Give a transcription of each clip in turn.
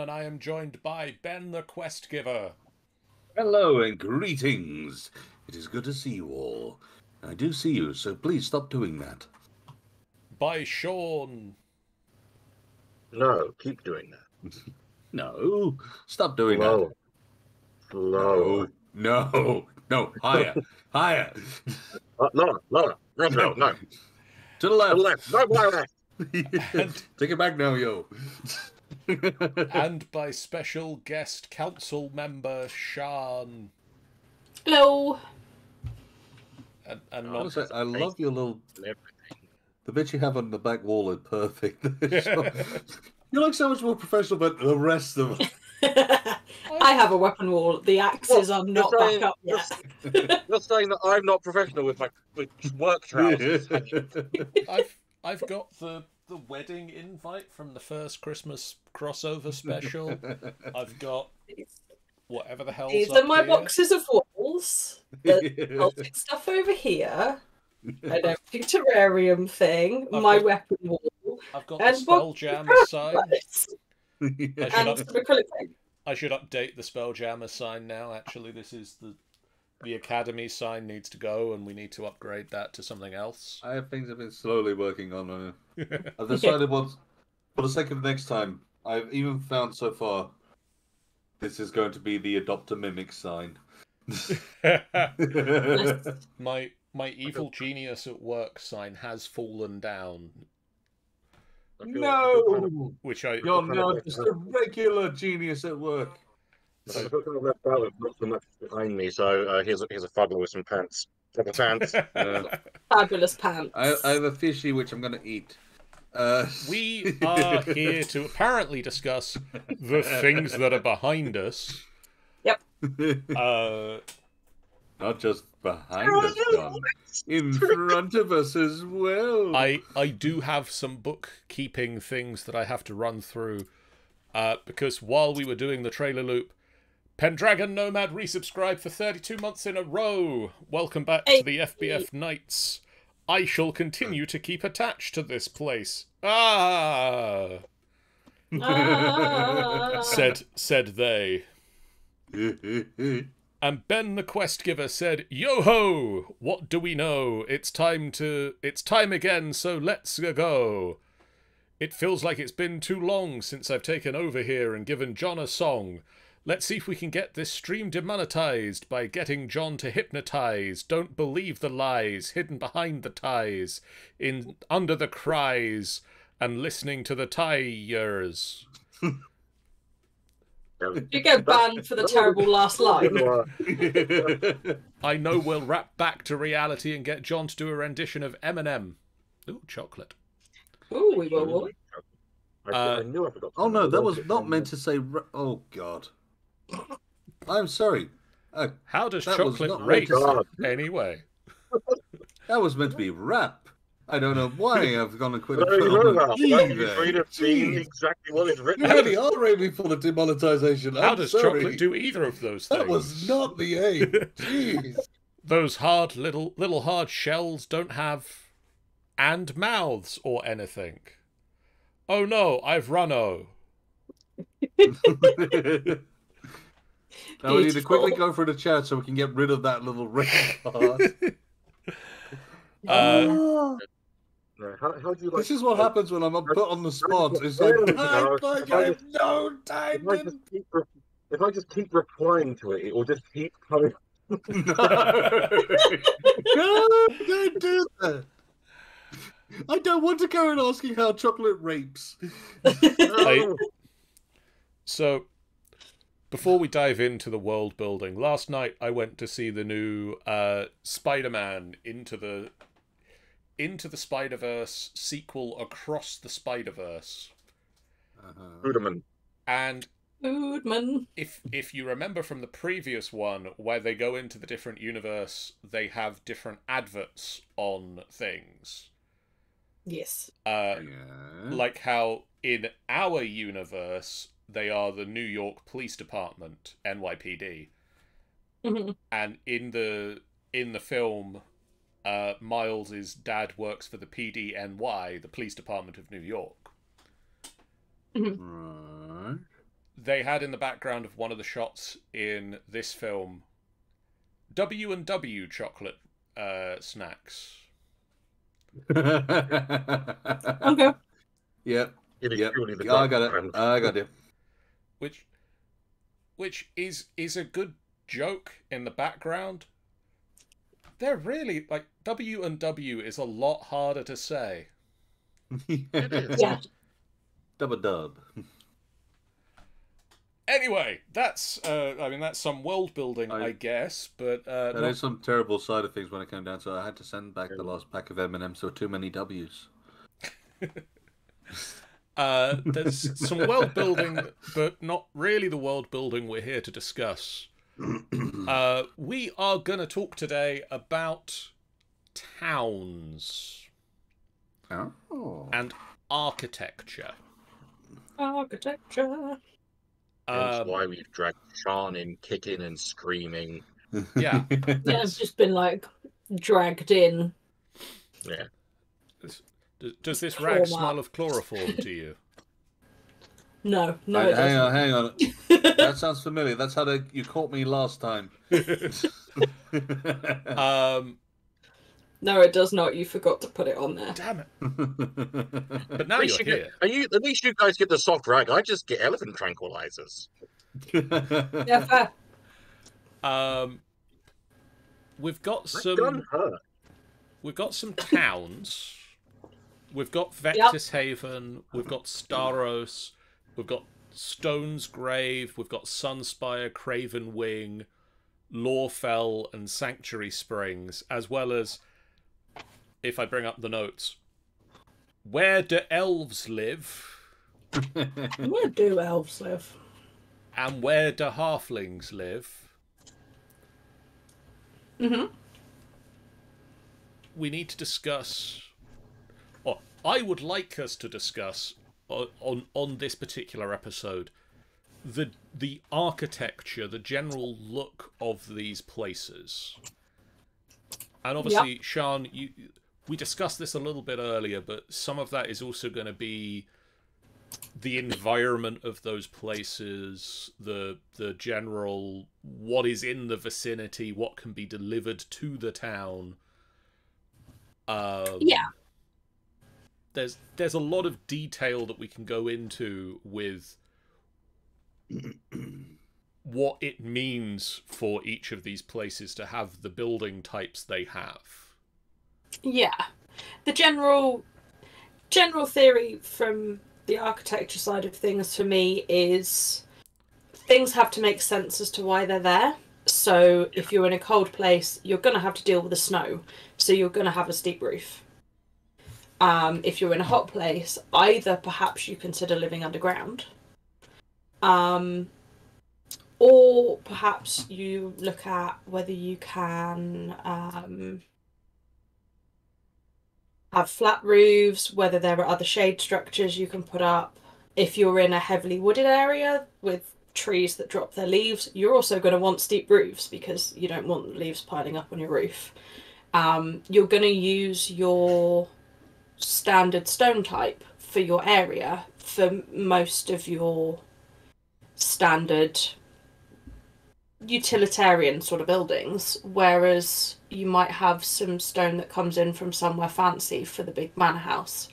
and I am joined by Ben the Quest Giver. Hello and greetings. It is good to see you all. I do see you, so please stop doing that. By Sian. No, keep doing that. No, stop doing Slow. that. Slow. No, no, no, higher, higher. Uh, no, no, no, no, no. To the left. To the left. left. No, no, left. Take it back now, yo. And by special guest council member Sian. Hello. And, and I, not, I love your little Everything. the bit you have on the back wall is perfect. you look so much more professional than the rest of us. I have a weapon wall. The axes are not back saying- up yet. You're saying that I'm not professional with my with work trousers. I've I've got the the wedding invite from the first Christmas crossover special. I've got whatever the hell. These up are my here. boxes of walls. There's Celtic stuff over here. An empty terrarium thing. I've my got- weapon wall. I've got the spell box jam sign. I should, And up, some acrylic paint. I should update the spell jammer sign now. Actually, this is the the Academy sign needs to go, and we need to upgrade that to something else. I have things I've been slowly working on. Uh, I've decided what, for the sake of next time, I've even found so far. This is going to be the adopt a mimic sign. my my evil genius at work sign has fallen down, I feel- I feel kind of- no, which I you're not just a regular genius at work. I feel kind of left out with not so much behind me. So uh, here's a, here's a fuddler with some pants. Proper pants. Uh, Fabulous pants. I, I have a fishy which I'm going to eat. Uh, we are here to apparently discuss the things that are behind us. Uh, Not just behind us, John. In front of us as well. I I do have some bookkeeping things that I have to run through, uh, because while we were doing the trailer loop, Pendragon Nomad resubscribed for 32 months in a row. Welcome back to the FBF Knights. I shall continue to keep attached to this place. Ah, Ah. said said they. And Ben the quest giver said, Yo ho! What do we know? It's time to. It's time again, so let's go. It feels like it's been too long since I've taken over here and given John a song. Let's see if we can get this stream demonetized by getting John to hypnotize. Don't believe the lies hidden behind the ties, in under the cries, and listening to the tires. You get banned for the terrible last line. I know we'll wrap back to reality and get John to do a rendition of Eminem. Ooh, chocolate. Ooh, we will. will. I, Uh, I knew I forgot. oh no, that was not meant to say. Oh God. I'm sorry. Uh, How does That was chocolate not rate God. anyway? that was meant to be rap. I don't know why I've gone and quit. No, you know that. Gee, That there. You'd have seen Jeez. exactly what is written. You really are really full of demonetization. How I'm does sorry. chocolate do either of those things? That was not the aim. Jeez. Those hard little little hard shells don't have and mouths or anything. Oh no, I've run oh. now we need to quickly go through the chat so we can get rid of that little red card. Uh, how, how do you like? this is what happens when I'm put on the spot. It's like, I, like, I have no time. If I just keep, re- if I just keep replying to it, it will just keep coming. No. no, don't do that. I don't want to go and asking how chocolate rapes. No. So, before we dive into the world building, last night I went to see the new uh, Spider-Man into the into the Spider-Verse sequel across the Spider-Verse, Uh-huh. Ruderman. and Goodman. if if you remember from the previous one where they go into the different universe, they have different adverts on things. Yes. Uh, Yeah. like how in our universe they are the New York Police Department, NYPD, Mhm. and in the in the film, uh, Miles's dad works for the PDNY, the Police Department of New York. Right. they had in the background of one of the shots in this film W and W chocolate uh, snacks. Okay. Yep. It is Yep. I got it. I got it. Which which is is a good joke in the background. They're really like W and W is a lot harder to say. is. Yeah. Dub a dub. Anyway, that's uh, I mean that's some world building, I, I- guess, but uh, There not- is some terrible side of things when it came down, so I had to send back the last pack of M&M's. So too many W's. uh, there's some world building, but not really the world building we're here to discuss. Uh, we are going to talk today about towns Oh. and architecture. Architecture. That's Um, why we've dragged Sian in, kicking and screaming. Yeah. Yeah, I've just been like dragged in. Yeah. Does, does this rag Trauma. smell of chloroform to you? No, no, Hang- it hang on, doesn't. hang on. That sounds familiar. That's how they, you caught me last time. Um, No, it does not. You forgot to put it on there. damn it! But At now least you're you here. get, are you, at least you guys get the soft rag. I just get elephant tranquilizers. Yeah, fair. Um, we've got My some. hurt. We've got some towns. We've got Vectis Haven. We've got Staros. We've got Stone's Grave. We've got Sunspire, Craven Wing, Lawfell, and Sanctuary Springs, as well as, if I bring up the notes, where do elves live, Where do elves live? and where do halflings live. Mm-hmm. we need to discuss, I would like us to discuss on on, on this particular episode, the the architecture, the general look of these places. And obviously, Sian, you we discussed this a little bit earlier, but some of that is also going to be the environment of those places, the the general what is in the vicinity, what can be delivered to the town. Um, Yeah. There's there's a lot of detail that we can go into with what it means for each of these places to have the building types they have. Yeah. The general general theory from the architecture side of things for me is things have to make sense as to why they're there. So if you're in a cold place, you're going to have to deal with the snow. So you're going to have a steep roof. Um, if you're in a hot place, either perhaps you consider living underground, um, or perhaps you look at whether you can um, have flat roofs, whether there are other shade structures you can put up. If you're in a heavily wooded area with trees that drop their leaves, you're also going to want steep roofs because you don't want leaves piling up on your roof. Um, you're going to use your standard stone type for your area for most of your standard utilitarian sort of buildings, whereas you might have some stone that comes in from somewhere fancy for the big manor house.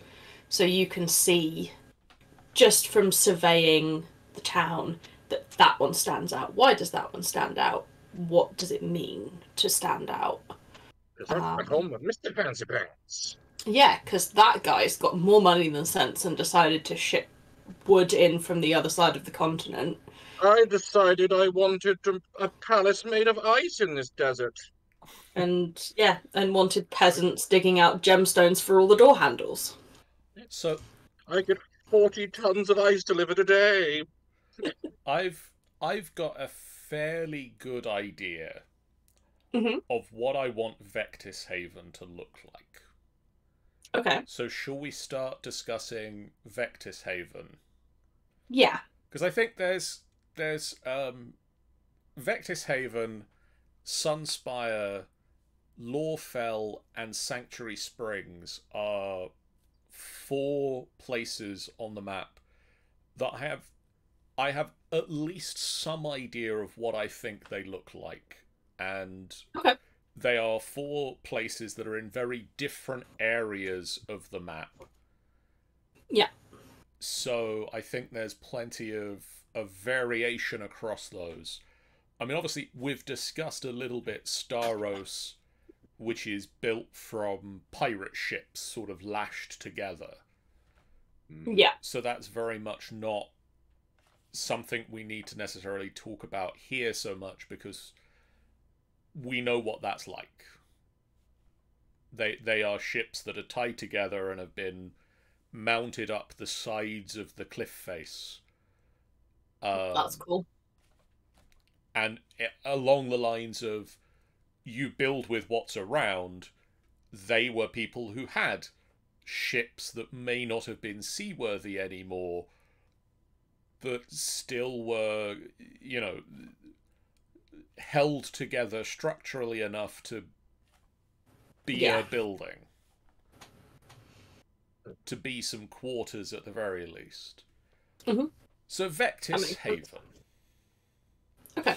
So you can see just from surveying the town that that one stands out. Why does that one stand out? What does it mean to stand out? Um, the home of Mr. Fancy Pants? Yeah, because that guy's got more money than sense and decided to ship wood in from the other side of the continent. I decided I wanted a palace made of ice in this desert. And yeah, and wanted peasants digging out gemstones for all the door handles. So I get 40 tons of ice delivered a day. I've I've got a fairly good idea Mhm. of what I want Vectis Haven to look like. Okay. So shall we start discussing Vectis Haven? Yeah. Because I think there's there's um Vectis Haven, Sunspire, Lawfell, and Sanctuary Springs are four places on the map that I have I have at least some idea of what I think they look like, and Okay. They are four places that are in very different areas of the map. Yeah. So I think there's plenty of of variation across those. I mean, obviously, we've discussed a little bit Staros, which is built from pirate ships, sort of lashed together. Mm. Yeah. So that's very much not something we need to necessarily talk about here so much because we know what that's like. They they are ships that are tied together and have been mounted up the sides of the cliff face. Um, That's cool. and i- along the lines of you build with what's around, they were people who had ships that may not have been seaworthy anymore, but still were, you know, held together structurally enough to be Yeah. a building. To be some quarters at the very least. Mhm. So Vectis sense. Haven Okay.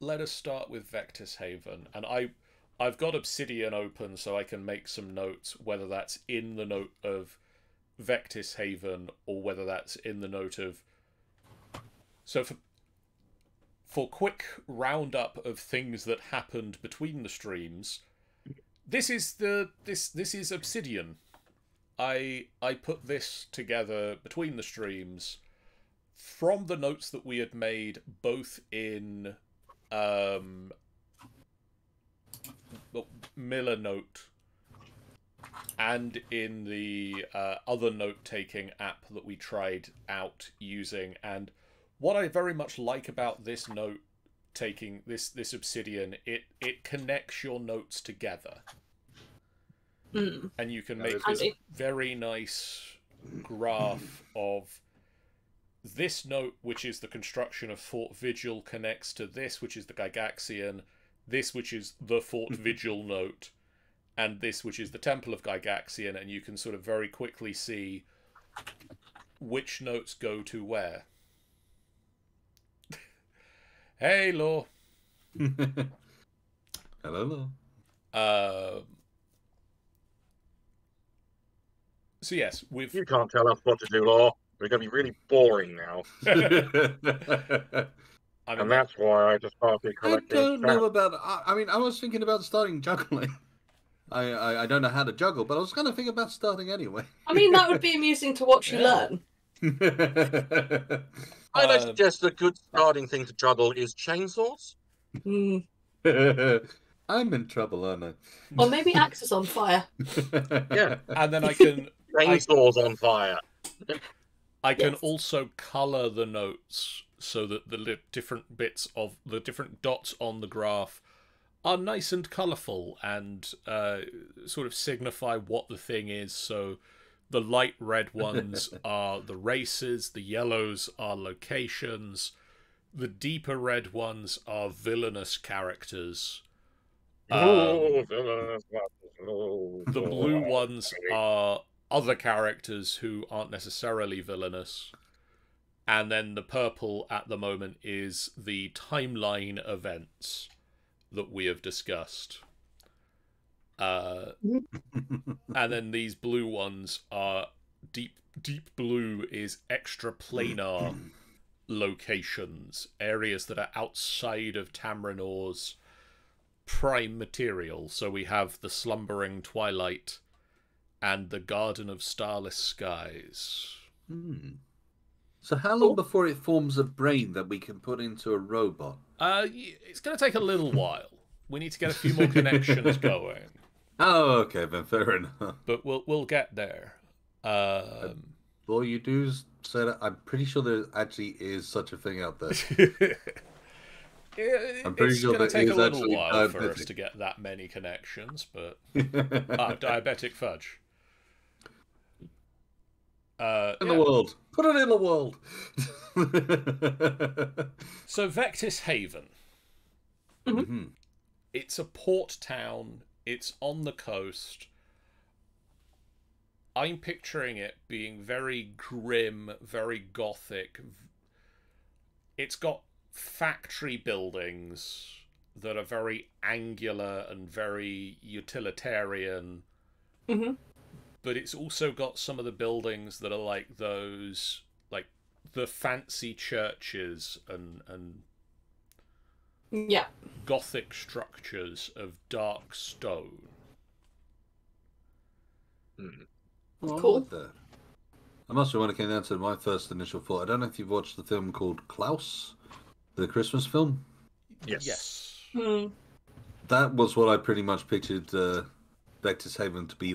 let us start with Vectis Haven, and I, I've got Obsidian open so I can make some notes, whether that's in the note of Vectis Haven or whether that's in the note of. So for for quick roundup of things that happened between the streams, this is the this this is Obsidian. I I put this together between the streams from the notes that we had made both in um Milanote and in the uh, other note taking app that we tried out using and what I very much like about this note taking this this obsidian it it connects your notes together Mm. and you can That make this very nice graph of this note, which is the construction of Fort Vigil, connects to this, which is the Gygaxian, this, which is the Fort Vigil note, and this, which is the Temple of Gygaxian, and you can sort of very quickly see which notes go to where. Hey, Law. Hello. Um so yes, we've You can't tell us what to do, Law. We're going to be really boring now. I mean, And that's why I just started I don't know about. I, I mean, I was thinking about starting juggling. I, I I don't know how to juggle, but I was kind of thinking about starting anyway. I mean, that would be amusing to watch you Yeah. learn. I Um, suggest a good starting thing to juggle is chainsaws. Mm. I'm in trouble, aren't I? Or maybe axes on fire. Yeah, and then I can chainsaws on fire. I can Yes. also color the notes so that the li- different bits of the different dots on the graph are nice and colorful and uh, sort of signify what the thing is. So the light red ones are the races, the yellows are locations, the deeper red ones are villainous characters. Um, Oh, villainous weapons. the blue ones are other characters who aren't necessarily villainous. And then the purple at the moment is the timeline events that we have discussed. Uh, and then these blue ones are deep deep blue is extra planar locations, areas that are outside of Tamrinor's prime material. So we have the slumbering twilight and the garden of starless skies. Hmm. So how long before it forms a brain that we can put into a robot? Uh, it's going to take a little while. We need to get a few more connections going, Oh, okay, then fair enough. but we'll we'll get there. Um, All you do say that I'm pretty sure there actually is such a thing out there. it- I'm pretty it's sure going to take a little while for us to get that many connections, but ah, diabetic fudge. Uh, in yeah. the world. Put it in the world. So Vectis Haven. Mhm. It's a port town. It's on the coast. I'm picturing it being very grim, very gothic. it's got factory buildings that are very angular and very utilitarian hmm but it's also got some of the buildings that are like those like the fancy churches and and Yeah. gothic structures of dark stone I Cool. like that. I must have when it came down to my first initial thought. I don't know if you've watched the film called Klaus, the Christmas film. Yes. yes Hmm. That was what I pretty much pictured uh, Vectis Haven to be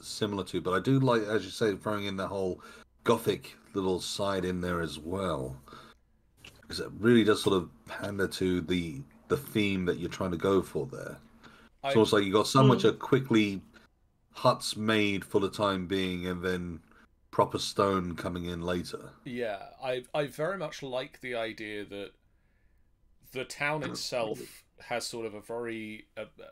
similar to. But I do like, as you say, throwing in the whole gothic little side in there as well, because it really does sort of pander to the the theme that you're trying to go for there. It's I, almost like you got so much a quickly huts made for the time being, and then proper stone coming in later. yeah i i very much like the idea that the town itself has sort of a very uh, uh,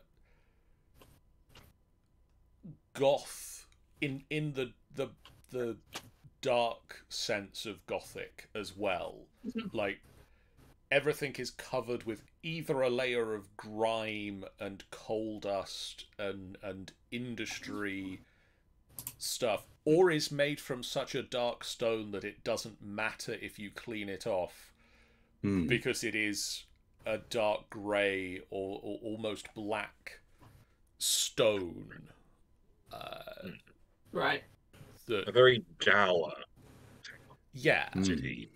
goth in in the the the dark sense of gothic as well like everything is covered with either a layer of grime and coal dust and and industry stuff or is made from such a dark stone that it doesn't matter if you clean it off Hmm. because it is a dark grey or, or almost black stone uh, Right. A very dour yeah Hmm. city.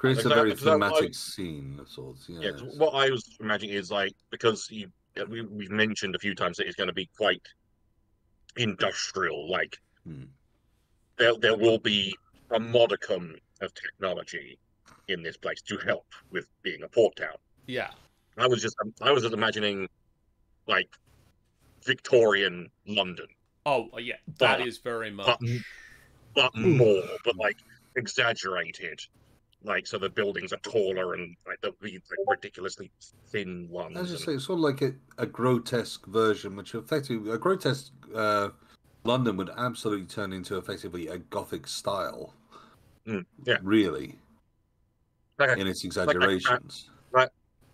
Creates a Like that- very that- that thematic was- scene of sorts. Yeah. Yeah, 'cause what I was imagining is like because you uh, we, we've mentioned a few times that it's going to be quite industrial. Like Hmm. there there will be a modicum of technology in this place to help with being a port town. yeah I was just I was just imagining like Victorian London, oh yeah that But- is very much but- but Hmm. more, but like exaggerated. Like so, the buildings are taller and like there'll be like ridiculously thin ones. As you and- say, it's sort of like a, a grotesque version, which effectively a grotesque uh, London would absolutely turn into effectively a gothic style. Mm, yeah. Really, like, in its I- exaggerations.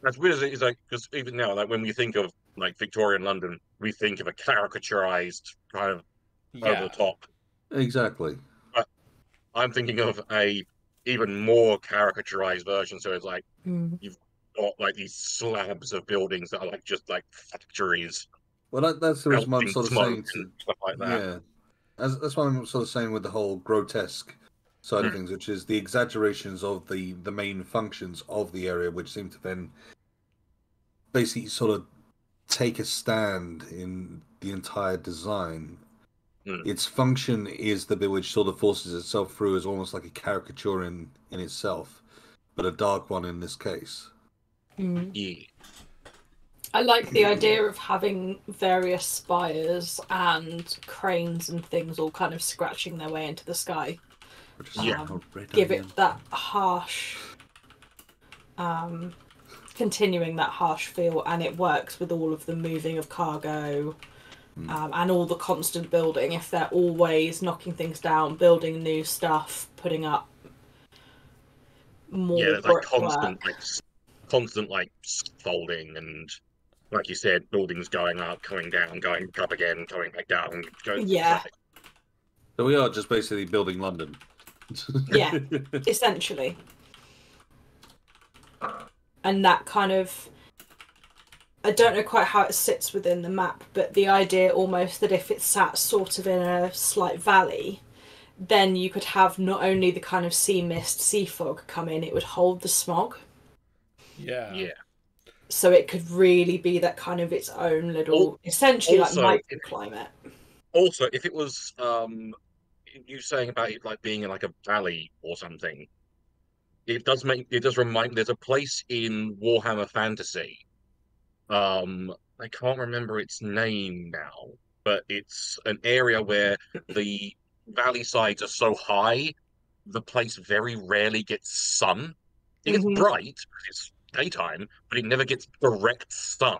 as weird as it is, like because even now, like when we think of like Victorian London, we think of a caricaturized kind of over the top. Exactly. I'm thinking of a even more caricaturized version. So it's like mm. you've got like these slabs of buildings that are like just like factories, Well, that, that's what I'm sort of saying. To, stuff like that. yeah, as, that's what I'm sort of saying with the whole grotesque side of Mm. things, which is the exaggerations of the the main functions of the area, which seem to then basically sort of take a stand in the entire design. Mm. Its function is the bit which sort of forces itself through as almost like a caricature in, in itself, but a dark one in this case. Mm. Yeah. I like the idea of having various spires and cranes and things all kind of scratching their way into the sky. Yeah. a red Give it that harsh, um, continuing that harsh feel, and it works with all of the moving of cargo. Hmm. Um, and all the constant building. If they're always knocking things down, building new stuff, putting up more yeah, like brickwork. constant like constant like folding and like you said, buildings going up, coming down, going up again, going back down, going Yeah. So we are just basically building London. Yeah. essentially. And that kind of I don't know quite how it sits within the map, but the idea almost that if it sat sort of in a slight valley, then you could have not only the kind of sea mist, sea fog come in, it would hold the smog. yeah Yeah. So it could really be that kind of its own little, Al- essentially also, like if- microclimate. Also, if it was um you saying about it like being in like a valley or something, it does make it does remind there's a place in Warhammer Fantasy. Um I can't remember its name now, but it's an area where the valley sides are so high, the place very rarely gets sun. It gets Mhm. bright, 'cause it's daytime, but it never gets direct sun.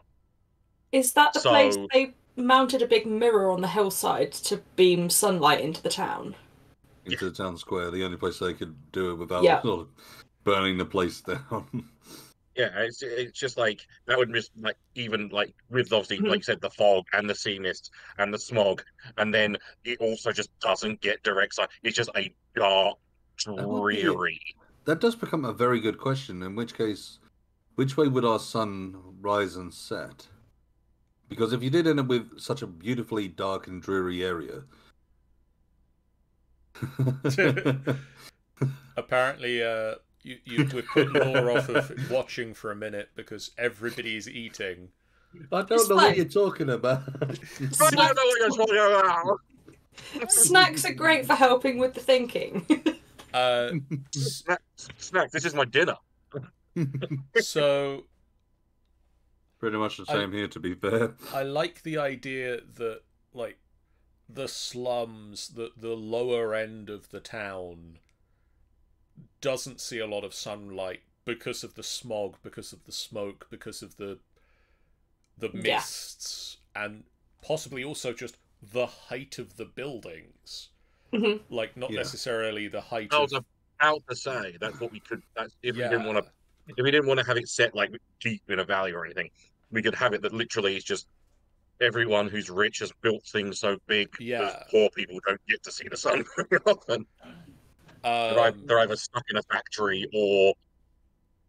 Is that the place they mounted a big mirror on the hillside to beam sunlight into the town? into the town square. The only place they could do it without Yeah. sort of burning the place down. Yeah, it's it's just like that would just like even like with obviously Mhm. like you said the fog and the sea mist and the smog, and then it also just doesn't get direct sight. It's just a dark, would be- dreary. that does become a very good question. In which case, which way would our sun rise and set? Because if you did end up with such a beautifully dark and dreary area. Apparently, uh, you, you we're putting Laura off of watching for a minute because everybody's eating. I don't It's know what you're talking about. I don't know what you're talking about. Snacks are great for helping with the thinking. Uh, Snack, snack. This is my dinner. so Pretty much the I- same here, to be fair. I like the idea that like the slums, the the lower end of the town doesn't see a lot of sunlight because of the smog, because of the smoke, because of the the Yeah. mists and possibly also just the height of the buildings. Mhm. Like not Yeah. necessarily the height I of was about to say that's what we could. That's if we didn't want to. If we didn't want to have it set like deep in a valley or anything, we could have it that literally is just everyone who's rich has built things so big Yeah. that poor people don't get to see the sun very often. They're, ei- um, they're either stuck in a factory or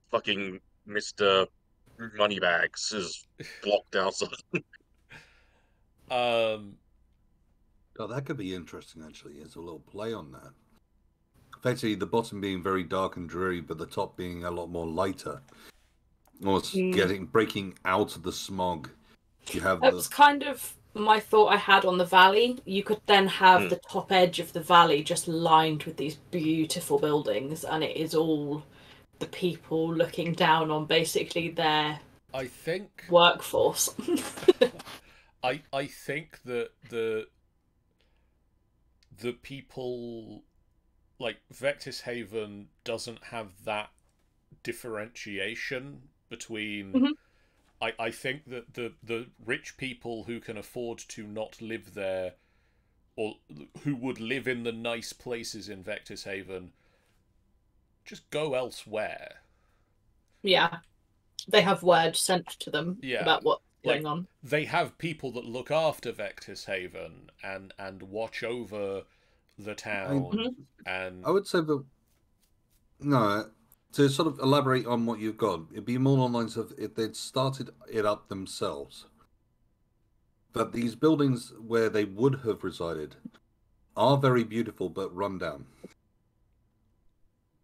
fucking Mister Moneybags is blocked outside. um Oh, that could be interesting, actually, as a little play on that. Effectively, the bottom being very dark and dreary, but the top being a lot more lighter. Almost Mm. getting breaking out of the smog. You have that's the kind of my thought I had on the valley. You could then have Hmm. the top edge of the valley just lined with these beautiful buildings, and it is all the people looking down on basically their I think workforce. I I think that the the people like Vectis Haven doesn't have that differentiation between Mhm. I, I think that the the rich people who can afford to not live there or who would live in the nice places in Vectis Haven just go elsewhere. yeah. They have word sent to them Yeah, about what's like- going on. they have people that look after Vectis Haven and and watch over the town Mhm. and I would say that no, to sort of elaborate on what you've got, it'd be more on lines of if they'd started it up themselves. That these buildings where they would have resided are very beautiful but run down.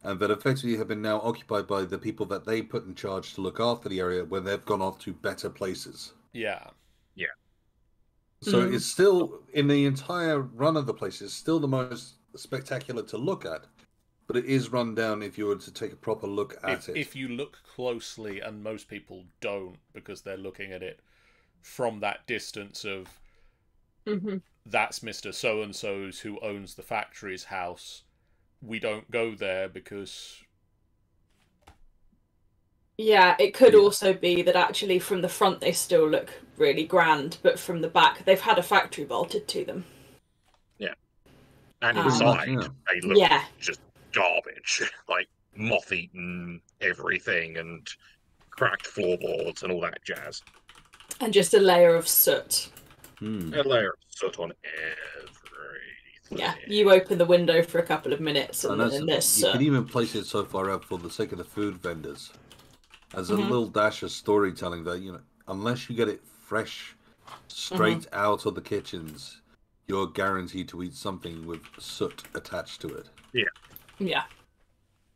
And that effectively have been now occupied by the people that they put in charge to look after the area when they've gone off to better places. Yeah. Yeah So Mm. it's still in the entire run of the place. It's still the most spectacular to look at, but it is run down if you were to take a proper look at if, it. if you look closely and most people don't because they're looking at it from that distance of hmm that's Mr. So and so's who owns the factory's house. We don't go there because Yeah, it could also be that actually from the front they still look really grand, but from the back they've had a factory bolted to them. Yeah. And Ah. inside, Yeah. they look Yeah, just garbage, like moth-eaten everything and cracked floorboards and all that jazz. and just a layer of soot. Hmm. A layer of soot on everything. Yeah, you open the window for a couple of minutes And and, then the there's thing. You soot. can even place it so far out for the sake of the food vendors, as a Mhm. little dash of storytelling that you know, unless you get it fresh, straight Mm-hmm. out of the kitchens, you're guaranteed to eat something with soot attached to it. Yeah,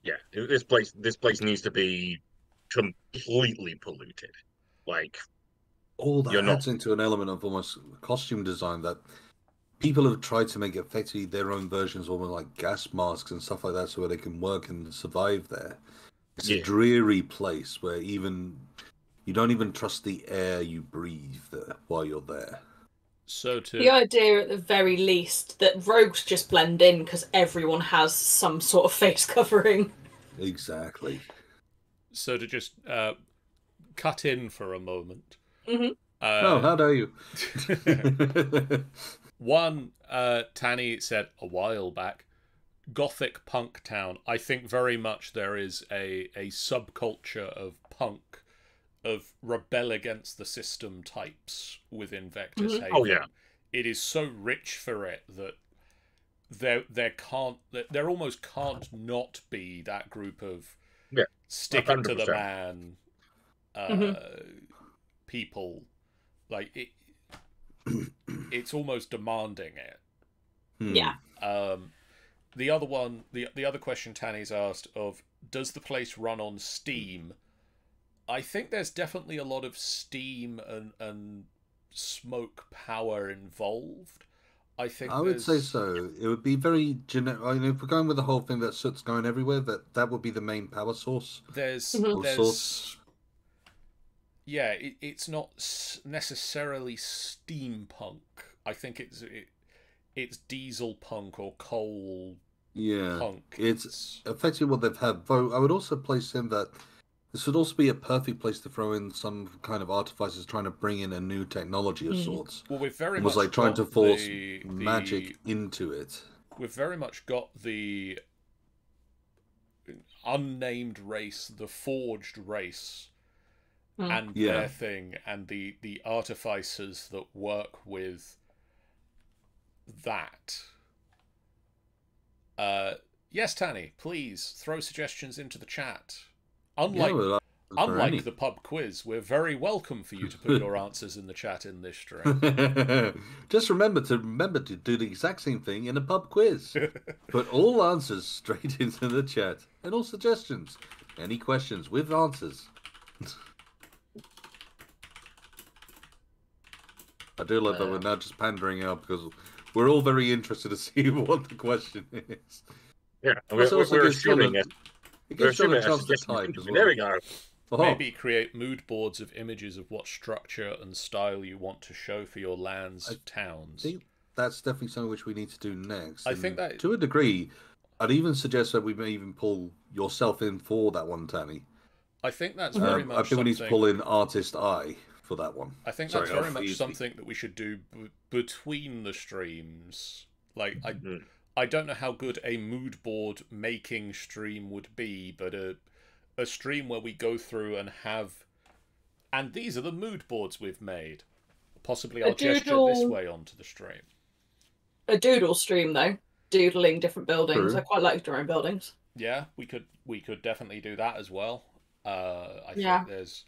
Yeah, this place this place needs to be completely polluted. Like all that You're not- into an element of almost costume design that people have tried to make effectively their own versions, almost like gas masks and stuff like that, so where they can work and survive there. It's Yeah. a dreary place where even you don't even trust the air you breathe there while you're there. So to the idea at the very least that rogues just blend in because everyone has some sort of face covering. Exactly. so to just uh, cut in for a moment. Mhm. oh, Uh, how dare you? One, uh, Tanny said a while back, gothic punk town, I think very much there is a a subculture of punk, of rebel against the system types within Vectis Mhm. Haven. Oh, yeah. it is so rich for it that there there can't there- there almost can't not be that group of Yeah, sticking to the man uh, Mhm. people like it it's almost demanding it Hmm. Yeah. um, the other one, the the other question Tanny's asked of does the place run on Steam? I think there's definitely a lot of Steam and and smoke power involved. I think I would say so. It would be very generic. I mean, if we're going with the whole thing that soot's going everywhere, that that would be the main power source. There's Mhm. Or there's source. yeah, it, it's not necessarily steampunk. I think it's it, it's diesel punk or coal Yeah. punk. It's effectively what they've had. Though I would also place in that this would also be a perfect place to throw in some kind of artificers trying to bring in a new technology of Mm. sorts. well, we've very It was much like trying to force the- the- magic into it. we've very much got the unnamed race, the forged race, Mm. and Yeah. their thing, and the the artificers that work with that. Uh, yes, Tanny, please throw suggestions into the chat. Unlike yeah, well, uh, for unlike any- the pub quiz, we're very welcome for you to put your answers in the chat in this stream. Just remember to remember to do the exact same thing in a pub quiz. Put all answers straight into the chat and all suggestions. Any questions with answers. I do love that we're now just pandering out because we're all very interested to see what the question is. Yeah, we're, we're, also we're gives John a- assuming it. It gives John assuming a it chance to type into as me. well. There we go. Oh, Maybe create mood boards of images of what structure and style you want to show for your lands, I towns. Think that's definitely something which we need to do next. I think that- to a degree, I'd even suggest that we may even pull yourself in for that one, Tanny. I think that's very Um, much I think we need to pull in Artist Eye for that one. I think Sorry, that's very much freeze something that we should do b- between the streams. Like I, Mhm. I don't know how good a mood board making stream would be, but a a stream where we go through and have, and these are the mood boards we've made. Possibly, A I'll gesture this doodle- way onto the stream. A doodle stream though, doodling different buildings. True. I quite like drawing buildings. Yeah, we could we could definitely do that as well. Uh, I Yeah. think there's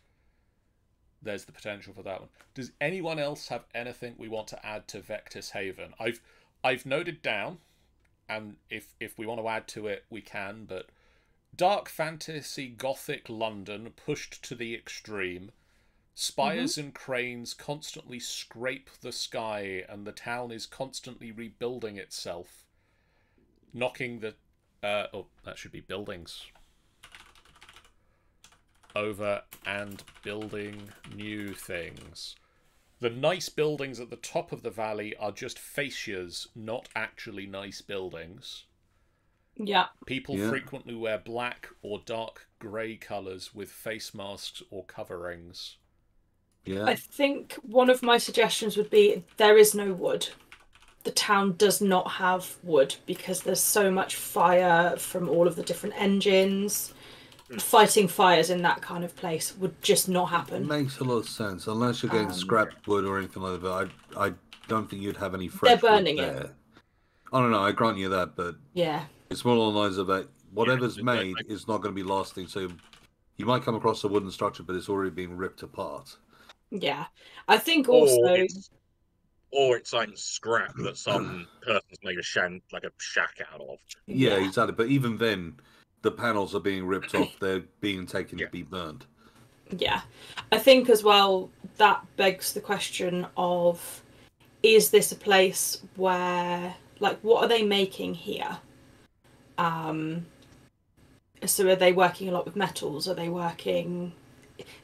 there's the potential for that one. Does anyone else have anything we want to add to Vectis Haven? I've I've noted down, and if if we want to add to it, we can. But dark fantasy gothic London pushed to the extreme. Spires and cranes constantly scrape the sky, and the town is constantly rebuilding itself, knocking the uh, oh, that should be buildings. Over and building new things. The nice buildings at the top of the valley are just fascias, not actually nice buildings. Yeah. People Yeah. frequently wear black or dark grey colours with face masks or coverings. Yeah. I think one of my suggestions would be there is no wood. The town does not have wood because there's so much fire from all of the different engines. Fighting fires in that kind of place would just not It happen. makes a lot of sense. Unless you're getting Um, scrap wood or anything like that, I I don't think you'd have any fresh They're burning it. there. I don't know. I grant you that, but Yeah. it's more along the lines of that whatever's it's made like- is not going to be lasting. So you might come across a wooden structure, but it's already being ripped apart. Yeah. I think Or also it's, or it's like scrap that some person's made a shan like a shack out of. Yeah, Yeah. exactly. But even then, the panels are being ripped off. They're being taken Yeah. to be burned. Yeah. I think as well that begs the question of is this a place where like what are they making here? Um so are they working a lot with metals? Are they working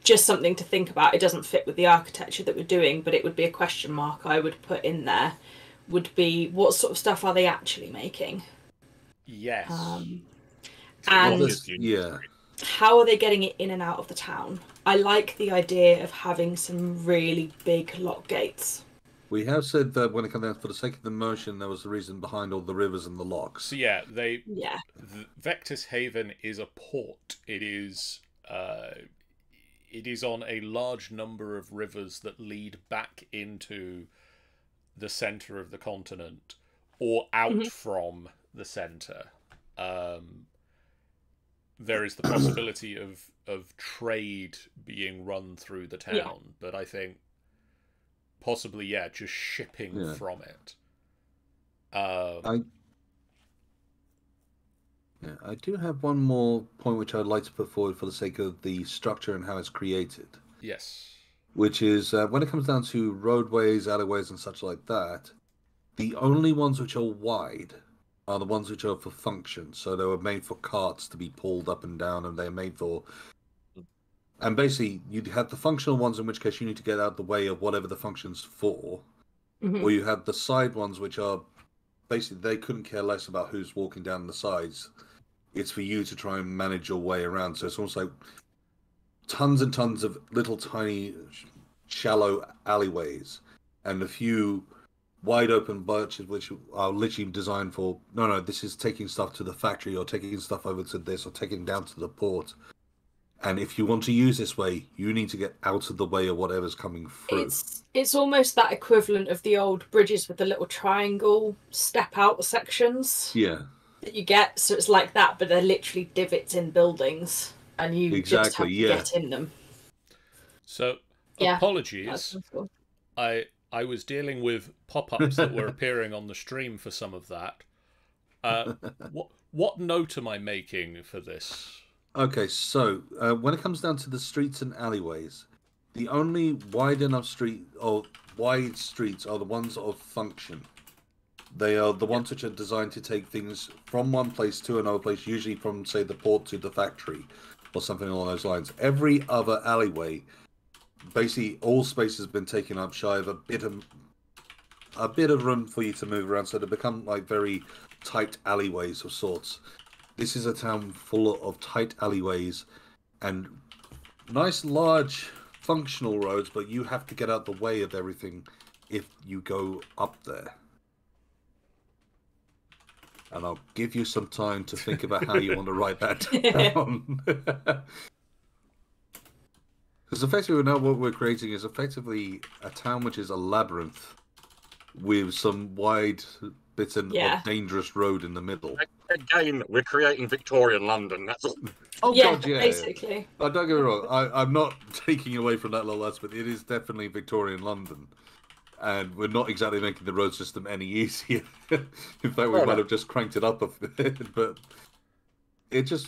just something to think about? It doesn't fit with the architecture that we're doing, but it would be a question mark I would put in there. Would be what sort of stuff are they actually making? Yes. Um, It's not And- just Yeah. how are they getting it in and out of the town? I like the idea of having some really big lock gates. We have said that when it comes down for the sake of the motion, there was the reason behind all the rivers and the locks. So yeah, they Yeah. th- Vectis Haven is a port. It is uh, it is on a large number of rivers that lead back into the center of the continent or out Mhm. from the center. Um, there is the possibility of of trade being run through the town, Yeah. but I think possibly yeah, just shipping Yeah. from it. Um, I yeah, I do have one more point which I'd like to put forward for the sake of the structure and how it's created, yes. which is uh, when it comes down to roadways, alleyways, and such like that. The only ones which are wide are the ones which are for function. So they were made for carts to be pulled up and down, and they're made for. And basically, you'd have the functional ones, in which case you need to get out the way of whatever the function's for. Mhm. or you have the side ones which are basically they couldn't care less about who's walking down the sides it's for you to try and manage your way around so it's almost like tons and tons of little tiny shallow alleyways and a few wide open birches which are literally designed for no no this is taking stuff to the factory or taking stuff over to this or taking down to the port and if you want to use this way you need to get out of the way of whatever's coming through It's it's almost that equivalent of the old bridges with the little triangle step out sections yeah that you get. So it's like that, but they're literally divots in buildings, and you just have Exactly, to yeah. get in them. So Yeah, apologies. Cool. I I was dealing with pop-ups that were appearing on the stream for some of that. Uh, what what note am I making for this? Okay, so uh, when it comes down to the streets and alleyways, the only wide enough street or wide streets are the ones of function. They are the ones which are designed to take things from one place to another place, usually from say the port to the factory or something along those lines. Every other alleyway, basically all space has been taken up shy of a bit of a bit of room for you to move around, so they become like very tight alleyways of sorts. This is a town full of tight alleyways and nice large functional roads, but you have to get out the way of everything if you go up there. And I'll give you some time to think about how you want to write that down. Because effectively now what we're creating is effectively a town which is a labyrinth with some wide bitten Yeah. of dangerous road in the middle. Again, we're creating Victorian London. That's all. Oh yeah, god, yeah. basically. Oh, don't get me wrong. I, I'm not taking away from that little aspect. It is definitely Victorian London, and we're not exactly making the road system any easier. In fact, we Oh, might no. have just cranked it up a bit. But it just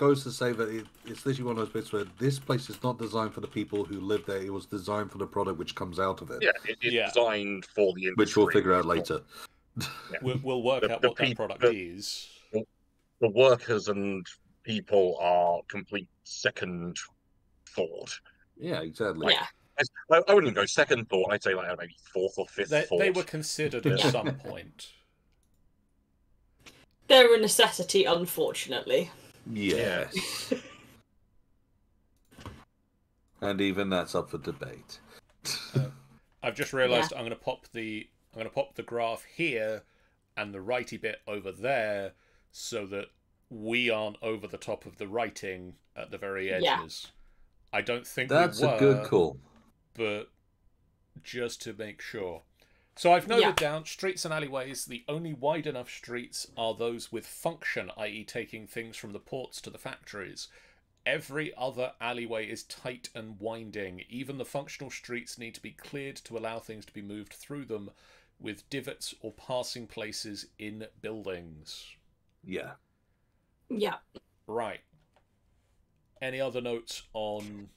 goes to say that it, it's literally one of those bits where this place is not designed for the people who live there. It was designed for the product which comes out of it, Yeah, it, it's Yeah. designed for the industry. which we'll figure out later. We'll, we'll work The- out the what that product the- is. The workers and people are complete second thought. Yeah, exactly. Yeah. I, I wouldn't go second thought. I'd say like maybe fourth or fifth They, thought. they were considered at some point. They're a necessity, unfortunately. Yes. and even that's up for debate. Um, I've just realised I'm going to pop the I'm going to pop the graph here and the righty bit over there so that we aren't over the top of the writing at the very edges. Yeah. I don't think That's we a good call. but just to make sure. So I've noted Yeah. down streets and alleyways. The only wide enough streets are those with function, i.e., taking things from the ports to the factories. Every other alleyway is tight and winding. Even the functional streets need to be cleared to allow things to be moved through them, with divots or passing places in buildings. Yeah. Yeah. Right. Any other notes on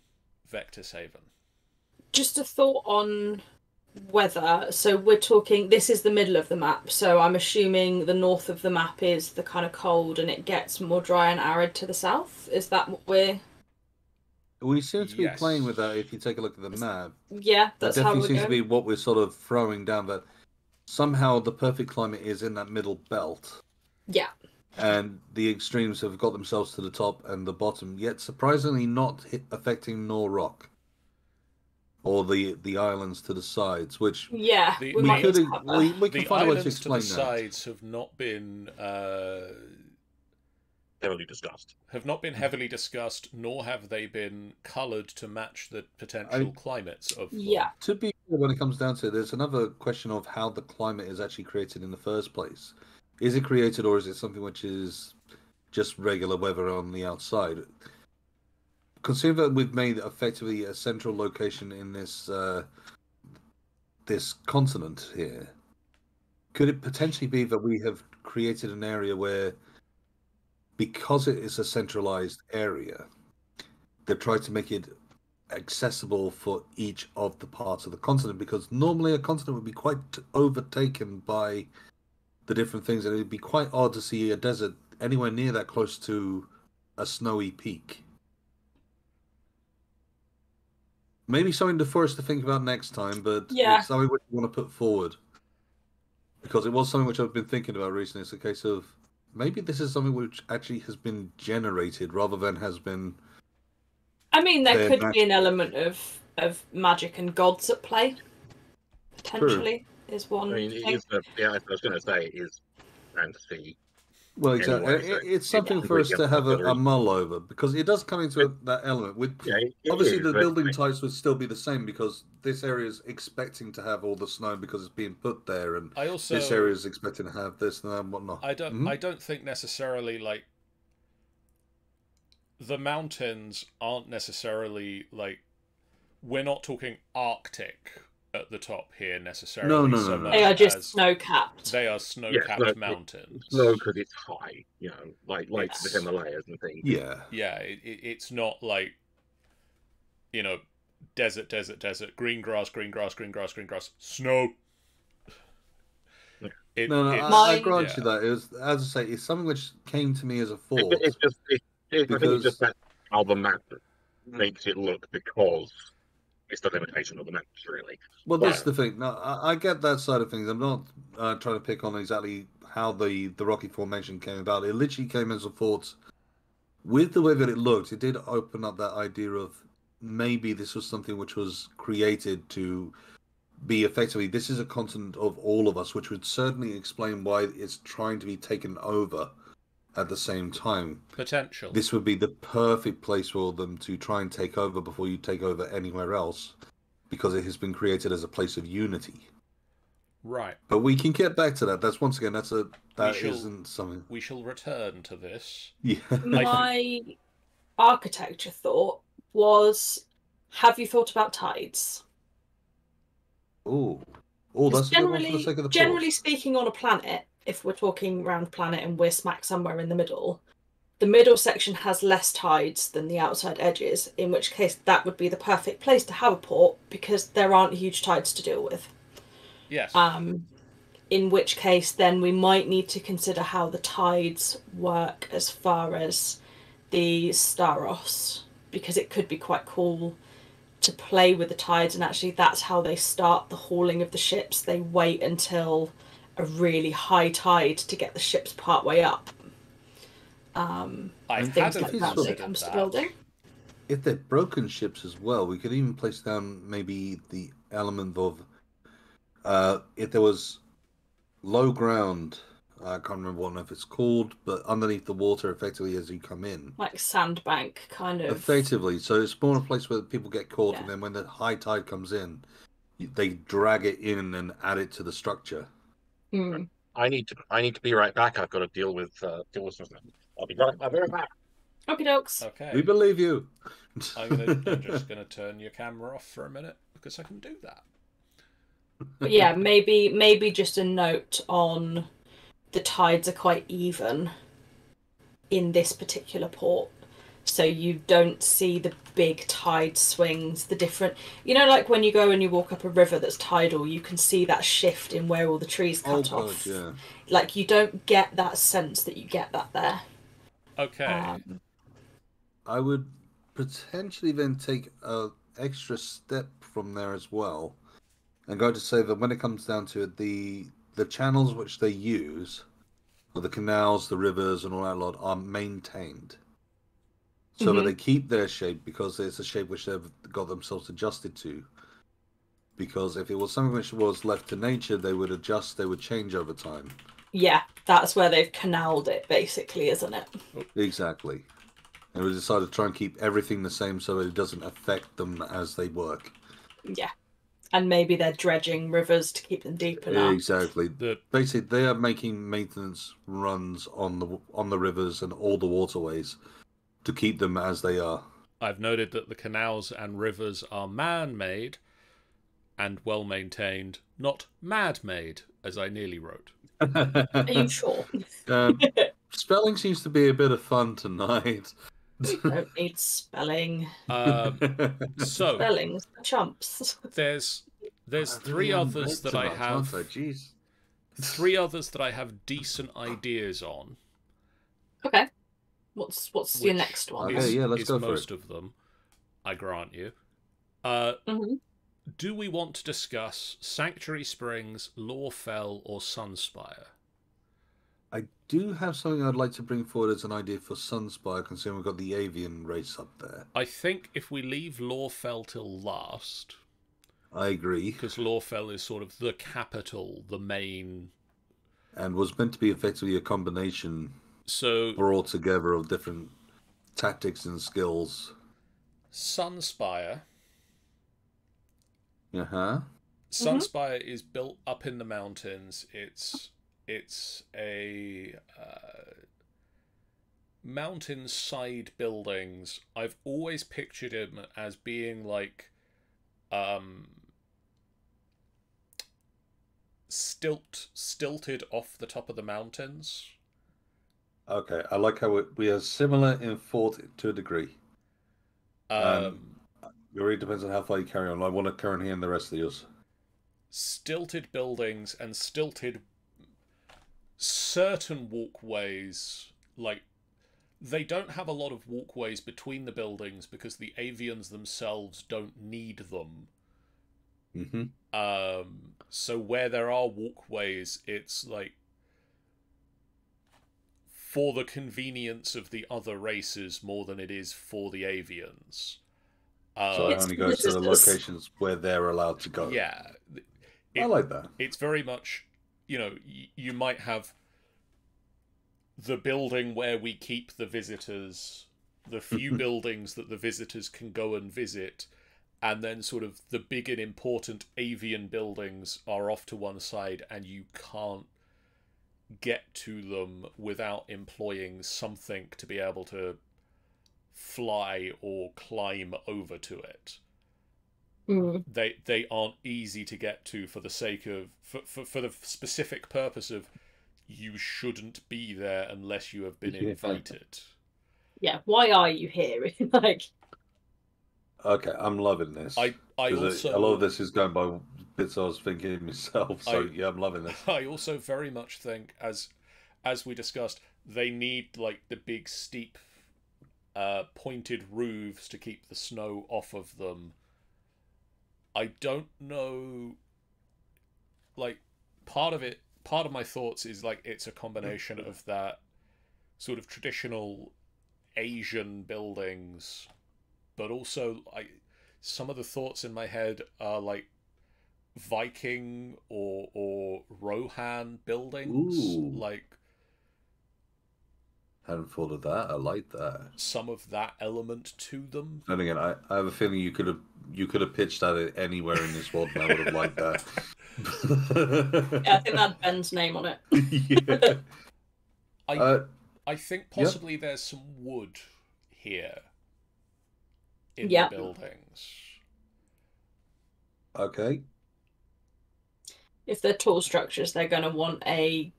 Vectis Haven? Just a thought on weather. So we're talking. This is the middle of the map. So I'm assuming the north of the map is the kind of cold, and it gets more dry and arid to the south. Is that what we're? We seem to be Yes. playing with that if you take a look at the map. Yeah, That that's how definitely we're seems to be what we're sort of throwing down that somehow the perfect climate is in that middle belt. Yeah. And the extremes have got themselves to the top and the bottom, yet surprisingly not hit affecting Nor Rock. Or the the islands to the sides, which Yeah, The- we, we could need to cover. we, we can the find a way to islands to, the that. sides have not been uh, Heavily discussed. have not been heavily discussed, nor have they been coloured to match the potential climates of. them. Yeah, To be fair, when it comes down to it, there's another question of how the climate is actually created in the first place. Is it created or is it something which is just regular weather on the outside? Consider that we've made effectively a central location in this uh, this continent here. Could it potentially be that we have created an area where, because it is a centralized area, they've tried to make it accessible for each of the parts of the continent because normally a continent would be quite overtaken by the different things and it'd be quite odd to see a desert anywhere near that close to a snowy peak maybe something for us to think about next time but Yeah. it's something which we want to put forward because it was something which i've been thinking about recently it's a case of maybe this is something which actually has been generated rather than has been I mean there could mag- be an element of of magic and gods at play. Potentially is one. I mean, it thing. is. A, yeah, I was going to say it is fantasy. Well, exactly. Anyway, It- it's something for us to have a, a mull over because it does come into that element. With Yeah, it- it obviously is, the building like, types would still be the same because this area is expecting to have all the snow because it's being put there, and I also this area is expecting to have this and that and whatnot. I don't Mhm. I don't think necessarily like the mountains aren't necessarily like we're not talking Arctic at the top here necessarily. No, no, so no, no. they are just snow capped. they are snow Yeah, capped no, mountains. No, because it's high. You know, like like Yes. the Himalayas and things. Yeah, Yeah, it, it, it's not like you know, desert, desert, desert, green grass, green grass, green grass, green grass, snow. It, no, no, it- I, I grant yeah. you that. It was, as I say, it's something which came to me as a It, thought. it's just it, it, I think Because- it's just that how the map makes it look because it's the limitation of the maps, really. Well, that's Yeah. the thing. No, I, I get that side of things. I'm not uh, trying to pick on exactly how the the Rocky formation came about. It literally came as a thought. With the way that it looked, it did open up that idea of maybe this was something which was created to be effectively this is a continent of all of us, which would certainly explain why it's trying to be taken over at the same time. potential. This would be the perfect place for them to try and take over before you take over anywhere else, because it has been created as a place of unity. right. But we can get back to that. That's once again, that's a that shall- not something. We shall return to this. Yeah. My architecture thought was have you thought about tides? Oh, oh, Because that's a good one for the generally, sake of the generally pause. speaking, on a planet, if we're talking round planet and we're smack somewhere in the middle, the middle section has less tides than the outside edges. In which case, that would be the perfect place to have a port because there aren't huge tides to deal with. Yes. Um, in which case, then we might need to consider how the tides work as far as the Staros, because it could be quite cool to play with the tides, and actually, that's how they start the hauling of the ships. They wait until a really high tide to get the ships part way up. Um, I things like that when it comes to building. If they're broken ships as well, we could even place down maybe the element of uh, if there was low ground. I can't remember what if it's called, but underneath the water, effectively as you come in. Like sandbank kind of. Effectively, so it's more a place where people get caught, and then when the high tide comes in, they drag it in and add it to the structure. Mm. I need to I need to be right back. I've got to deal with uh, deal with something. I'll be right. I'll be right back. Okie dokes. Okay. We believe you. I'm gonna. I'm just gonna turn your camera off for a minute because I can do that. But yeah, maybe maybe just a note on the tides are quite even in this particular port. So you don't see the big tide swings, the different you know, like when you go and you walk up a river that's tidal, you can see that shift in where all the trees Oh cut god, off. yeah. Like you don't get that sense that you get that there. Okay. Um, I would potentially then take a extra step from there as well, and go to say that when it comes down to it, the the channels which they use, or the canals, the rivers, and all that lot, are maintained, so that Mhm. they keep their shape because it's a shape which they've got themselves adjusted to. because if it was something which was left to nature, they would adjust, they would change over time. Yeah, that's where they've canaled it, basically, isn't it? Exactly. And we decided to try and keep everything the same so it doesn't affect them as they work. Yeah. And maybe they're dredging rivers to keep them deeper now. Exactly. The Basically, they are making maintenance runs on the on the rivers and all the waterways to keep them as they are. I've noted that the canals and rivers are man-made and well maintained, not mad-made, as I nearly wrote. Are you sure? um, spelling seems to be a bit of fun tonight. Don't need spelling. Um, so Spelling's the chumps. there's there's three others that I have Jeez. three others that I have decent ideas on. Okay. What's what's your next one? Okay, yeah, let's is go for most of them. I grant you. Uh, hmm do we want to discuss Sanctuary Springs, Lawfell, or Sunspire? I do have something I'd like to bring forward as an idea for Sunspire, considering we've got the avian race up there. I think if we leave Lawfell till last, I agree, because Lawfell is sort of the capital, the main. and was meant to be effectively a combination So brought together of different tactics and skills. Sunspire, Uh huh. Sunspire is built up in the mountains. It's it's a uh, mountainside buildings. I've always pictured him as being like um stilt stilted off the top of the mountains. Okay, I like how we are similar in thought to a degree. Um, Um, It really depends on how far you carry on. I want to carry on here and the rest of yours. stilted buildings and stilted certain walkways like they don't have a lot of walkways between the buildings because the avians themselves don't need them Mm-hmm. um so where there are walkways it's like for the convenience of the other races more than it is for the avians um, So it only goes to the locations where they're allowed to go. yeah I like that. it's very much you know y- you might have the building where we keep the visitors the few buildings that the visitors can go and visit and then sort of the big and important avian buildings are off to one side and you can't get to them without employing something to be able to fly or climb over to it Mm. they they aren't easy to get to for the sake of for, for, for the specific purpose of you shouldn't be there unless you have been Yeah. invited Yeah. Why are you here? like, Okay, I'm loving this. i i 'Cause also a lot of this is going by bits I was thinking myself. So I- yeah, I'm loving this. i also very much think as as we discussed they need like the big steep uh pointed roofs to keep the snow off of them i don't know like part of it part of my thoughts is like it's a combination of that sort of traditional asian buildings but also i some of the thoughts in my head are like viking or or rohan buildings Ooh. like Hadn't thought of that. I like that. some of that element to them And again, I, I have a feeling you could have you could have pitched that anywhere in this world, and I would have liked that. yeah, I think that had Ben's name on it. yeah. i Uh, i think yeah. possibly there's some wood here in Yeah. the buildings okay. If they're tall structures, they're going to want a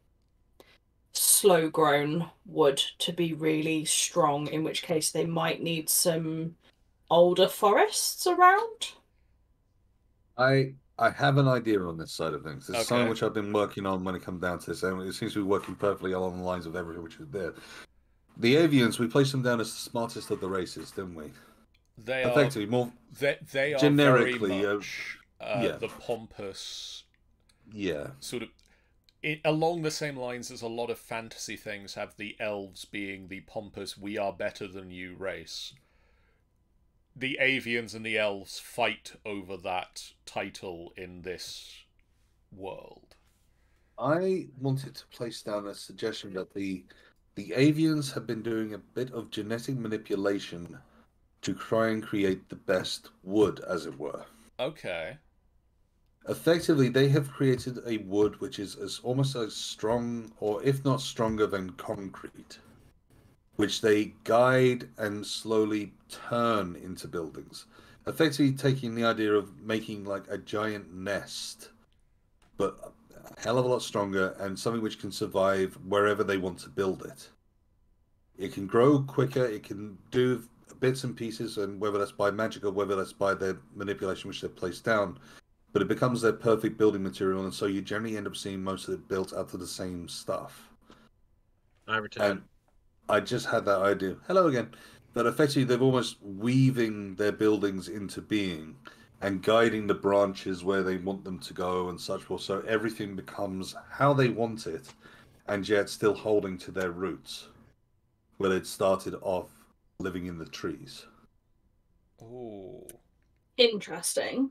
slow grown wood to be really strong, in which case they might need some older forests around. I I have an idea on this side of things. It's Okay. something which I've been working on when it comes down to this, and it seems to be working perfectly along the lines of everything which is there. The avians, we placed them down as the smartest of the races, didn't we? they are Effectively, more they, they are Generically, very uh, uh, yeah. the pompous yeah. sort of it, along the same lines as a lot of fantasy things have the elves being the pompous we are better than you race the avians and the elves fight over that title in this world. I wanted to place down a suggestion that the the avians have been doing a bit of genetic manipulation to try and create the best wood, as it were. Okay. Effectively, they have created a wood which is as almost as strong, or if not stronger, than concrete, which they guide and slowly turn into buildings. Effectively, taking the idea of making like a giant nest, but a hell of a lot stronger and something which can survive wherever they want to build it. It can grow quicker. It can do bits and pieces, and whether that's by magic or whether that's by their manipulation which they've placed down, but it becomes their perfect building material, and so you generally end up seeing most of it built out of the same stuff. I return. And I just had that idea. Hello again. That effectively they're almost weaving their buildings into being and guiding the branches where they want them to go and such forth. So everything becomes how they want it, and yet still holding to their roots, where they'd started off living in the trees. Oh. Interesting.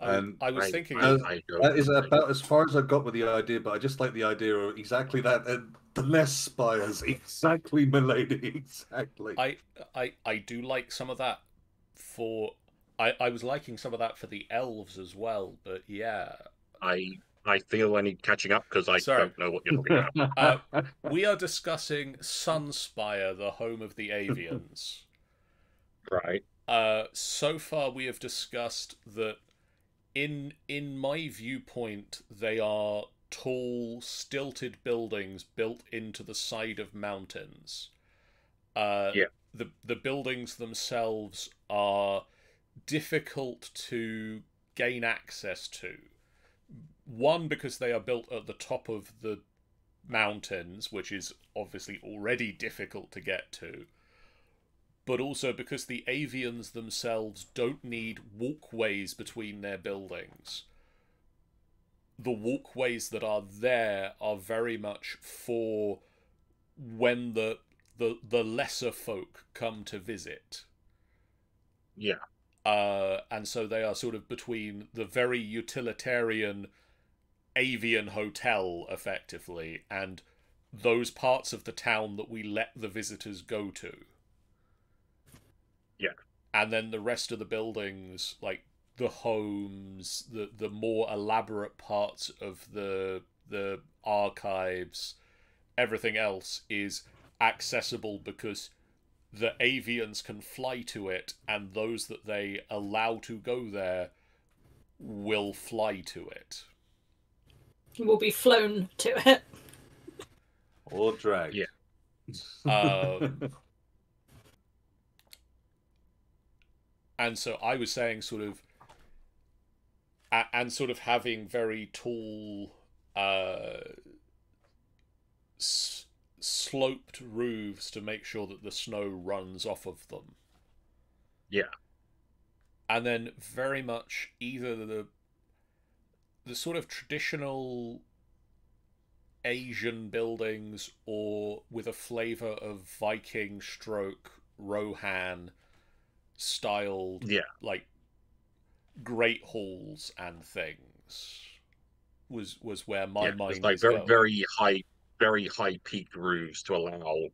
I, And I was I- thinking I- I That is about as far as I got with the idea, but I just like the idea of exactly that. And the nest spires, exactly, milady, exactly. I I I do like some of that for I I was liking some of that for the elves as well, but yeah. I I feel I need catching up because I Sorry. don't know what you're talking about. Uh, We are discussing Sunspire, the home of the avians. right. Uh, so far, we have discussed that in in my viewpoint, they are tall, stilted buildings built into the side of mountains. Uh, Yeah. The the buildings themselves are difficult to gain access to. One because they are built at the top of the mountains, which is obviously already difficult to get to but also because the avians themselves don't need walkways between their buildings. The walkways that are there are very much for when the the, the lesser folk come to visit. Yeah. Uh, and so they are sort of between the very utilitarian avian hotel, effectively, and those parts of the town that we let the visitors go to. Yeah. And then the rest of the buildings, like the homes, the the more elaborate parts of the the archives, everything else is accessible because the avians can fly to it, and those that they allow to go there will fly to it. Will be flown to it. or dragged. Yeah. Um, and so I was saying, sort of, and sort of having very tall, uh, s- sloped roofs to make sure that the snow runs off of them. Yeah. And then very much either the the sort of traditional Asian buildings or with a flavor of Viking stroke Rohan styled Yeah. like great halls and things was was where my yeah, mind it's like very going. very high, very high peaked roofs to allow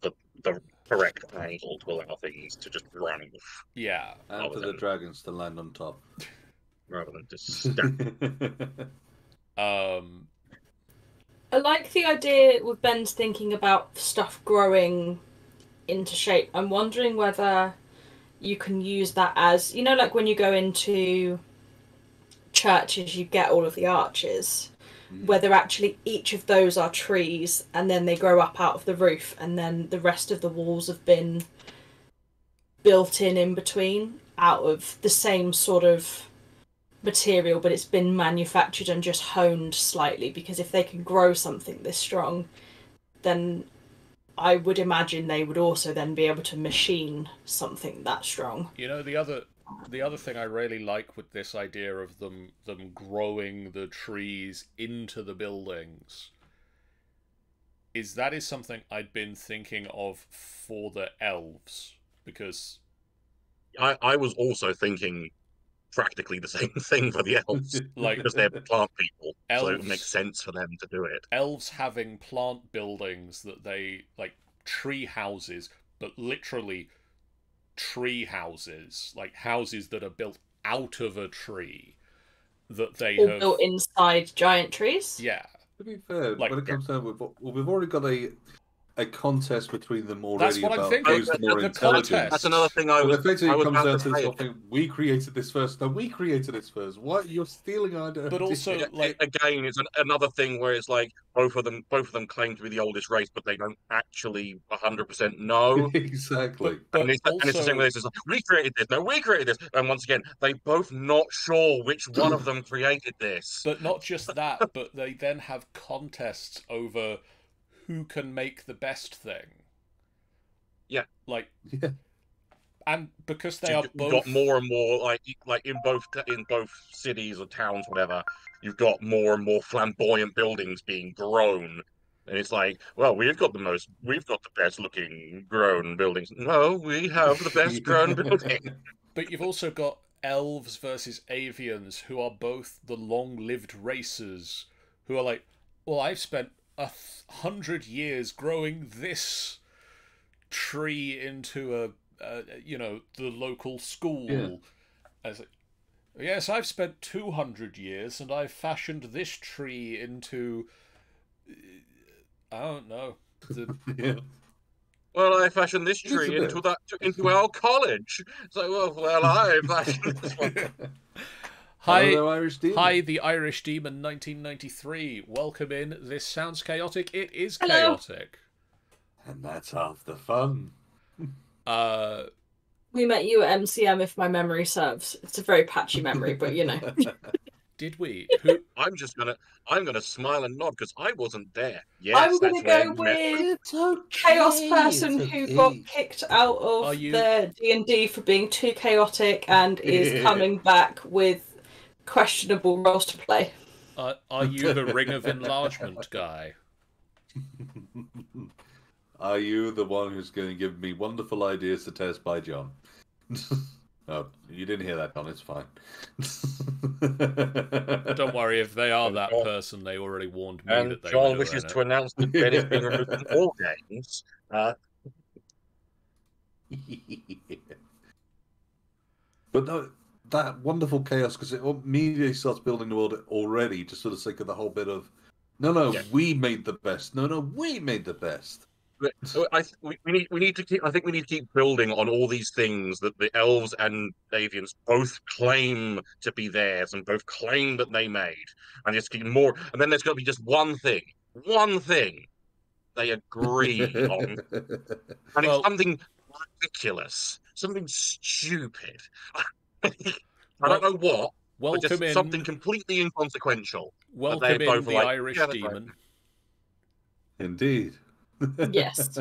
the the correct angle to allow things to just run off yeah and for the dragons to land on top. rather than just stack. um I like the idea with Ben's thinking about stuff growing into shape. I'm wondering whether you can use that as you know, like when you go into churches, you get all of the arches. Mhm. Whether actually each of those are trees and then they grow up out of the roof, and then the rest of the walls have been built in in between out of the same sort of material, but it's been manufactured and just honed slightly. Because if they can grow something this strong, then I would imagine they would also then be able to machine something that strong. You know the other the other thing I really like with this idea of them them growing the trees into the buildings is that is something I'd been thinking of for the elves because I, I was also thinking practically the same thing for the elves like because they're plant people, so it makes sense for them to do it. elves having plant buildings that they like tree houses, but literally tree houses, like houses that are built out of a tree that they All have. built inside giant trees. Yeah, To be fair, Like- when it comes down, we've, well, we've already got a a contest between them That's already what I'm thinking. who's the The- more the intelligent. contest. That's another thing I But was. effectively, I it was comes about down to to say. something. We created this first. No, we created this first. What you're stealing our idea. But also- Yeah, like- again, it's an, another thing where it's like both of them, both of them claim to be the oldest race, but they don't actually 100 percent know. exactly. but and, it's, and it's the same also- way. It's like, we created this. No, we created this. And once again, they both not sure which one of them created this. But not just that, but they then have contests over who can make the best thing. Yeah. Like, Yeah. and because they So are you've both got more and more like like in both in both cities or towns, whatever. You've got more and more flamboyant buildings being grown. And it's like, well, we've got the most, we've got the best looking grown buildings. No, we have the best grown building. But you've also got elves versus avians, who are both the long-lived races, who are like, well, I've spent a hundred years growing this tree into a, uh, you know, the local school. Yeah. As a, yes, I've spent two hundred years, and I've fashioned this tree into, uh, I don't know, the yeah. Well, I fashioned this It is a tree into that into our college. So, well, well I fashioned this one. Hi, Hello, Irish demon. Hi, the Irish Demon 1993. Welcome in. This sounds chaotic. It is Hello. chaotic. And that's half the fun. Uh, We met you at MCM, if my memory serves. It's a very patchy memory, but you know. did we? Who? I'm just gonna, I'm gonna smile and nod because I wasn't there. Yes, I'm gonna go with okay. chaos person who okay. got kicked out of you- the D and D for being too chaotic and is coming back with questionable roles to play. Uh, are you the Ring of Enlargement guy? Are you the one who's going to give me wonderful ideas to test by John? oh, you didn't hear that, John. It's fine. Don't worry, if they are And that John- person, they already warned me And that they John wishes to it. announce that Ben is being removed from all games. Uh, but no, that wonderful chaos because it immediately starts building the world already, just for the sake of the whole bit of, no, no, Yeah. we made the best. No, no, we made the best. But so oh, I we, we need we need to keep I think we need to keep building on all these things that the elves and avians both claim to be theirs and both claim that they made and just keep more and then there's got to be just one thing one thing they agree on and Well- it's something ridiculous something stupid I don't know what but just Welcome in. something completely inconsequential Welcome in, the like, Irish "Yeah, that's right." Demon. Indeed. Yes.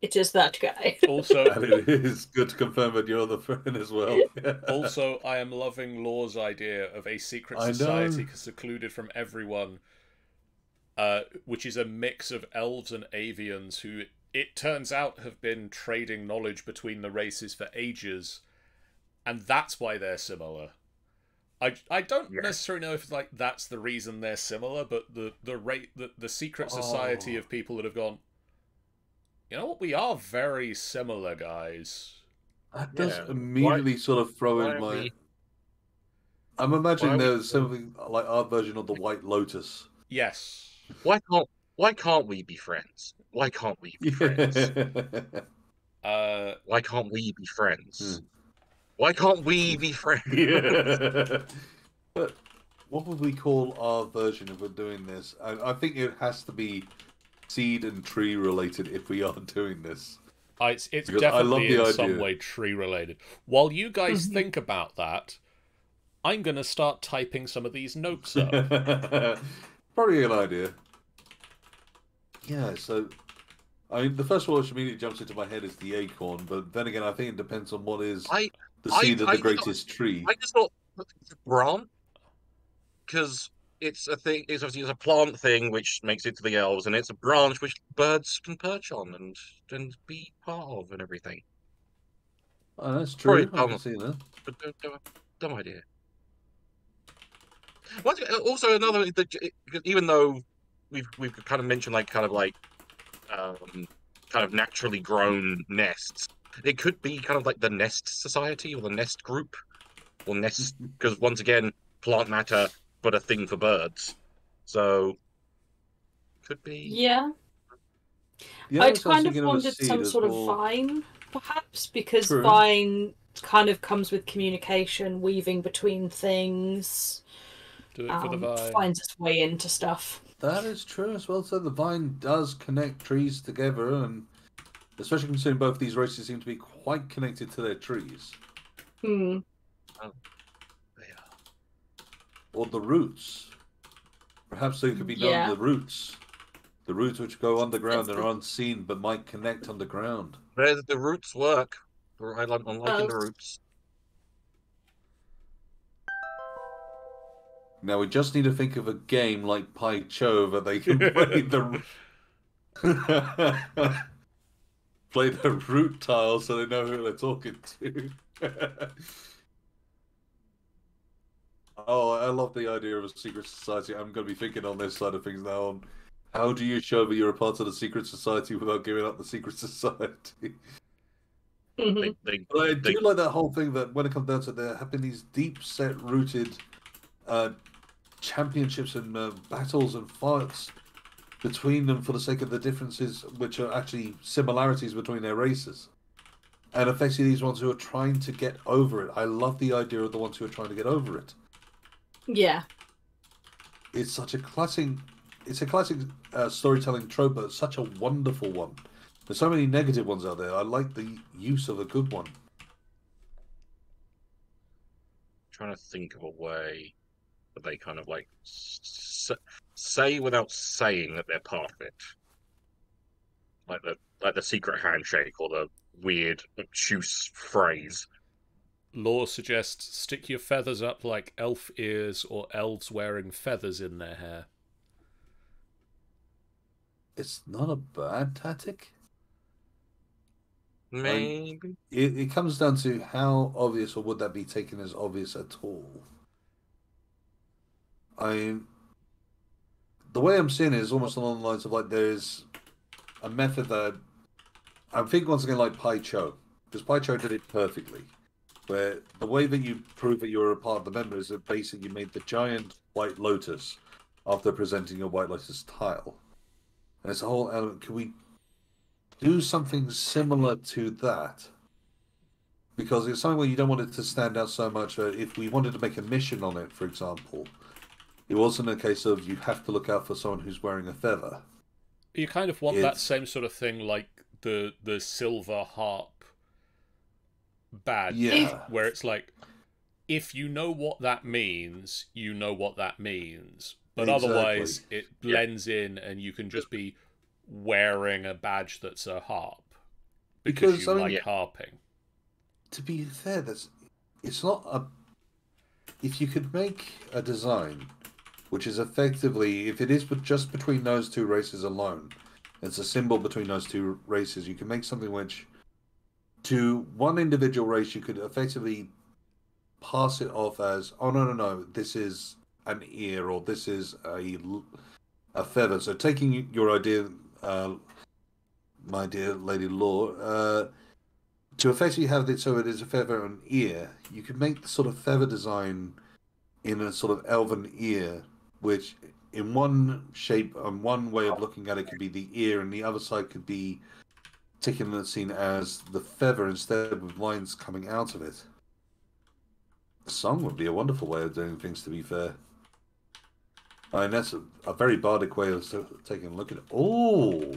It is that guy. Also, and it is good to confirm that you're the friend as well. also, I am loving Law's idea of a secret society secluded from everyone, uh, which is a mix of elves and avians who, it turns out, have been trading knowledge between the races for ages, and that's why they're similar. I, I don't Yeah. necessarily know if like that's the reason they're similar, but the the rate the, the secret society Oh. of people that have gone. You know what? We are very similar, guys. That does Yeah. immediately sort of throw in my. we- I'm why imagining we- there's something like our version of the White Lotus. Yes. why can't why can't we be friends why can't we be friends Uh, Why can't we be friends? Hmm. Why can't we be friends? yeah. But what would we call our version if we're doing this? I, I think it has to be seed and tree related if we are doing this. Uh, It's it's Because I love definitely the in some way tree related. While you guys Mhm. think about that, I'm gonna start typing some of these notes up. Probably an idea. Yeah, so I mean, the first one which immediately jumps into my head is the acorn, but then again, I think it depends on what is I the I- seed of I the thought- greatest tree. I just thought it's a branch because it's a thing. It's obviously it's a plant thing which makes it to the elves, and it's a branch which birds can perch on and and be part of and everything. Oh, that's true. Probably I can dumb. see that. But dumb, dumb, dumb idea. Also, another even though we've we've kind of mentioned like kind of like um, kind of naturally grown nests, it could be kind of like the nest society or the nest group or nest because once again, plant matter, but a thing for birds. So could be. Yeah, Yeah, I'd so I was kind of thinking wanted some as sort of well. vine, perhaps, because True. vine kind of comes with communication, weaving between things, Do it for the um, vine. finds its way into stuff. That is true as well. So the vine does connect trees together, and especially considering both these races seem to be quite connected to their trees Hmm. They are. or the roots. Perhaps they could be known Yeah. the roots, the roots which go underground and are unseen but might connect underground. There's the roots work. I like I'm liking the Oh. roots. Now we just need to think of a game like Pai Sho that they can play the play the root tile so they know who they're talking to. oh, I love the idea of a secret society. I'm going to be thinking on this side of things now. On how do you show that you're a part of the secret society without giving up the secret society? Mhm. They, they, But I they, do like that whole thing that when it comes down to it, there have been these deep set rooted uh, championships and uh, battles and fights between them for the sake of the differences, which are actually similarities between their races. And effectively, these ones who are trying to get over it. I love the idea of the ones who are trying to get over it. Yeah. It's such a classic. It's a classic uh, storytelling trope, but such a wonderful one. There's so many negative ones out there. I like the use of a good one. trying to think of a way that they kind of like s- say without saying that they're part of it, like the like the secret handshake or the weird obtuse phrase. Law suggests stick your feathers up like elf ears or elves wearing feathers in their hair. It's not a bad tactic. Maybe It, it comes down to how obvious, or would that be taken as obvious at all? I, mean, the way I'm seeing it is almost along the lines of like there's a method that I'm thinking once again like Pai Sho, because Pai Sho did it perfectly, where the way that you prove that you're a part of the member is that basically you made the giant white lotus after presenting your white lotus tile. And it's a whole element. Can we do something similar to that? Because it's something where you don't want it to stand out so much. If we wanted to make a mission on it, for example, it wasn't a case of you have to look out for someone who's wearing a feather. You kind of want that same sort of thing like the the silver harp badge, Yeah. where it's like, if you know what that means, you know what that means. But Exactly. otherwise, it blends in, and you can just be wearing a badge that's a harp because, Because, you I mean- like Yeah. harping. To be fair, that's it's not a. If you could make a design, which is effectively, if it is just between those two races alone, it's a symbol between those two races. You can make something which, to one individual race, you could effectively pass it off as, oh no no no, this is an ear or this is a a feather. So taking your idea, uh, my dear Lady Law, uh, to effectively have it so it is a feather and ear, you could make the sort of feather design in a sort of elven ear, which in one shape and one way of looking at it could be the ear, and the other side could be taken and seen as the feather instead with lines coming out of it. A song would be a wonderful way of doing things, to be fair. I mean, that's a, a very bardic way of taking a look at it. Oh!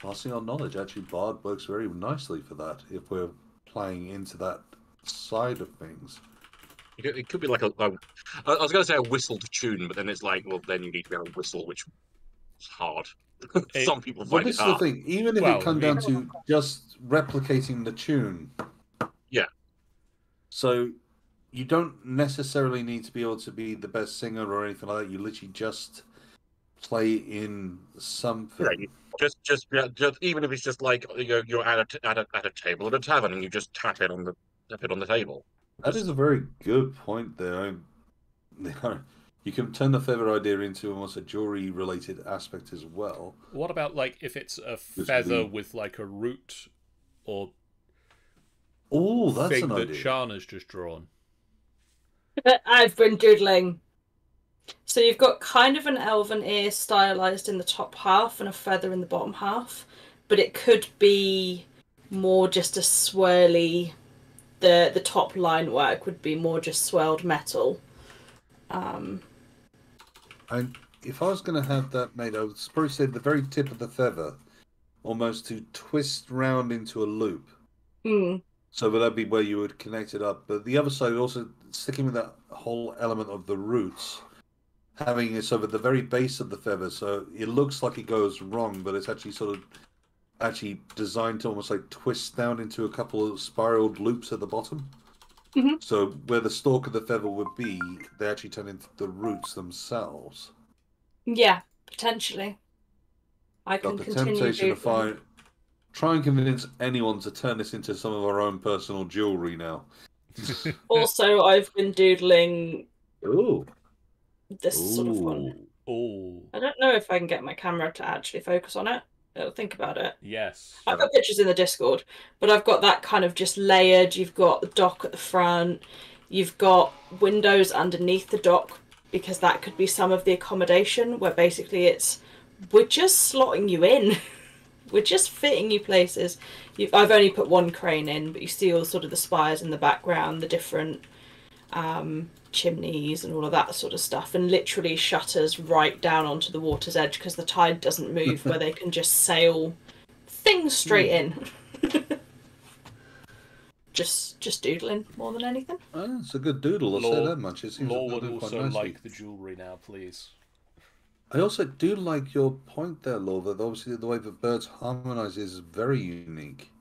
Passing on knowledge. Actually, Bard works very nicely for that if we're playing into that side of things. It could, it could be like a. a I I was going to say a whistled tune, but then it's like, well, then you need to be able to whistle, which is hard. It- Some people But find this it is the thing. Even if Well, it comes I down to just replicating the tune. Yeah. So you don't necessarily need to be able to be the best singer or anything like that. You literally just play in something. Yeah, Just, just, yeah, just even if it's just like you're, you're at a t- at a at a table at a tavern and you just tap it on the tap it on the table. That is a very good point there. I- You can turn the feather idea into almost a jewelry related aspect as well. What about like if it's a feather we- with like a root or Oh, that's thing an that idea. Shana's just drawn? Uh, I've been doodling. So you've got kind of an elven ear stylized in the top half and a feather in the bottom half, but it could be more just a swirly. The the top line work would be more just swirled metal. Um, And if I was going to have that made, I would probably say the very tip of the feather, almost to twist round into a loop. hmm, So that'd be where you would connect it up. But the other side, also sticking with that whole element of the roots, having it so at the very base of the feather, so it looks like it goes wrong, but it's actually sort of actually designed to almost like twist down into a couple of spiraled loops at the bottom. Mhm. So where the stalk of the feather would be, they actually turn into the roots themselves. yeah, potentially. I can Got the continue temptation to find. Try and convince anyone to turn this into some of our own personal jewelry now. Also, I've been doodling Ooh. this sort of one. Oh, I don't know if I can get my camera to actually focus on it. I'll think about it. yes. I've got pictures in the Discord, but I've got that kind of just layered. You've got the dock at the front, you've got windows underneath the dock because that could be some of the accommodation where basically it's we're just slotting you in. we're just fitting you places. You've, I've only put one crane in, but you see all sort of the spires in the background, the different um, chimneys and all of that sort of stuff, and literally shutters right down onto the water's edge because the tide doesn't move, where they can just sail things straight in. just, just doodling more than anything. Oh, it's a good doodle. I'll say that much. It seems Law to would also nicely. like the jewellery now, please. I also do like your point there, Law, that obviously the way that birds harmonise is very unique.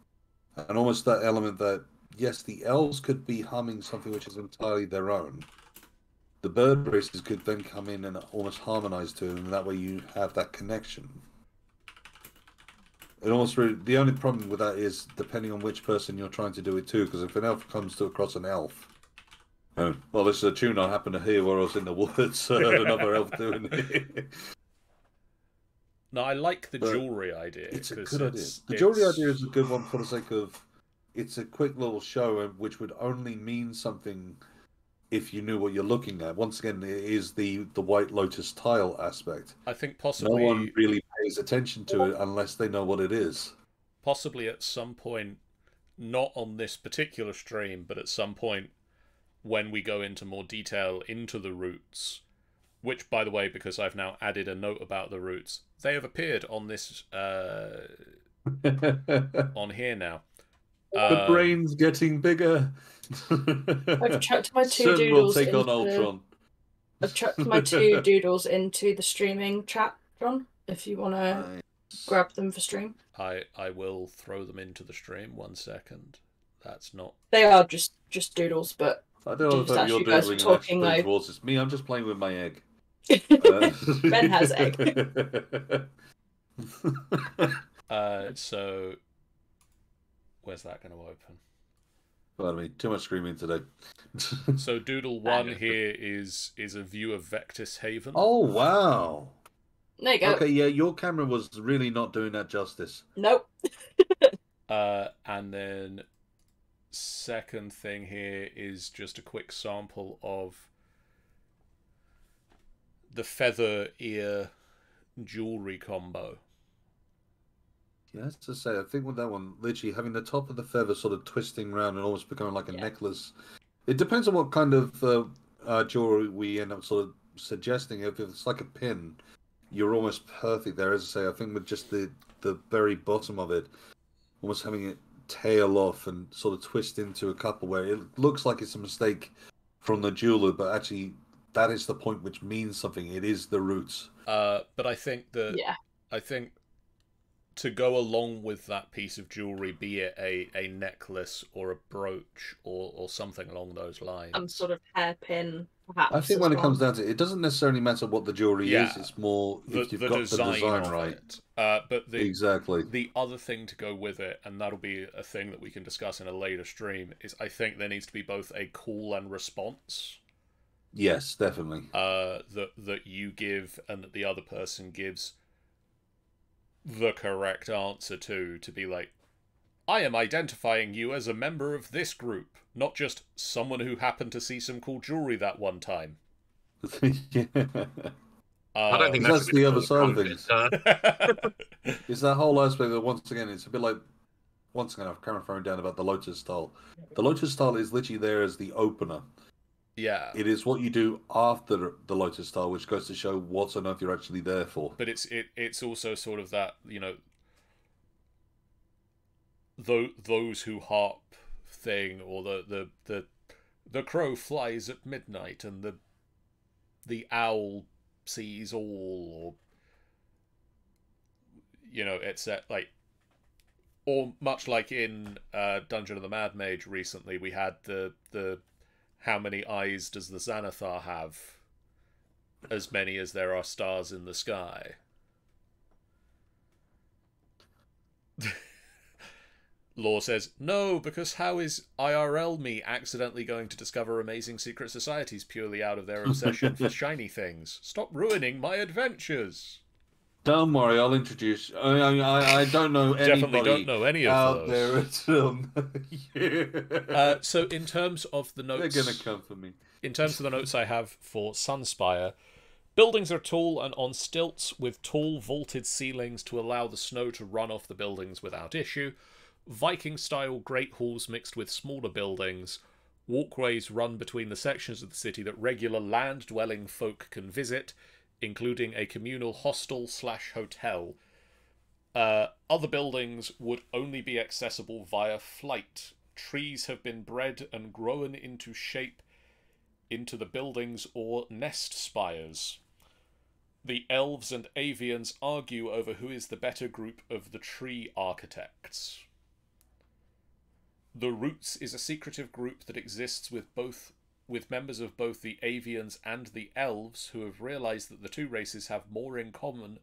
And almost that element that, yes, the elves could be humming something which is entirely their own. The bird races could then come in and almost harmonise to them. and that way you have that connection. It almost really, the only problem with that is depending on which person you're trying to do it to, because if an elf comes to across an elf, Oh, well, this is a tune I happen to hear while I was in the woods. I heard another elf doing it. No, I like the But jewellery idea. It's a 'cause good idea. it's- The jewelry it's- idea is a good one for the sake of it's a quick little show which would only mean something if you knew what you're looking at. Once again, it is the the White Lotus tile aspect. I think possibly No one really pays attention to it unless they know what it is. possibly at some point, not on this particular stream, but at some point when we go into more detail into the roots, which, by the way, because I've now added a note about the roots, they have appeared on this uh, on here now. The brain's getting bigger. I've chucked my two Soon we'll doodles take on into- Ultron. I've chucked my two doodles into the streaming chat, John. If you want to grab them for stream, I I will throw them into the stream. One second. That's not. they are just just doodles, but I don't know if you're you guys were doodling talking, actually though. towards it's me. I'm just playing with my egg. Uh, Ben has egg. Uh, so where's that going to open? Pardon me, too much screaming today. So Doodle One here is is a view of Vectis Haven. oh wow! there you go. Okay, yeah, your camera was really not doing that justice. Nope. Uh, and then second thing here is just a quick sample of the feather ear jewelry combo. Yeah, that's to say, I think with that one, literally having the top of the feather sort of twisting around and almost becoming like a Yeah. necklace. It depends on what kind of uh, uh, jewelry we end up sort of suggesting. If it's like a pin, you're almost perfect there. As I say, I think with just the the very bottom of it, almost having it tail off and sort of twist into a couple where it looks like it's a mistake from the jeweler, but actually that is the point which means something. It is the roots. Uh, but I think that Yeah. I think to go along with that piece of jewelry, be it a, a necklace or a brooch or, or something along those lines. Some sort of hairpin perhaps. I think as when it comes down to it, it doesn't necessarily matter what the jewelry Yeah. is. It's more the, if you've the got design, the design right. Uh, but the Exactly. the other thing to go with it, and that'll be a thing that we can discuss in a later stream, is I think there needs to be both a call and response Yes, definitely. uh, that that you give and that the other person gives the correct answer to to be like, I am identifying you as a member of this group, not just someone who happened to see some cool jewelry that one time. yeah. Uh, I don't think That's that's, the other side of point, things. uh, It's that whole aspect that once again, it's a bit like once again, I've kind of thrown down about the Lotus tile. The Lotus tile is literally there as the opener. Yeah, It is what you do after the Lotus Star, which goes to show what on earth you're actually there for. but it's it it's also sort of that you know tho- those who harp thing or the the the the crow flies at midnight and the the owl sees all or you know it's that like or much like in uh, Dungeon of the Mad Mage recently we had the the how many eyes does the Xanathar have as many as there are stars in the sky Law says, no, because how is IRL me accidentally going to discover amazing secret societies purely out of their obsession for shiny things? Stop ruining my adventures. Don't worry, I'll introduce. I, I, I don't know anybody Definitely don't know any of out those. there at all. Uh, so, in terms of the notes, They're gonna come for me. in terms of the notes I have for Sunspire, buildings are tall and on stilts with tall vaulted ceilings to allow the snow to run off the buildings without issue. Viking style great halls mixed with smaller buildings. Walkways run between the sections of the city that regular land dwelling folk can visit, including a communal hostel slash hotel. Uh, other buildings would only be accessible via flight. Trees have been bred and grown into shape into the buildings or nest spires. The elves and avians argue over who is the better group of the tree architects. The Roots is a secretive group that exists with both with members of both the avians and the elves who have realized that the two races have more in common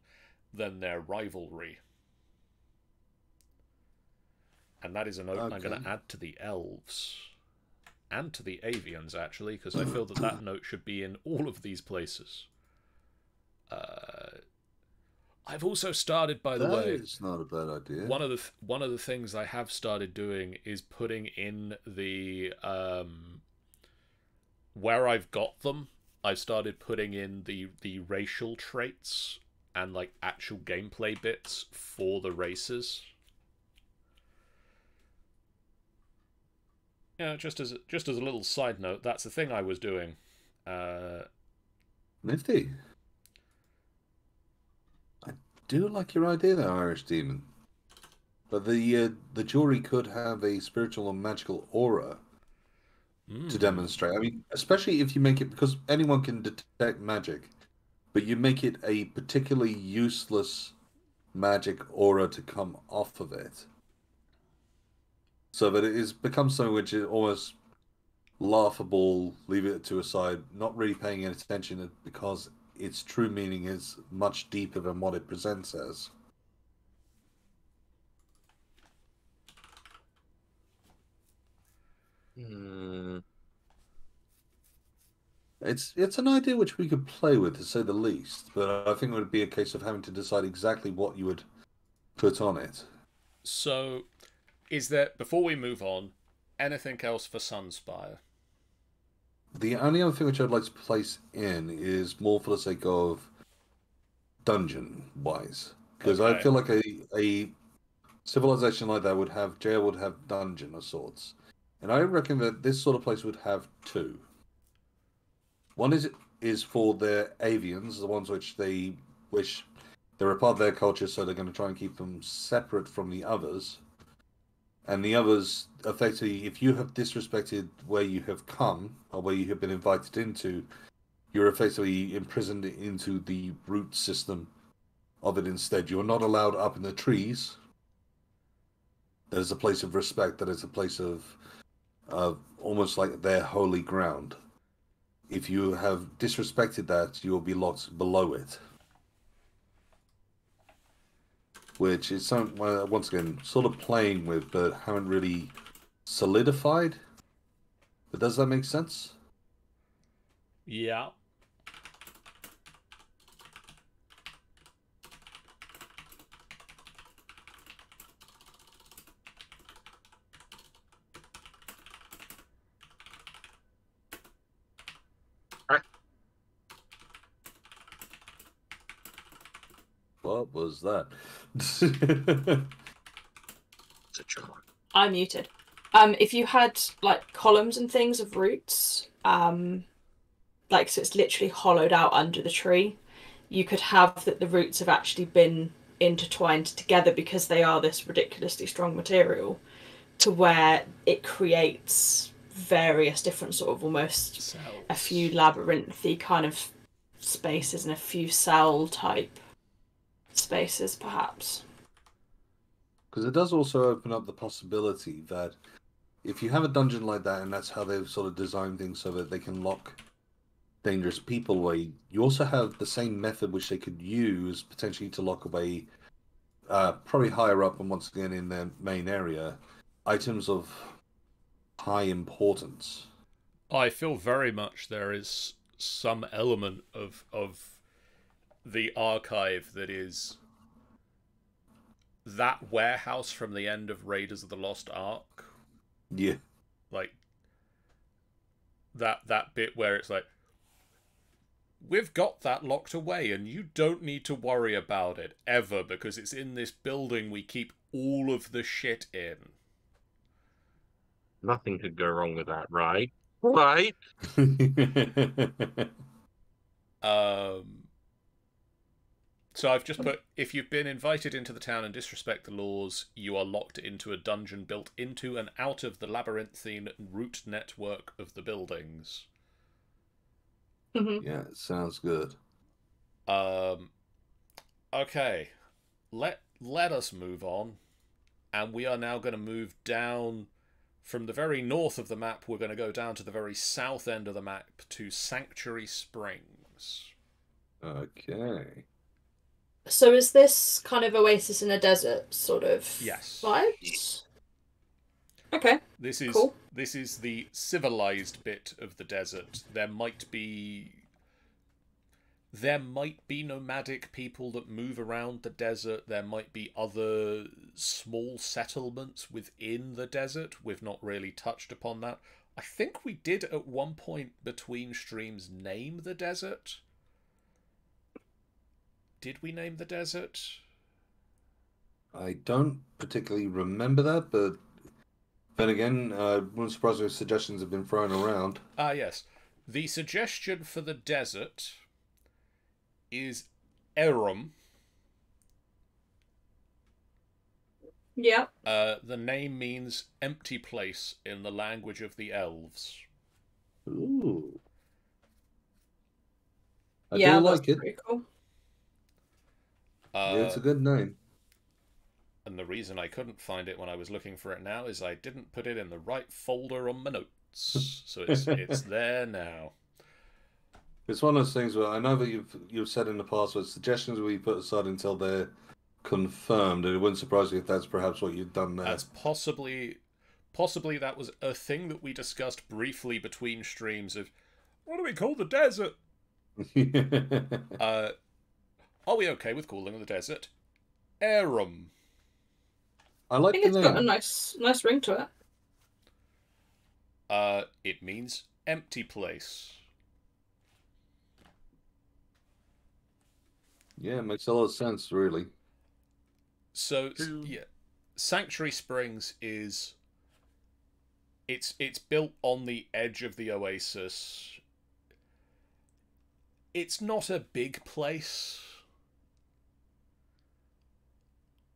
than their rivalry. And that is a note I'm going to add to the elves and to the avians actually because I feel that that note should be in all of these places. Uh, I've also started, by the That way, it's not a bad idea. one of the th- one of the things I have started doing is putting in the um, where I've got them. I've started putting in the the racial traits and like actual gameplay bits for the races. Yeah, just as just as a little side note, that's the thing I was doing. Uh, Nifty. I do like your idea there, Irish Demon. But the uh, the jewelry could have a spiritual and magical aura to mm, demonstrate. I mean, especially if you make it because anyone can detect magic, but you make it a particularly useless magic aura to come off of it, so that it is becomes something which is almost laughable. Leave it to a side, not really paying any attention because its true meaning is much deeper than what it presents as. Hmm. It's it's an idea which we could play with, to say the least. But I think it would be a case of having to decide exactly what you would put on it. So, is there before we move on anything else for Sunspire? The only other thing which I'd like to place in is more for the sake of dungeon wise, because I feel like a a civilization like that would have jail would have dungeon of sorts, and I reckon that this sort of place would have two. One is is for the avians, the ones which they wish they're a part of their culture, so they're going to try and keep them separate from the others. And the others, effectively, if you have disrespected where you have come or where you have been invited into, you're effectively imprisoned into the root system of it instead. You're not allowed up in the trees. That is a place of respect. That is a place of, of almost like their holy ground. if you have disrespected that, you will be locked below it. Which is some well, once again sort of playing with, but haven't really solidified. But does that make sense? Yeah. What was that? It's a jar. I muted. Um, if you had like columns and things of roots, um, like so it's literally hollowed out under the tree, you could have that the roots have actually been intertwined together because they are this ridiculously strong material, to where it creates various different sort of almost a few labyrinthy kind of spaces and a few cell type spaces perhaps. Because it does also open up the possibility that if you have a dungeon like that, and that's how they've sort of designed things so that they can lock dangerous people away, you also have the same method which they could use potentially to lock away, uh, probably higher up and once again in their main area, items of high importance. I feel very much there is some element of of the archive that is that warehouse from the end of Raiders of the Lost Ark, Yeah. like that that bit where it's like we've got that locked away and you don't need to worry about it ever because it's in this building we keep all of the shit in. Nothing could go wrong with that, right? Right? Um, so I've just put if you've been invited into the town and disrespect the laws, you are locked into a dungeon built into and out of the labyrinthine root network of the buildings. Mhm. yeah, it sounds good. Um, okay, let let us move on, and we are now going to move down from the very north of the map. We're going to go down to the very south end of the map to Sanctuary Springs. Okay. So is this kind of oasis in a desert sort of Yes. vibes? Okay. This is Cool. this is the civilized bit of the desert. There might be there might be nomadic people that move around the desert. There might be other small settlements within the desert. We've not really touched upon that. I think we did at one point between streams name the desert. Did we name the desert? I don't particularly remember that, but then again, uh, wouldn't surprise me if suggestions have been thrown around. Ah, yes. The suggestion for the desert is Erum. Yeah. Uh, the name means empty place in the language of the elves. Ooh. I yeah, do that's like it. pretty cool. Uh, yeah, it's a good name. And the reason I couldn't find it when I was looking for it now is I didn't put it in the right folder on my notes. so it's it's there now. It's one of those things where I know that you've you've said in the past where suggestions will be put aside until they're confirmed, and it wouldn't surprise me if that's perhaps what you've done there. That's possibly possibly that was a thing that we discussed briefly between streams of what do we call the desert? Uh, are we okay with calling the desert? Arum. I like I like think the it's got a nice nice ring to it. Uh, it means empty place. Yeah, it makes a lot of sense, really. So s- yeah, Sanctuary Springs is it's it's built on the edge of the oasis. It's not a big place.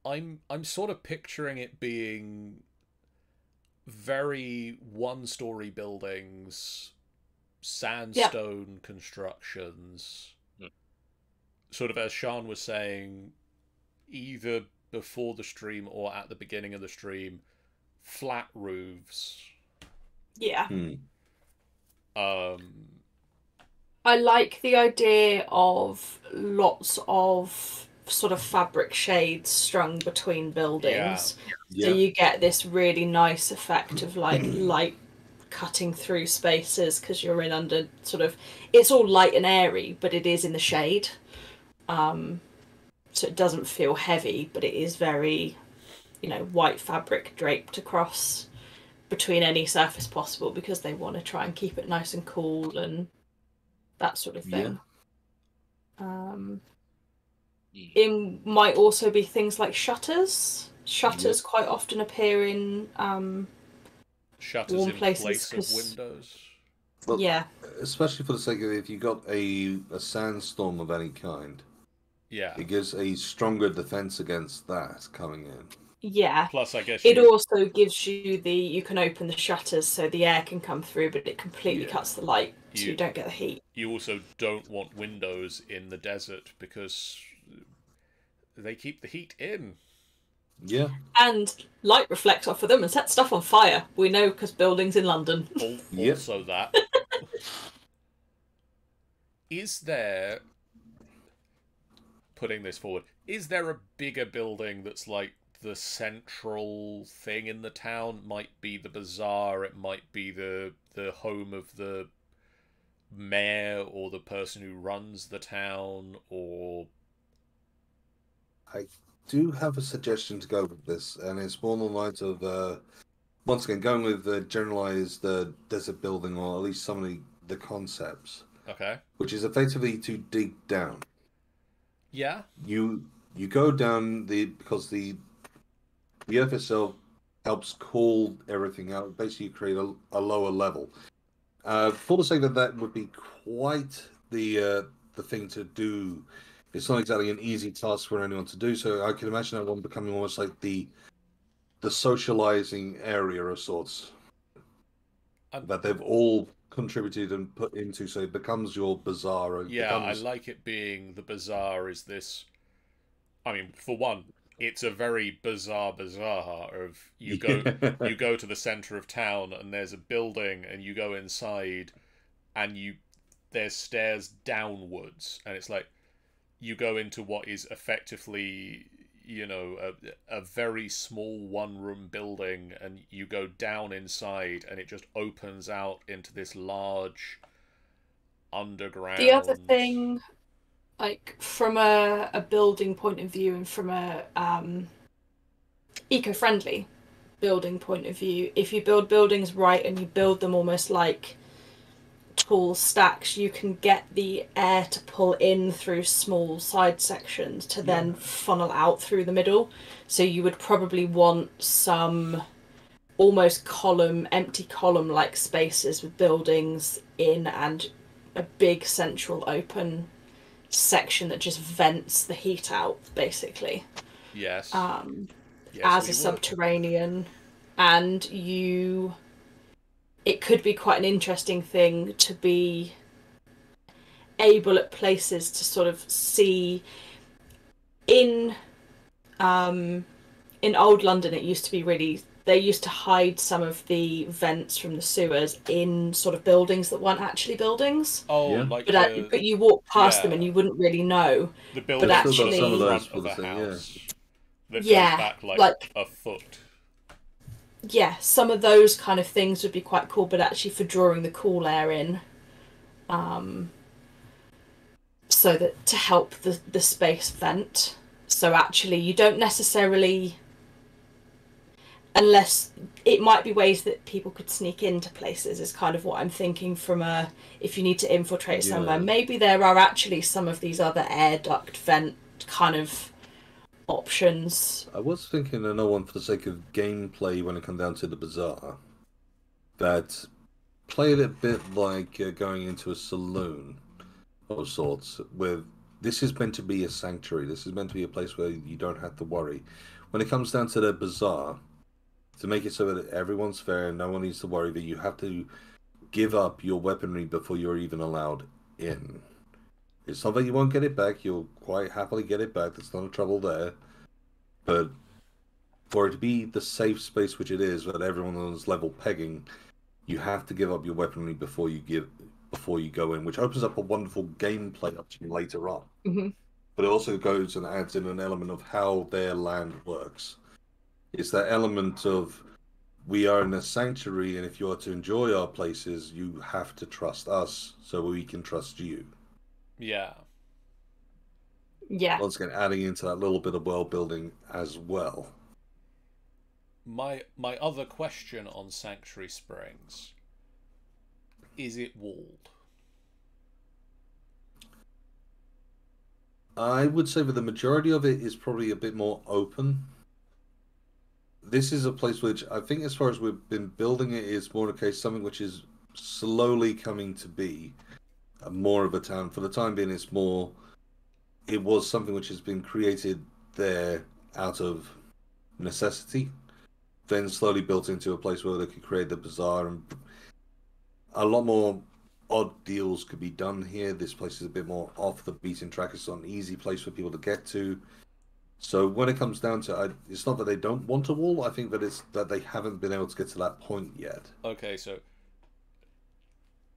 I'm I'm sort of picturing it being very one-story buildings, sandstone constructions. Hmm. Sort of as Sean was saying, either before the stream or at the beginning of the stream, flat roofs. Yeah. Hmm. Um, I like the idea of lots of sort of fabric shades strung between buildings. Yeah. So you get this really nice effect of like light cutting through spaces because you're in under sort of it's all light and airy, but it is in the shade. Um, so it doesn't feel heavy, but it is very, you know, white fabric draped across between any surface possible because they want to try and keep it nice and cool and that sort of thing. Um, it might also be things like shutters. Shutters quite often appear in um, Shutters Warm in places, place of 'cause- windows. Well, yeah. Especially for the sake of if you got a, a sandstorm of any kind, Yeah. it gives a stronger defense against that coming in. Yeah. Plus, I guess It you, also gives you the you can open the shutters so the air can come through, but it completely Yeah. cuts the light, so You- you don't get the heat. you also don't want windows in the desert because they keep the heat in. Yeah. And light reflects off of them and sets stuff on fire. We know because buildings in London. Al- Yep. Also, that is there. Putting this forward, is there a bigger building that's like the central thing in the town? Might be the bazaar. It might be the the home of the mayor or the person who runs the town, or I do have a suggestion to go with this, and it's more along the lines of uh, once again going with the generalized uh, desert building, or at least some of the, the concepts, okay, which is effectively to dig down. yeah, You you go down the because the the earth itself helps cool everything out. Basically, you create a, a lower level. Uh, for the sake that that would be quite the uh, the thing to do. It's not exactly an easy task for anyone to do. So I can imagine that one becoming almost like the the socializing area of sorts Um, that they've all contributed and put into. So it becomes your bazaar. It Yeah, I like it being the bazaar is this. I mean, for one, it's a very bizarre bazaar of you go you go to the center of town and there's a building and you go inside and you there's stairs downwards and it's like you go into what is effectively you know a, a very small one room building and you go down inside and it just opens out into this large underground. The other thing, like from a, a building point of view and from a um, eco-friendly building point of view, if you build buildings right and you build them almost like tall stacks, you can get the air to pull in through small side sections to then funnel out through the middle. So you would probably want some almost column, empty column like spaces with buildings in and a big central open section that just vents the heat out basically yes, um, yes as a would. subterranean and you it could be quite an interesting thing to be able at places to sort of see in um in old london it used to be really they used to hide some of the vents from the sewers in sort of buildings that weren't actually buildings oh Yeah. like but, the, but you walk past them and you wouldn't really know the building I've in still got some of those of the the thing, yeah. house that Yeah, back like, like- a foot yeah, some of those kind of things would be quite cool, but actually for drawing the cool air in, um, so that to help the the space vent. So actually, you don't necessarily, unless it might be ways that people could sneak into places. Is kind of what I'm thinking from a if you need to infiltrate somewhere. Yeah. Maybe there are actually some of these other air duct vent kind of options. I was thinking another one for the sake of gameplay when it comes down to the bazaar. That played it a bit like uh, going into a saloon of sorts. With this is meant to be a sanctuary. This is meant to be a place where you don't have to worry. When it comes down to the bazaar, to make it so that everyone's fair and no one needs to worry that you have to give up your weaponry before you're even allowed in. It's not that you won't get it back. You'll quite happily get it back. There's not a trouble there. But for it to be the safe space which it is, that everyone is level pegging, you have to give up your weaponry before you give before you go in, which opens up a wonderful gameplay option later on. Mhm. But it also goes and adds in an element of how their land works. It's that element of we are in a sanctuary, and if you are to enjoy our places, you have to trust us so we can trust you. Yeah. Yeah. Once again, adding into that little bit of world building as well. My my other question on Sanctuary Springs is it walled? I would say that the majority of it is probably a bit more open. This is a place which I think, as far as we've been building it, is more a case something which is slowly coming to be more of a town. For the time being, it's more. It was something which has been created there out of necessity, then slowly built into a place where they could create the bazaar and a lot more odd deals could be done here. This place is a bit more off the beaten track. It's not an easy place for people to get to. So when it comes down to, I, it's not that they don't want a wall. I think that it's that they haven't been able to get to that point yet. Okay, so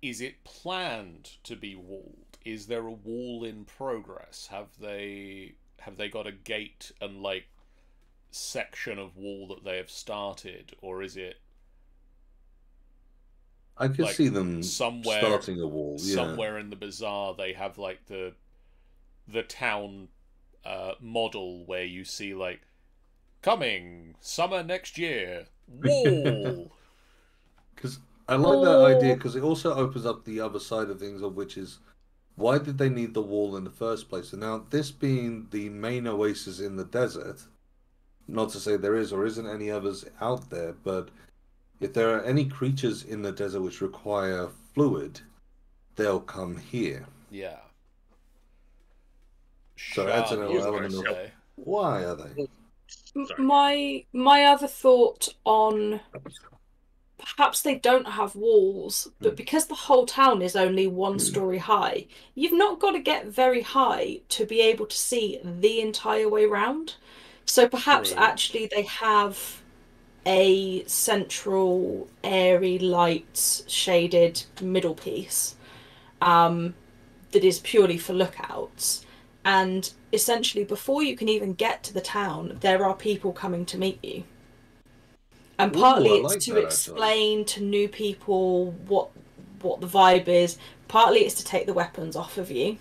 is it planned to be walled? Is there a wall in progress? Have they have they got a gate and like section of wall that they have started, or is it I could Like, see them somewhere- starting a wall. Yeah. somewhere in the bazaar they have like the the town uh, model where you see like coming summer next year wall I like that idea Oh. because it also opens up the other side of things, of which is why did they need the wall in the first place? And now this being the main oasis in the desert, not to say there is or isn't any others out there, but if there are any creatures in the desert which require fluid, they'll come here. yeah So that's an element of- Why are they? Sorry. My my other thought on perhaps they don't have walls, but Hmm. because the whole town is only one story high, you've not got to get very high to be able to see the entire way round. So perhaps True. actually they have a central airy light shaded middle piece um, that is purely for lookouts and essentially before you can even get to the town there are people coming to meet you and Ooh, partly I it's to that, actually. explain to new people what what the vibe is partly it's to take the weapons off of you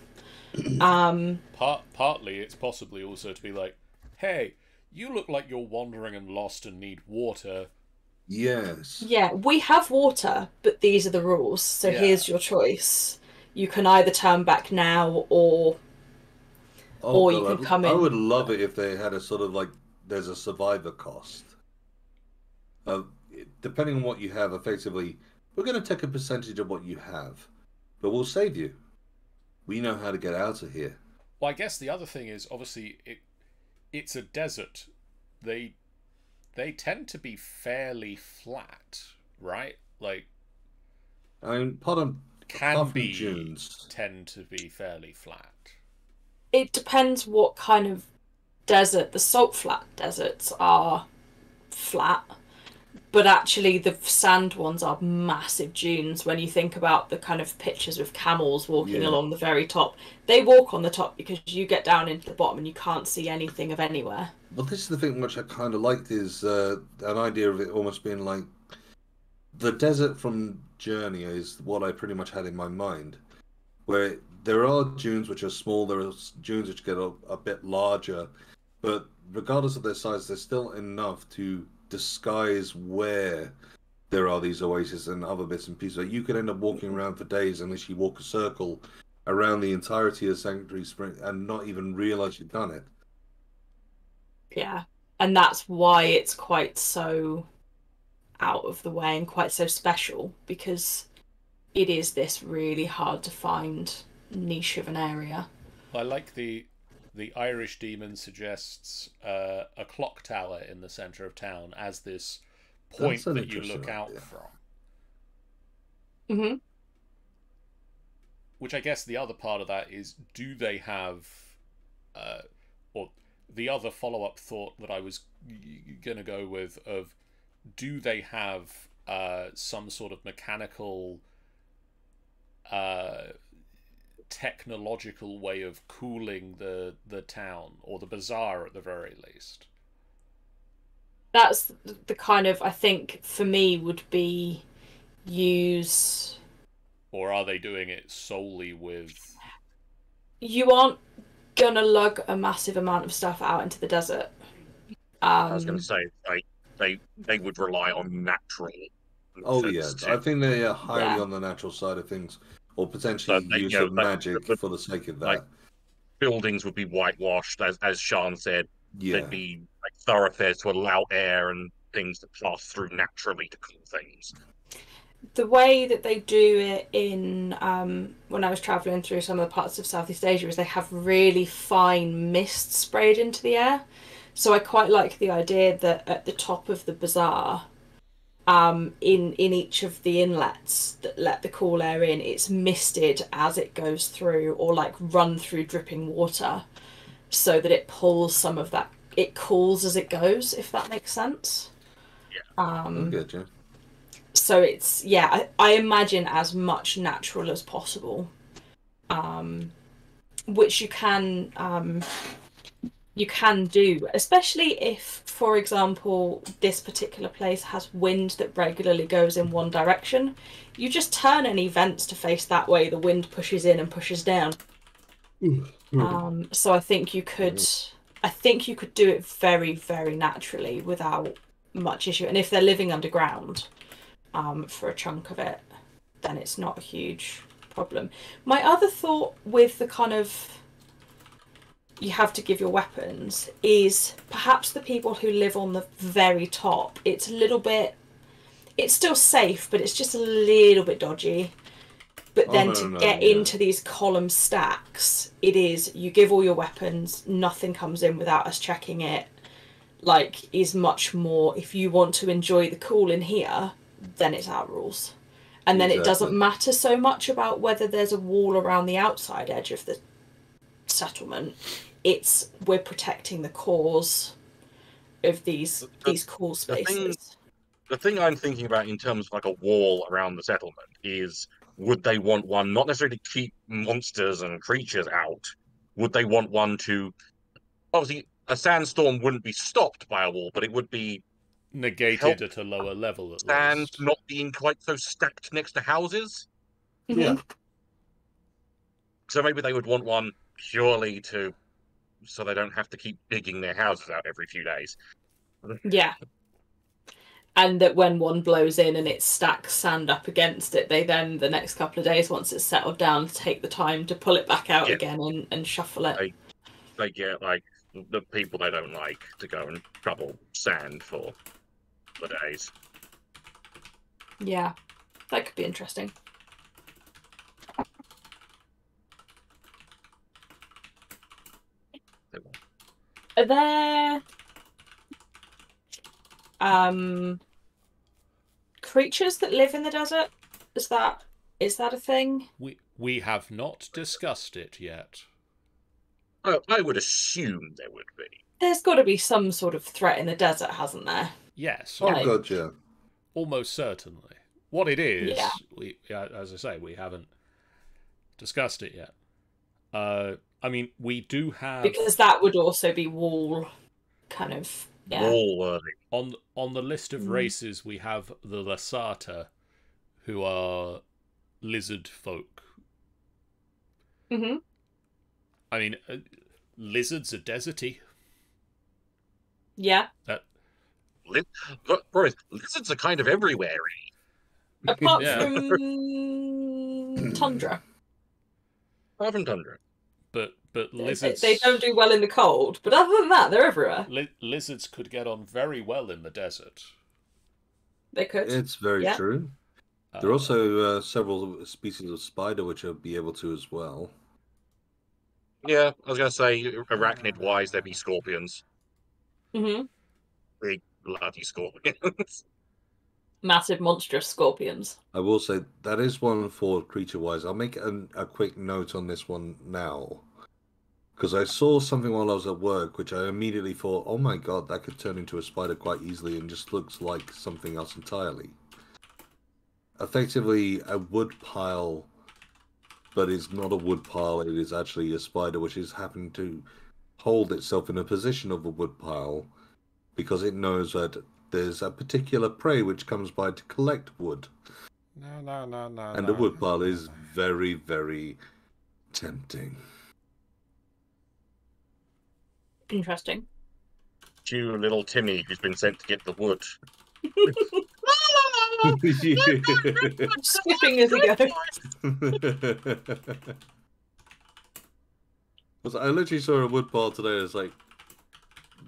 um Part, partly it's possibly also to be like hey you look like you're wandering and lost and need water Yes. yeah we have water but these are the rules so Yeah. here's your choice you can either turn back now or Oh, Or you can I'd- come I in. I would love it if they had a sort of like there's a survivor cost. Uh, depending on what you have, effectively, we're going to take a percentage of what you have, but we'll save you. We know how to get out of here. Well, I guess the other thing is obviously it it's a desert. They they tend to be fairly flat, right? Like I mean, part of can apart be dunes. tend to be fairly flat. it depends what kind of desert the salt flat deserts are flat but actually the sand ones are massive dunes when you think about the kind of pictures of camels walking Yeah. along the very top they walk on the top because you get down into the bottom and you can't see anything of anywhere Well, this is the thing which I kind of liked is uh, an idea of it almost being like the desert from Journey is what I pretty much had in my mind, where there are dunes which are small, there are dunes which get a, a bit larger, but regardless of their size, there's still enough to disguise where there are these oases and other bits and pieces. Like you could end up walking around for days unless you walk a circle around the entirety of Sanctuary Spring and not even realize you've done it. yeah and that's why it's quite so out of the way and quite so special because it is this really hard to find niche of an area I like the the Irish demon suggests uh, a clock tower in the center of town as this point That's that you interesting look out idea. from. hmm Which I guess the other part of that is do they have, uh, or the other follow up thought that I was going to go with of do they have uh, some sort of mechanical uh, technological way of cooling the the town or the bazaar at the very least. That's the kind of I think for me would be use. Or are they doing it solely with? You aren't gonna lug a massive amount of stuff out into the desert. Um, I was going to say like they they would rely on natural. Oh yeah, methods I think they are highly Yeah. on the natural side of things, or potentially But they- use you know, of but- magic but- for the sake of that. like, buildings would be whitewashed, as as Sean said. yeah, There'd be like thoroughfares to allow air and things to pass through naturally to cool things. the way that they do it in um, when I was traveling through some of the parts of Southeast Asia is they have really fine mist sprayed into the air. So I quite like the idea that at the top of the bazaar, um, in in each of the inlets that let the cool air in, it's misted as it goes through, or like run through dripping water, so that it pulls some of that. It cools as it goes, if that makes sense. Yeah. Um, I get you. so it's yeah I, I imagine as much natural as possible um which you can um you can do especially if for example this particular place has wind that regularly goes in one direction. You just turn any vents to face that way. The wind pushes in and pushes down. Um so i think you could i think you could do it very very naturally without much issue. And if they're living underground um, for a chunk of it, then it's not a huge problem. My other thought with the kind of you have to give your weapons is perhaps the people who live on the very top. It's a little bit, it's still safe, but it's just a little bit dodgy. But Oh, then no, to no, get into these column stacks, it is you give all your weapons, nothing comes in without us checking it. Like, is much more. If you want to enjoy the cool in here, then it's our rules. And then it doesn't matter so much about whether there's a wall around the outside edge of the settlement. It's we're protecting the cause of these The- these cool the thing- spaces. The thing I'm thinking about in terms of like a wall around the settlement is would they want one not necessarily to keep monsters and creatures out? Would they want one to obviously a sandstorm wouldn't be stopped by a wall, but it would be Negated at a lower level at sand least. not being quite so stacked next to houses. Yeah. So maybe they would want one purely to so they don't have to keep digging their houses out every few days. Yeah. And that when one blows in and it stacks sand up against it, they then the next couple of days, once it's settled down, take the time to pull it back out Yeah. again and, and shuffle it. Right. They get like the people they don't like to go and trouble sand for the days. Yeah, that could be interesting. They won't. Are there um creatures that live in the desert? Is that is that a thing? We we have not discussed it yet. I, I would assume there would be. There's got to be some sort of threat in the desert, hasn't there? Yes, Oh Right. god, yeah. almost certainly. What it is, Yeah. we as I say, we haven't discussed it yet. Uh, I mean, we do have Because that would also be wall kind of yeah. Wall worthy. on on the list of Mm. races we have the Lasata, who are lizard folk. hmm I mean, uh, lizards are deserty. Yeah. That Li- Look, lizards are kind of everywhere. Apart Yeah. from tundra. Apart from tundra. But but lizards They don't do well in the cold, but other than that, they're everywhere. li- lizards could get on very well in the desert. They could. It's very Yeah. true. There are also uh, several species of spider which will be able to as well. Yeah, I was going to say, arachnid wise, there'd be scorpions. Mm-hmm. Big, bloody scorpions. Massive, monstrous scorpions. I will say that is one for creature wise. I'll make a quick note on this one now. Because I saw something while I was at work, which I immediately thought, oh my god, that could turn into a spider quite easily and just looks like something else entirely. Effectively, a wood pile but it's not a wood pile. It is actually a spider which is happening to hold itself in a position of a wood pile because it knows that there's a particular prey which comes by to collect wood, No, no, no, no. and no, the wood pile no, is no. very, very tempting. Interesting. You little Timmy who's been sent to get the wood. Skipping as he goes. I literally saw a wood pile today. It's like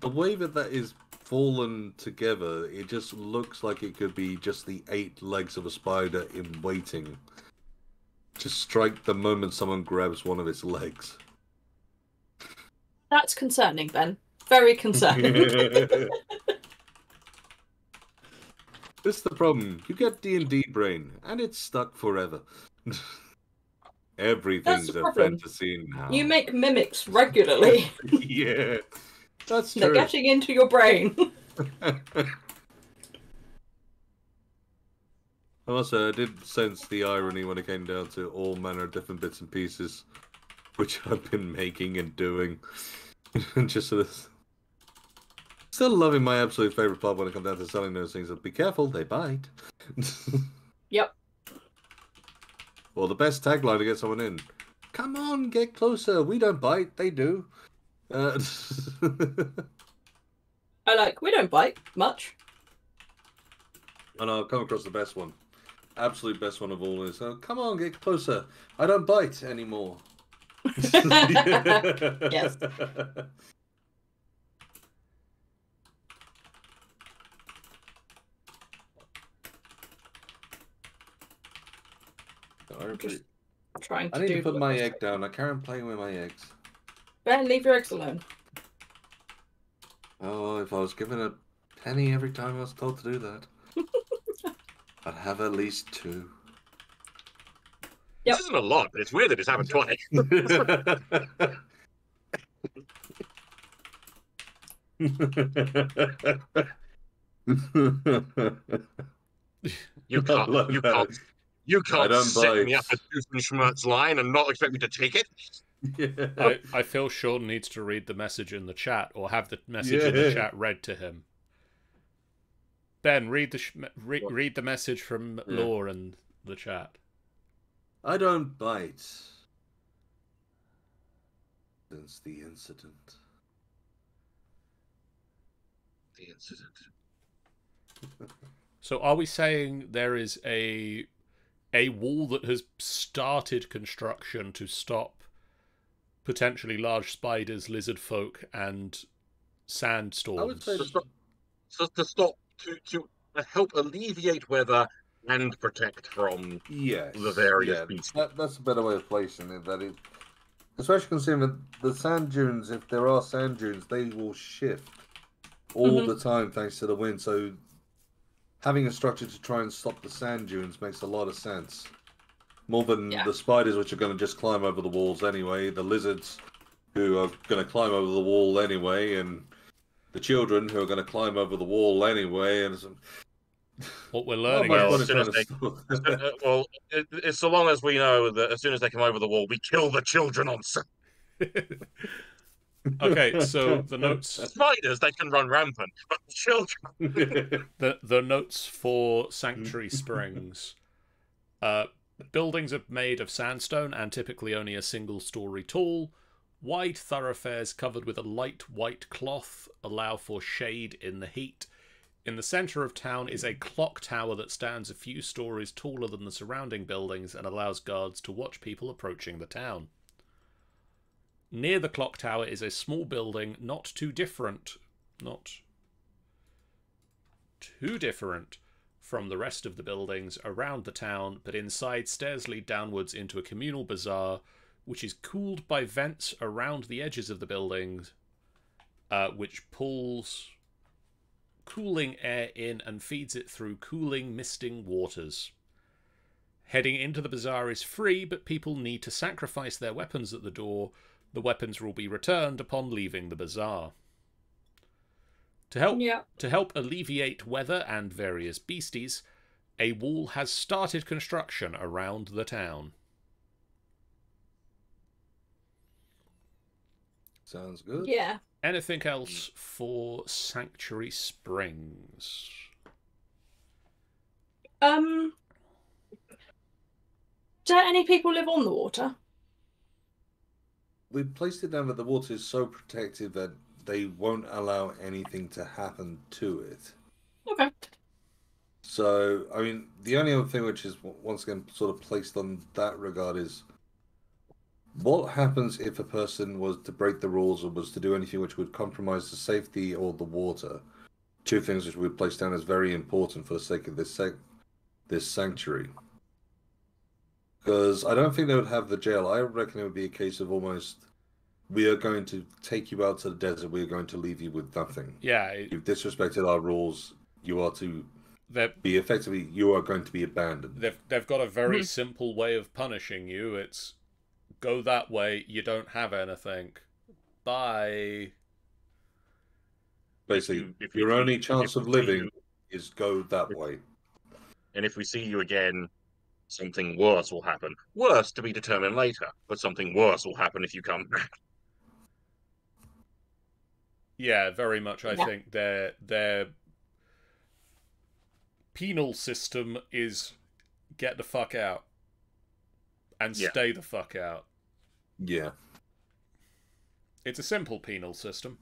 the way that that is fallen together. It just looks like it could be just the eight legs of a spider in waiting. to strike the moment someone grabs one of its legs. That's concerning, Ben. Very concerning. this is the problem. You get D and D brain, and it's stuck forever. Everything's a problem. fantasy now. you make mimics regularly. yeah, that's They're getting into your brain. I must say, I did sense the irony when it came down to all manner of different bits and pieces, which I've been making and doing. and just sort of. Still loving my absolute favorite part when it comes down to selling those things. But be careful, they bite. Yep. Well, the best tagline to get someone in. Come on, get closer. We don't bite, they do. Uh, I like, we don't bite much. and I'll come across the best one. Absolute best one of all is, oh, come on, get closer. I don't bite anymore. Yes. Sorry, Just Trying to I need to put my egg down. I can't play with my eggs. Ben, leave your eggs alone. Oh, if I was given a penny every time I was told to do that, I'd have at least two. Yep. This isn't a lot, but it's weird that it's happened twice. You can't. love You that. can't. You can't don't set me up a Doofenshmirtz line and not expect me to take it. Yeah. I, I feel Sean needs to read the message in the chat or have the message in the chat read to him. Ben, read the re- read the message from Yeah. Law in the chat. I don't bite. Since the incident. The incident. So are we saying there is a a wall that has started construction to stop potentially large spiders, lizard folk, and sandstorms? I would say To stop, so to stop to to help alleviate weather and protect from Yes. the various yeah, beasts. That, that's a better way of placing it. That it, especially considering the sand dunes, if there are sand dunes, they will shift all Mhm. the time thanks to the wind. So having a structure to try and stop the sand dunes makes a lot of sense. More than Yeah. the spiders, which are going to just climb over the walls anyway. The lizards, who are going to climb over the wall anyway, and the children who are going to climb over the wall anyway. And it's, What we're learning well, fun as in soon as to Uh, well, it, it's so long as we know that as soon as they come over the wall, we kill the children on sight. okay, so the notes Spiders, they can run rampant, but the children. the the notes for Sanctuary Springs. Uh, buildings are made of sandstone and typically only a single story tall. Wide thoroughfares covered with a light white cloth allow for shade in the heat. In the center of town is a clock tower that stands a few stories taller than the surrounding buildings and allows guards to watch people approaching the town. Near the clock tower is a small building not too different, not too different from the rest of the buildings around the town, but inside stairs lead downwards into a communal bazaar, which is cooled by vents around the edges of the buildings, uh, which pulls cooling air in and feeds it through cooling, misting waters. Heading into the bazaar is free, but people need to sacrifice their weapons at the door. The weapons will be returned upon leaving the bazaar. To help yeah. to help alleviate weather and various beasties, a wall has started construction around the town. Sounds good. Yeah. Anything else for Sanctuary Springs? Um Do any people live on the water? We placed it down that the water is so protected that they won't allow anything to happen to it. Okay. So, I mean, the only other thing which is once again sort of placed on that regard is what happens if a person was to break the rules or was to do anything which would compromise the safety or the water? Two things which we place down as very important for the sake of this sec- this sanctuary. Because I don't think they would have the jail. I reckon it would be a case of almost we are going to take you out to the desert. We are going to leave you with nothing. Yeah, it- You've disrespected our rules. You are to be effectively you are going to be abandoned. they've they've got a very Mhm. simple way of punishing you. It's go that way. You don't have anything. Bye. Basically, you- if your you- only chance of living you- is go that way. And if we see you again, something worse will happen. Worse to be determined later, but something worse will happen if you come back. Yeah, very much. I Yeah. think their their penal system is get the fuck out and Yeah. stay the fuck out. Yeah, It's a simple penal system,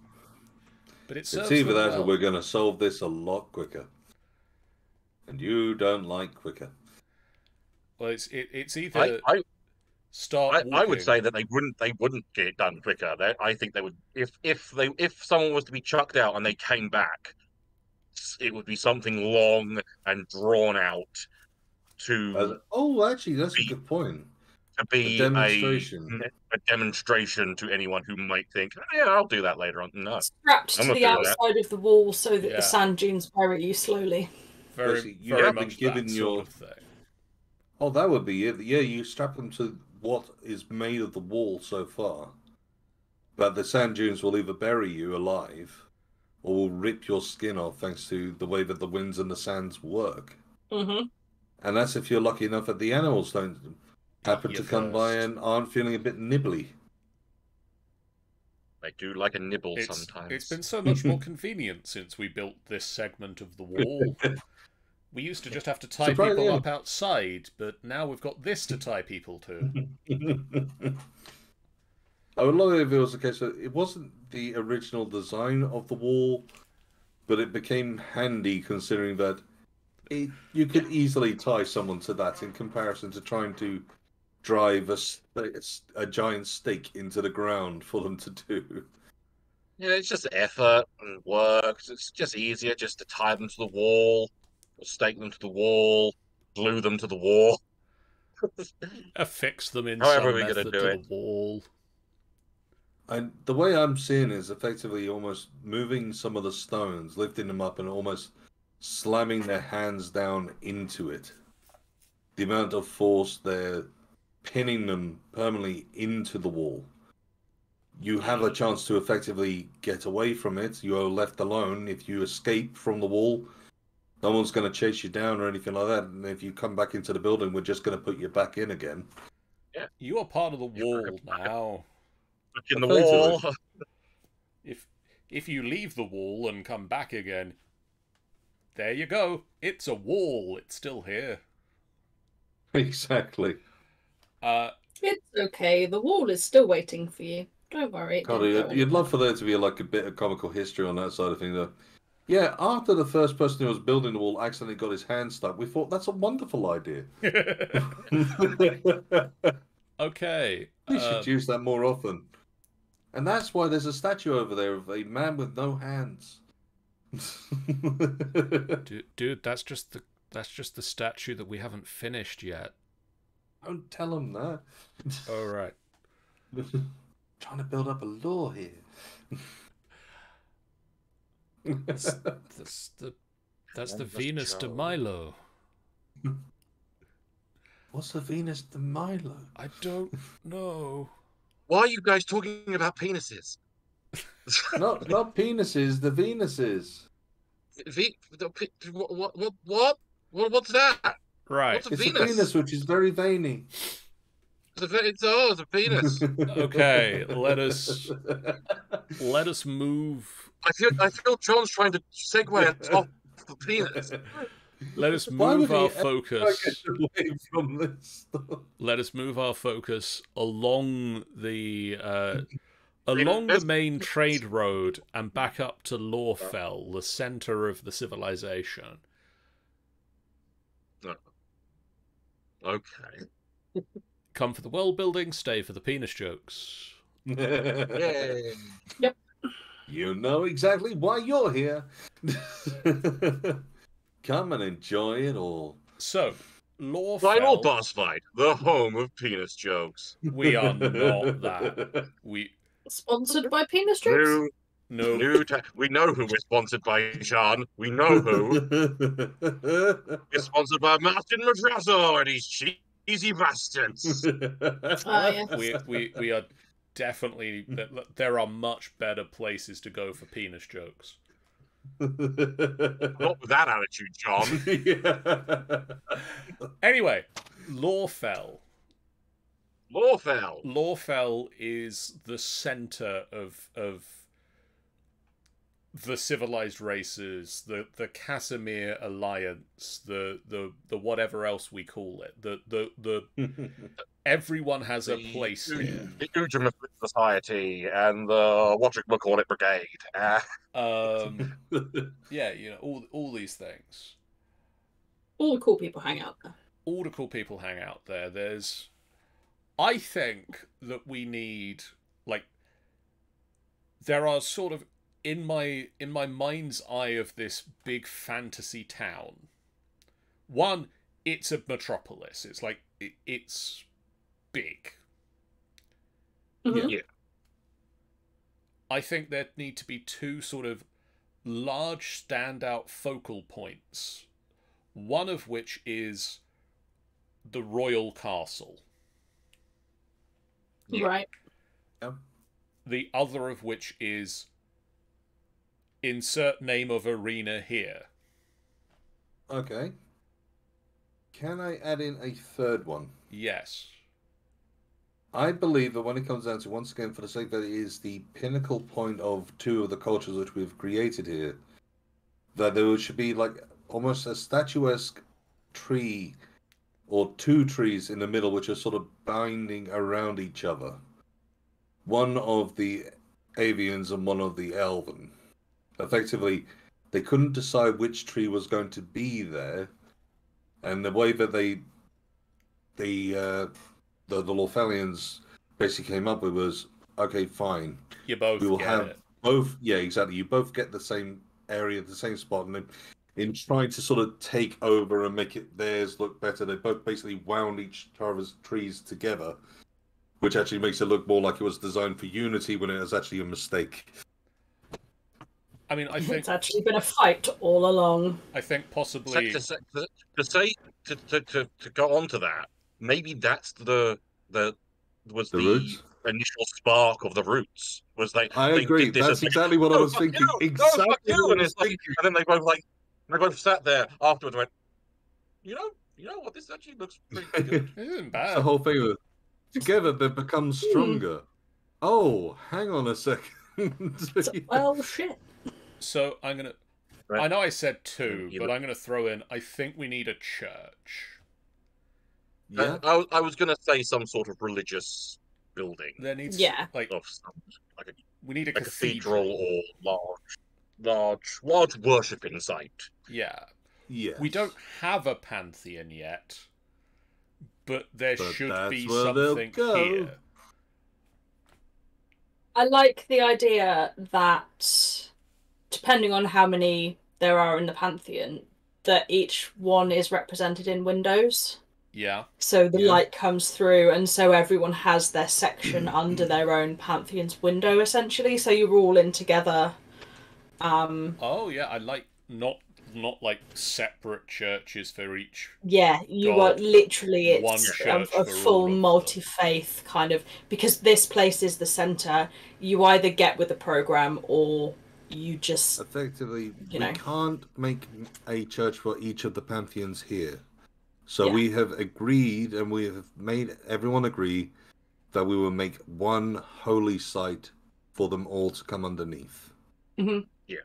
but it it's either them that or we're going to solve this a lot quicker. And you don't like quicker. Well, it's it, it's either I, I, start. I, I would say that they wouldn't they wouldn't get it done quicker. They, I think they would if if they if someone was to be chucked out and they came back, it would be something long and drawn out to As- oh, actually, that's a good point. to be a a demonstration. a demonstration to anyone who might think, "Oh, yeah, I'll do that later on. No, Strapped I'm to the doing that. outside of the wall so that Yeah. the sand dunes bury you slowly. very, Basically, you very have been given that your- sort of thing. Oh, that would be it. Yeah, you strap them to what is made of the wall so far. But the sand dunes will either bury you alive or will rip your skin off thanks to the way that the winds and the sands work. Mm-hmm. And that's if you're lucky enough that the animals don't happen You to come by and aren't feeling a bit nibbly. they do like a nibble It's, sometimes. it's been so much more convenient since we built this segment of the wall. We used to just have to tie Surprise- people yeah. up outside, but now we've got this to tie people to. I would love it if it was the case that it wasn't the original design of the wall, but it became handy considering that it, you could easily tie someone to that in comparison to trying to drive a, st- a giant stake into the ground for them to do. Yeah, it's just effort and work. It's just easier just to tie them to the wall, or stake them to the wall, glue them to the wall. Affix them in However some we're gonna method do to it. the wall. And the way I'm seeing is effectively almost moving some of the stones, lifting them up, and almost slamming their hands down into it. The amount of force they're pinning them permanently into the wall. You have a chance to effectively get away from it. You are left alone. If you escape from the wall, no one's going to chase you down or anything like that. And if you come back into the building, we're just going to put you back in again. Yeah. You are part of the You're wall fucking fucking- now. Look in the wall. If if you leave the wall and come back again, there you go. It's a wall. It's still here. Exactly. Uh, It's okay. The wall is still waiting for you. Don't worry. it God, you'd, you'd love for there to be like a bit of comical history on that side of things. Though. Yeah, after the first person who was building the wall accidentally got his hand stuck, we thought that's a wonderful idea. okay. we should um, use that more often. And that's why there's a statue over there of a man with no hands. dude, dude, that's just the that's just the statue that we haven't finished yet. Don't tell him that. All right. Trying to build up a lore here. That's, that's the that's the That's Venus de Joe. Milo. What's the Venus de Milo? I don't know. Why are you guys talking about penises? Not not penises, the Venuses. V, the, pe- what, what, what, what, what, what's that? Right. What's a It's Venus? a Venus which is very veiny. It's a, it's, oh, it's a penis. Okay, let us let us move. I feel I feel John's trying to segue atop the penis. Let us move our focus. Away from this stuff. Let us move our focus along the uh, along the main trade road and back up to Lawfell, the center of the civilization. Okay. Come for the world building, stay for the penis jokes. Yay. You know exactly why you're here. Come and enjoy it all. So, Final Lawfell, boss fight, the home of penis jokes. we are not that. We Sponsored by Penis Jokes? New, no. new. Ta- we know who we're sponsored by, Sean. We know who. We're sponsored by Martin Madrazo and his cheesy bastards. Ah, yeah. we we we are definitely there are much better places to go for penis jokes. Not with that attitude, John. Anyway, Lawfell. Lawfell. Lawfell is the center of of the civilized races, the the Casimir alliance, the the the whatever else we call it. The the the everyone has a place U- here. The Ujima Society and the what you call it brigade. Um, yeah, you know all all these things. All the cool people hang out there. all the cool people hang out there. There's, I think that we need like, there are sort of in my in my mind's eye of this big fantasy town. One, it's a metropolis. It's like it, it's big. Mhm. Yeah. I think there need to be two sort of large standout focal points. One of which is the royal castle. Yeah. Right. The other of which is insert name of arena here. okay. Can I add in a third one? Yes. I believe that when it comes down to once again, for the sake that it is the pinnacle point of two of the cultures which we've created here, that there should be like almost a statuesque tree or two trees in the middle which are sort of binding around each other. One of the avians and one of the elven. Effectively, they couldn't decide which tree was going to be there, and the way that they the uh, the the Lorfelians basically came up with was okay, fine. You both We will have it. both. Yeah, exactly. You both get the same area, the same spot, and then in trying to sort of take over and make it theirs look better, they both basically wound each other's trees together, which actually makes it look more like it was designed for unity when it was actually a mistake. I mean, I think It's actually been a fight all along. I think possibly to, say- to, to say to, to, to, to go on to that, maybe that's the the was The the, roots? initial spark of the roots. Was like I they agree. this That's as like, exactly what I was thinking. you! Exactly fuck you!" what I And, was it's like, and then they both like they both sat there afterwards and went, you know, you know what? This actually looks pretty good. it isn't bad. the whole thing. With, together, they've become hmm. stronger. Oh, hang on a second. So, well, shit. So I'm gonna. Right. I know I said two, You but look- I'm gonna throw in. I think we need a church. Uh, yeah. I, I, I was going to say some sort of religious building There needs Yeah. like of some, like a, we need a, a cathedral or large, large, large worshiping site. Yeah, Yeah. we don't have a pantheon yet, but there But should be something go. here. I like the idea that, depending on how many there are in the Pantheon, that each one is represented in windows. Yeah, So the Yeah. light comes through, and so everyone has their section under their own Pantheon's window, essentially. So you're all in together. Um, Oh yeah, I like not not like separate churches for each. yeah, you God. are literally One it's a, church a for all full multi faith kind of because this place is the center. You either get with the program or you just Effectively, You we know. can't make a church for each of the pantheons here. So Yeah. we have agreed, and we have made everyone agree that we will make one holy site for them all to come underneath. Mhm. Yeah.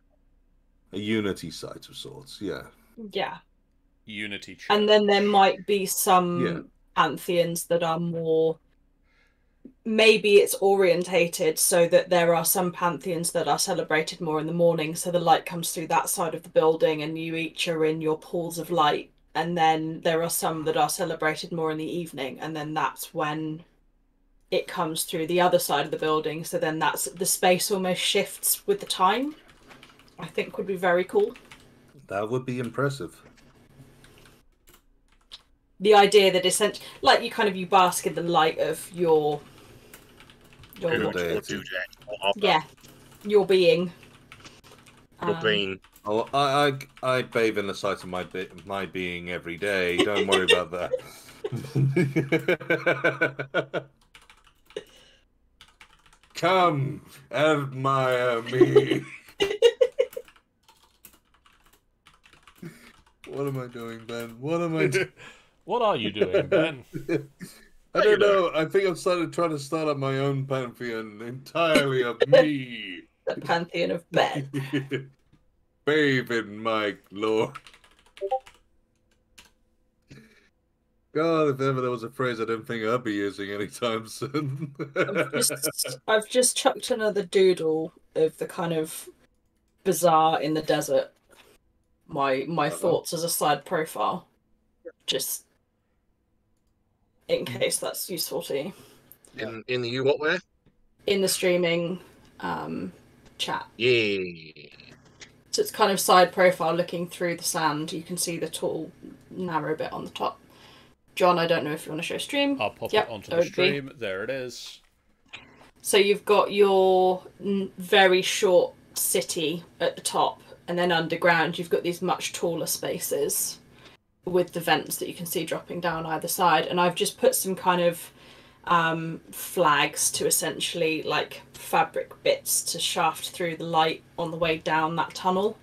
A unity site of sorts. Yeah. Yeah. Unity church. And then there might be some Yeah. pantheons that are more maybe it's orientated so that there are some pantheons that are celebrated more in the morning so the light comes through that side of the building and you each are in your pools of light and then there are some that are celebrated more in the evening and then that's when it comes through the other side of the building so then that's the space almost shifts with the time i think would be very cool That would be impressive. the idea that essentially like you kind of you bask in the light of your your Your Or, day. or do that. Or after. yeah your being Your Um, being. Oh, I, I, I bathe in the sight of my be- my being every day. Don't worry about that. Come, admire me. what am I doing, Ben? What am I doing? what are you doing, Ben? I don't know. I think I've started trying to start up my own pantheon entirely of me. the pantheon of Ben. Bathe in my glory. God, if ever there was a phrase I don't think I'd be using anytime soon. I've just, I've just chucked another doodle of the kind of bazaar in the desert. My my Uh-oh. thoughts as a side profile, just in case that's useful to you In, in the you what where? in the streaming um, chat. Yeah. So it's kind of side profile looking through the sand. You can see the tall, narrow bit on the top. John, I don't know if you want to show stream. I'll pop Yep, it onto the would be- stream. There it is. So you've got your very short city at the top, and then underground you've got these much taller spaces with the vents that you can see dropping down either side. And I've just put some kind of um, flags to essentially like fabric bits to shaft through the light on the way down that tunnel.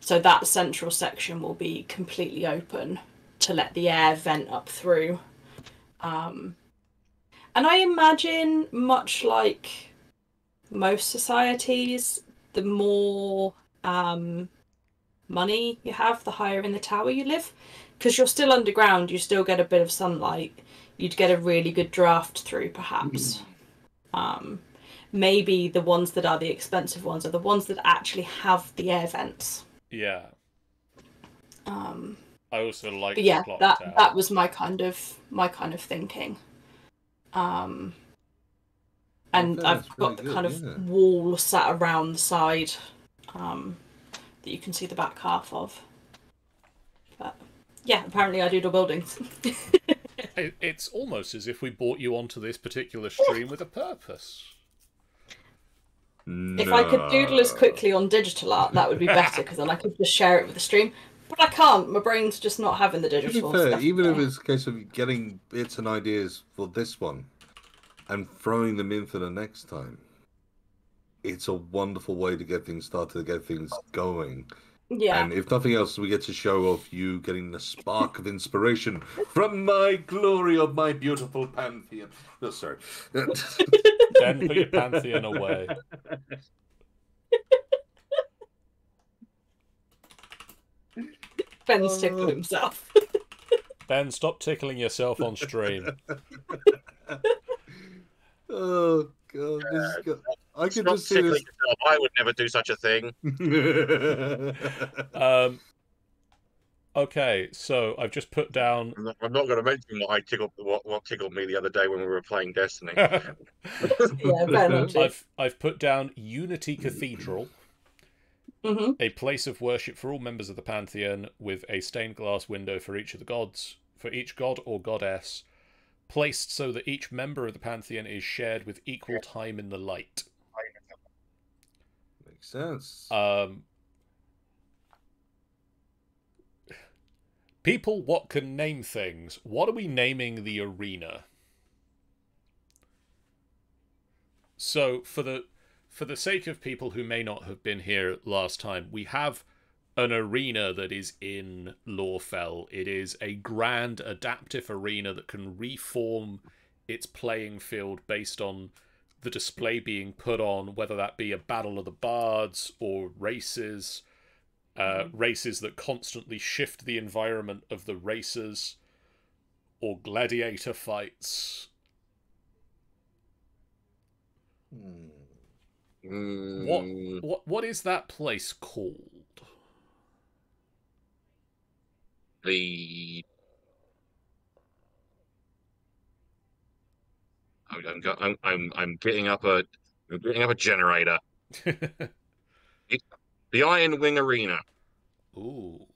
So that central section will be completely open to let the air vent up through. Um, and I imagine, much like most societies, the more um, money you have, the higher in the tower you live. Because you're still underground, you still get a bit of sunlight. You'd get a really good draft through, perhaps. Um, maybe the ones that are the expensive ones are the ones that actually have the air vents. Yeah. Um, I also like but the yeah, that tower. that was my kind of my kind of thinking. Um, and Okay, I've got the good, kind of wall sat around the side um, that you can see the back half of. But yeah, apparently I do the buildings. It- It's almost as if we brought you onto this particular stream with a purpose. if I could doodle as quickly on digital art, that would be better because then I could just share it with the stream. But I can't. My brain's just not having the digital fair, stuff. even if it's a case of getting bits and ideas for this one and throwing them in for the next time, it's a wonderful way to get things started, to get things going. Yeah, And if nothing else, we get to show off you getting the spark of inspiration from my glory of my beautiful pantheon. Oh, sorry. Then put your pantheon away. Ben's oh. tickled Oh. himself. Ben, stop tickling yourself on stream. oh god, this is go- I can Stop just see this. yourself. I would never do such a thing. Um, okay, so I've just put down. I'm not, not going to mention what I tickled what, what tickled me the other day when we were playing Destiny. I've yeah, Ben. actually. I've put down Unity Cathedral, hmm a place of worship for all members of the pantheon, with a stained glass window for each of the gods, for each god or goddess, placed so that each member of the pantheon is shared with equal time in the light. Makes sense. Um, people, what can name things? What are we naming the arena? So, for the for the sake of people who may not have been here last time, we have an arena that is in Lawfell. It is a grand adaptive arena that can reform its playing field based on the display being put on, whether that be a battle of the bards or races, uh, races that constantly shift the environment of the races, or gladiator fights. Hmm. What Mm, what what is that place called? the I'm, I'm, go- I'm I'm I'm getting up a I'm getting up a generator. The Iron Wing Arena, Ooh.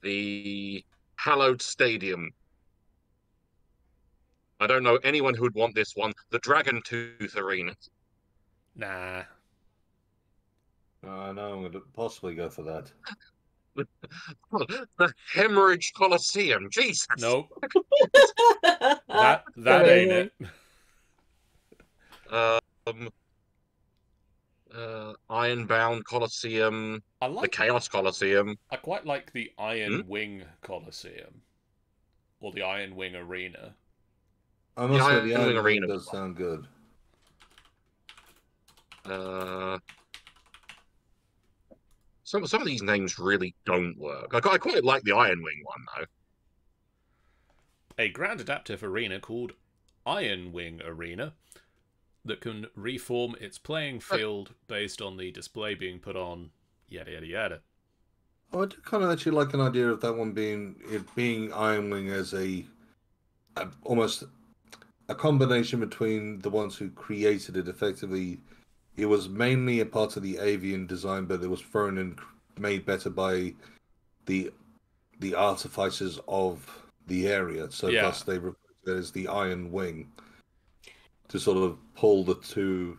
the Hallowed Stadium. I don't know anyone who'd want this one. The Dragon Tooth Arena. Nah. Uh, no, I'm going to possibly go for that. The Hemorrhage Coliseum. Jesus. Nope. That that ain't it. Um. Uh, Ironbound Coliseum. I The Chaos Coliseum. I quite like the Iron Hmm? Wing Coliseum. Or the Iron Wing Arena. I must say, Iron the Wing Iron Arena Wing was does sound good. Uh, some some of these names really don't work. I, quite- I quite like the Iron Wing one though. A grand adaptive arena called Iron Wing Arena that can reform its playing field based on the display being put on yada yada yada. Oh, I do kind of actually like an idea of that one being it being Iron Wing as a, a almost a combination between the ones who created it. Effectively, it was mainly a part of the avian design, but it was thrown and made better by the the artificers of the area. So Yeah. thus they refer to it as the Iron Wing to sort of pull the two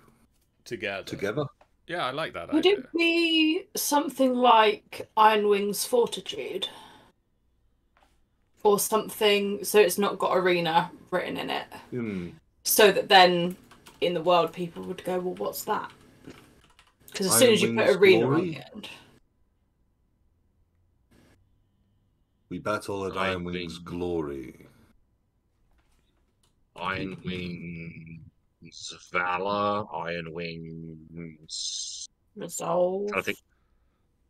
Together. together. Yeah, I like that Would idea. it be something like Iron Wing's Fortitude? Or something so it's not got arena written in it. Hmm. So that then in the world people would go, Well what's that? Because as soon Iron as you put Wing's arena on Glory? the end. We battle at Iron Iron Wing's Wing. glory. Iron Wings Valor, Iron Wings Resolve. I think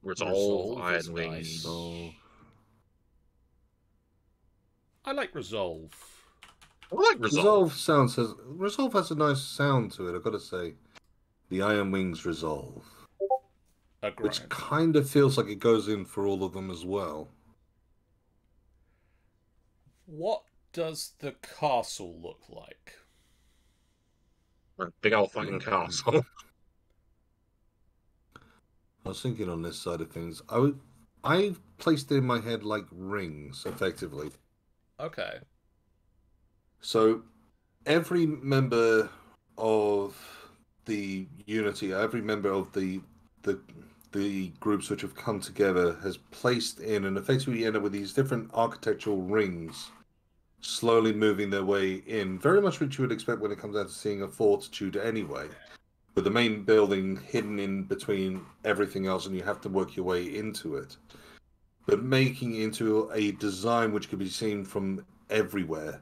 Resolve, Resolve Iron. Wings. Oh. I like Resolve. I like Resolve. Resolve sounds has Resolve has a nice sound to it. I've got to say, the Iron Wings Resolve, which kind of feels like it goes in for all of them as well. What does the castle look like? A Big old fucking castle. I was thinking on this side of things. I would, I placed it in my head like rings, effectively. Okay. So every member of the unity, every member of the the the groups which have come together has placed in and effectively end up with these different architectural rings, slowly moving their way in. Very much what you would expect when it comes down to seeing a fortitude anyway. With the main building hidden in between everything else, and you have to work your way into it. But making into a design which can be seen from everywhere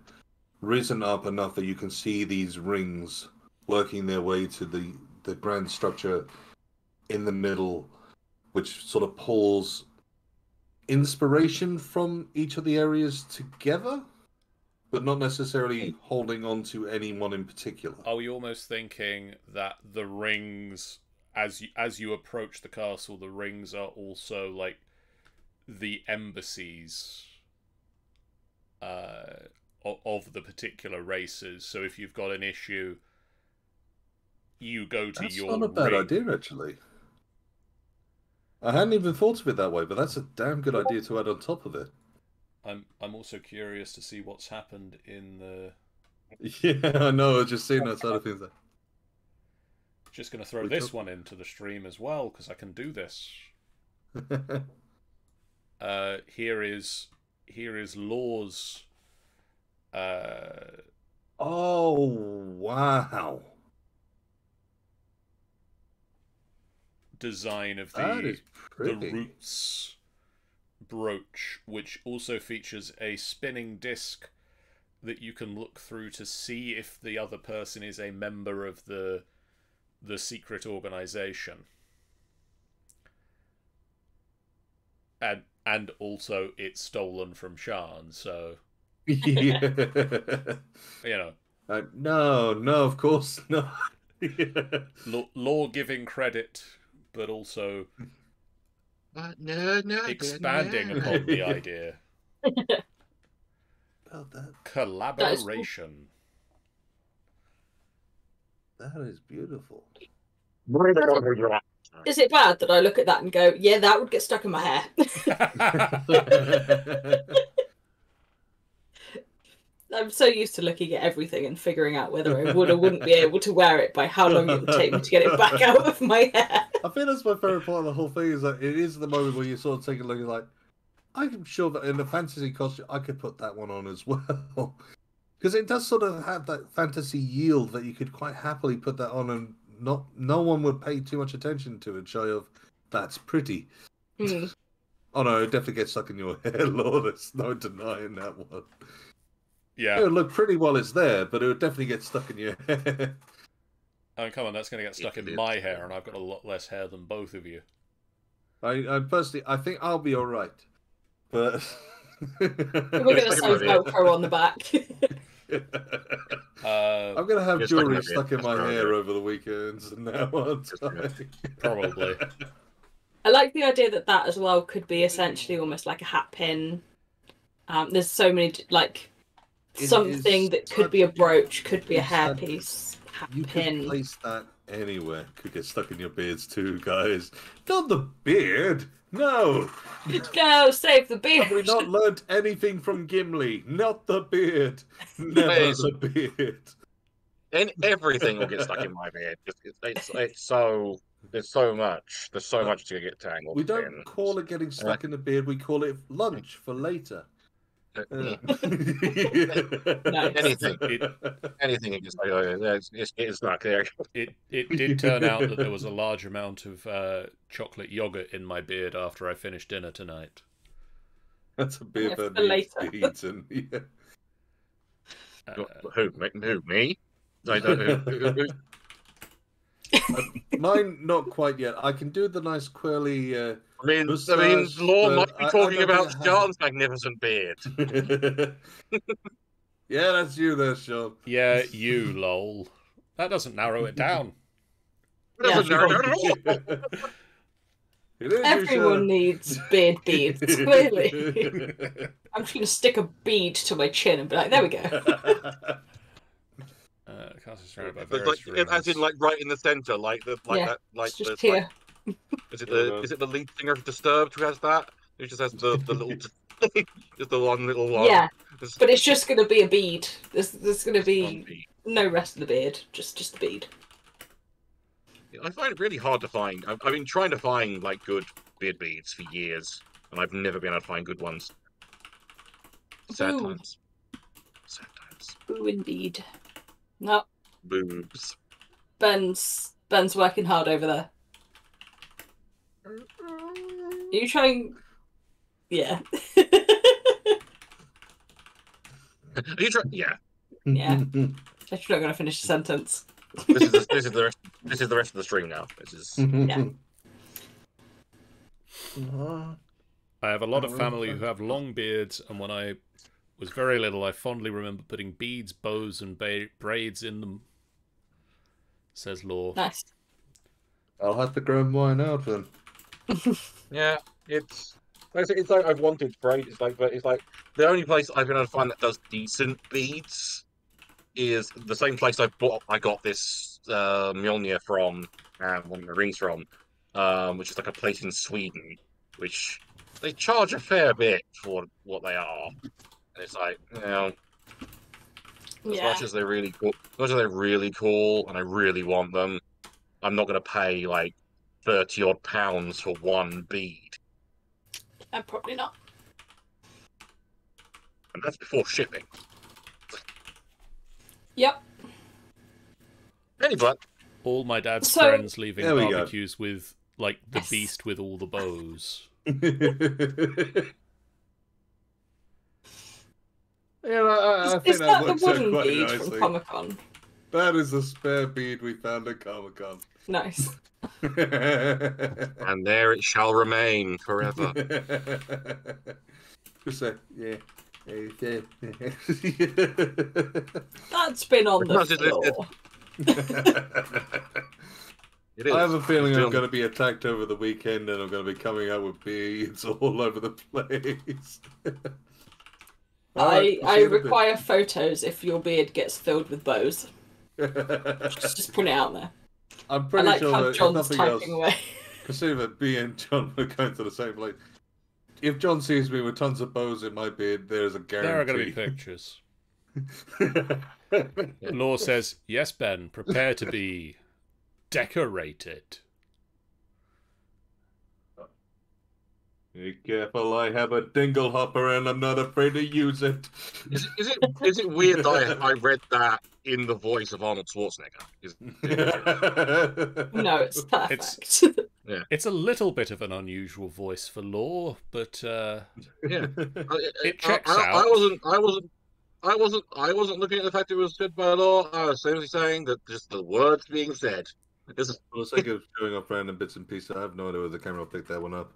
risen up enough that you can see these rings working their way to the the grand structure in the middle which sort of pulls inspiration from each of the areas together but not necessarily holding on to anyone in particular Are we almost thinking that the rings, as you, as you approach the castle, the rings are also like the embassies uh, of, of the particular races? So if you've got an issue, you go to that's your not a bad ring. idea actually i hadn't even thought of it that way but that's a damn good idea to add on top of it I'm I'm also curious to see what's happened in the. yeah i know i was just seeing that side of things there. Just going to throw We this took- one into the stream as well because I can do this. Uh, here is here is Law's uh, Oh wow! design of the the roots brooch, which also features a spinning disc that you can look through to see if the other person is a member of the the secret organization. And and also it's stolen from Shan, so yeah. you know, Uh, no, no, of course not. law, law giving credit, but also Uh, no, no, expanding no. upon the idea. That, Collaboration. that is beautiful. Is it bad that I look at that and go, yeah, that would get stuck in my hair? I'm so used to looking at everything and figuring out whether I would or wouldn't be able to wear it by how long it would take me to get it back out of my hair. I think that's my favorite part of the whole thing is that it is the moment where you sort of take a look and you're like, I'm sure that in a fantasy costume I could put that one on as well. Because it does sort of have that fantasy yield that you could quite happily put that on and not no one would pay too much attention to it, shy of that's pretty. Hmm. Oh no, it definitely gets stuck in your hair, Law. There's no denying that one. Yeah. It would look pretty while it's there, but it would definitely get stuck in your hair. I mean, come on, that's going to get stuck It in is. my hair, and I've got a lot less hair than both of you. I, I personally, I think I'll be all right, but We're going to sew Velcro on the back. Uh, I'm gonna have jewelry gonna stuck in my that's hair right. over the weekends and now on Just time. Probably. I like the idea that that as well could be essentially almost like a hat pin. Um, there's so many, like, It something is that could be a brooch, could be a it's such- hairpiece, hat You could pin. place that anywhere. Could get stuck in your beards too, guys. Not the beard. No. Go save the beard. Have we not learnt anything from Gimli? Not the beard. Never Please. the beard. And everything will get stuck in my beard. It's, it's, it's, it's so there's so much. There's so much to get tangled. We don't in. call it getting stuck uh, in the beard. We call it lunch for later. Uh, Uh, Anything. It- anything. It's like oh, it's, it's, it's stuck there. It it did turn out that there was a large amount of uh, chocolate yogurt in my beard after I finished dinner tonight. That's a beer Yeah, that for needs later. eaten. Yeah. Uh, Who? me- Who? Me? I don't know. Mine, not quite yet. I can do the nice curly. Uh... I mean, I mean, Moustache, Law might be I- I talking about think I have- Sean's magnificent beard. yeah, that's you there, Sean. yeah, you lol. That doesn't narrow it down. It doesn't Yeah. narrow down at all. It is you, Everyone needs beard beads, clearly. I'm just going to stick a bead to my chin and be like, there we go. Uh, cast is surrounded by But various like, as in, like right in the center, like the like Yeah, that, like It's just the, like, here. Is it the Yeah. is it the lead singer of Disturbed who has that? Who just has the the little just the one little one. Yeah, Just- but it's just going to be a bead. There's, there's going to be no rest of the beard, just just the bead. I find it really hard to find. I've, I've been trying to find like good beard beads for years, and I've never been able to find good ones. Sad Ooh. times. Sad times. Ooh, indeed. No, Boobs. Ben's Ben's working hard over there. Are you trying? Yeah. Are you trying? Yeah. Yeah. I'm not going to finish the sentence. This is the, this is the rest. This is the rest of the stream now. This is. Yeah. I have a lot of family who have long beards, and when I was very little, I fondly remember putting beads, bows, and ba- braids in them. Says Law. Nice. I'll have to grow mine out then. Yeah, it's it's, it's like I've wanted braid. It's like, but it's like the only place I've been able to find that does decent beads is the same place I bought. I got this uh, Mjolnir from, and one of the rings from, um, which is like a place in Sweden, which they charge a fair bit for what they are. And it's like, you know, as Yeah. much as they're really cool, as much as they're really cool, and I really want them, I'm not going to pay like thirty odd pounds for one bead. And probably not. And that's before shipping. Yep. Anyway. All my dad's so, friends leaving barbecues with like the yes. beast with all the bows. Yeah, I, I is, think is that, that the wooden bead nicely. from Comic Con? That is a spare bead we found at Comic Con. Nice. And there it shall remain forever. Just say, yeah. That's been on the Because it- it- floor. It is. I have a feeling I'm going to be attacked over the weekend and I'm going to be coming out with beads all over the place. I, I see you in a bit. require photos if your beard gets filled with bows. Just, just put it out there. I'm I pretty like sure how that if John's nothing typing else, away. considering that B and John are going to the same place, if John sees me with tons of bows in my beard, there's a guarantee. There are going to be pictures. Law says, Yes, Ben, prepare to be decorated. Be careful, I have a dingle hopper and I'm not afraid to use it. Is, is it is it weird that I, I read that in the voice of Arnold Schwarzenegger? Is, No, it's perfect. It's- It's a little bit of an unusual voice for Law, but uh, yeah, I- It checks I, I, out. wasn't. I wasn't. I wasn't. I wasn't looking at the fact it was said by law. I was simply saying that just the words being said. This is For the sake of showing off random bits and pieces, I have no idea whether the camera will pick that one up.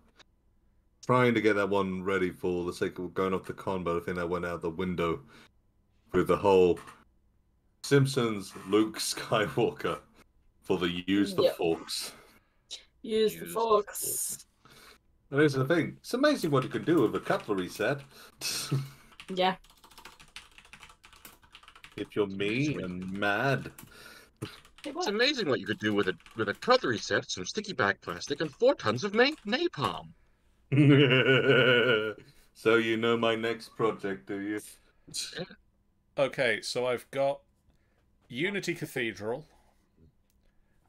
Trying to get that one ready for the sake of going off the con, but I think that went out the window with the whole Simpsons Luke Skywalker for the use the Yep. forks. Use the Use the forks. And here's the thing: it's amazing what you can do with a cutlery set. Yeah. if you're me and mad. It it's amazing what you could do with a with a cutlery set, some sticky bag plastic, and four tons of na- napalm. so you know my next project, do you? okay, so I've got Unity Cathedral.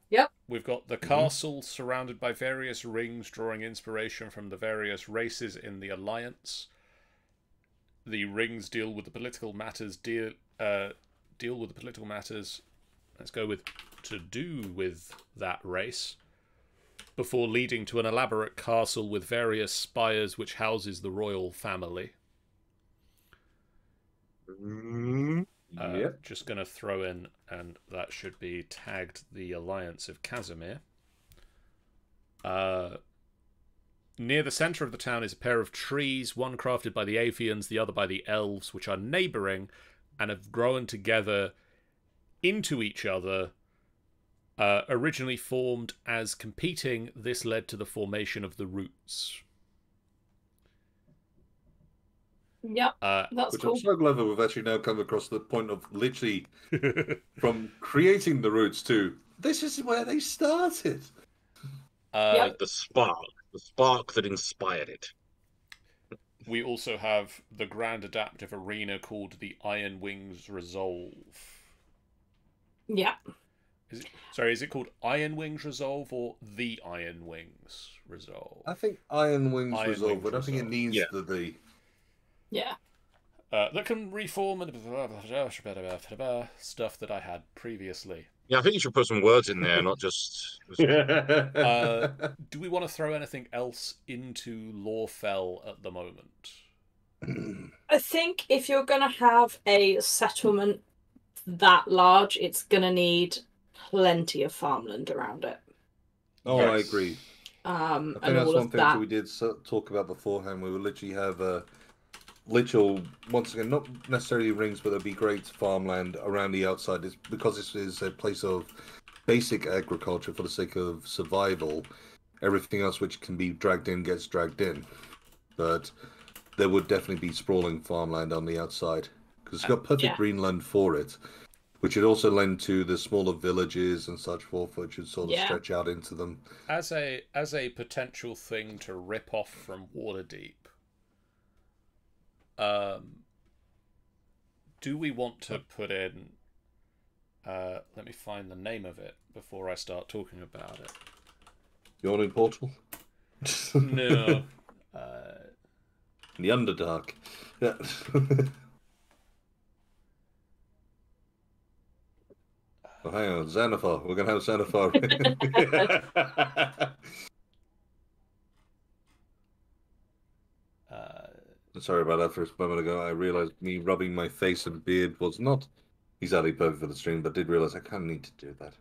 Yep. We've got the castle surrounded by various rings drawing inspiration from the various races in the Alliance. The rings deal with the political matters, deal uh, deal with the political matters. Let's go with to do with that race. Before leading to an elaborate castle with various spires which houses the royal family. Uh, yep. Just going to throw in, and that should be tagged the Alliance of Casimir. Uh, near the centre of the town is a pair of trees, one crafted by the Avians, the other by the Elves, which are neighbouring and have grown together into each other. Uh, originally formed as competing, this led to the formation of the Roots. Yeah, Uh, That's Which cool. I'm so glad that we've actually now come across the point of literally from creating the roots to this is where they started. uh, Yep. The spark, the spark that inspired it. We also have the grand adaptive arena called the Iron Wings Resolve. Yeah. Is it, sorry, is it called Iron Wings Resolve or the Iron Wings Resolve? I think Iron Wings Iron Resolve, Wings but I think it needs Yeah. the the. Yeah. Uh, that can reform and stuff that I had previously. Yeah, I think you should put some words in there, not just. Uh, do we want to throw anything else into Lawfell at the moment? I think if you're going to have a settlement that large, it's going to need plenty of farmland around it. oh, I agree. Um, I think and that's all one of thing that. that we did talk about beforehand. We would literally have a literal, once again, not necessarily rings, but it'd be great farmland around the outside. It's because this is a place of basic agriculture for the sake of survival. Everything else which can be dragged in gets dragged in, but there would definitely be sprawling farmland on the outside because it's got perfect Yeah. greenland for it. Which would also lend to the smaller villages and such forth, which would sort of Yeah. stretch out into them. As a as a potential thing to rip off from Waterdeep, um, do we want to put in? Uh, let me find the name of it before I start talking about it. Yawning portal. No. uh, In the Underdark. Yeah. oh, hang on, Xanathar. We're gonna have Xanathar. uh, Sorry about that for a moment ago. I realized me rubbing my face and beard was not exactly perfect for the stream, but did realize I kind of need to do that.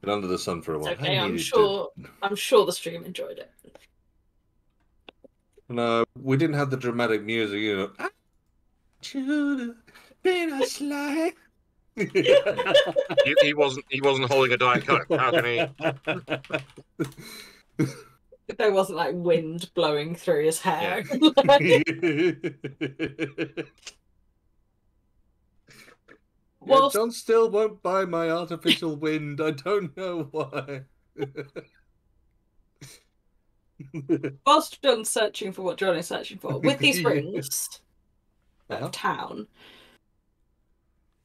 Been under the sun for a while. I okay. I'm to- sure. I'm sure the stream enjoyed it. No, we didn't have the dramatic music, you know. "I should've been a slave." He, he wasn't. He wasn't holding a diet coke. How can he? There wasn't like wind blowing through his hair. Yeah, Whilst- John still won't buy my artificial wind. I don't know why. Whilst John's searching for what John is searching for, with these Yeah. rings Uh-huh. of town,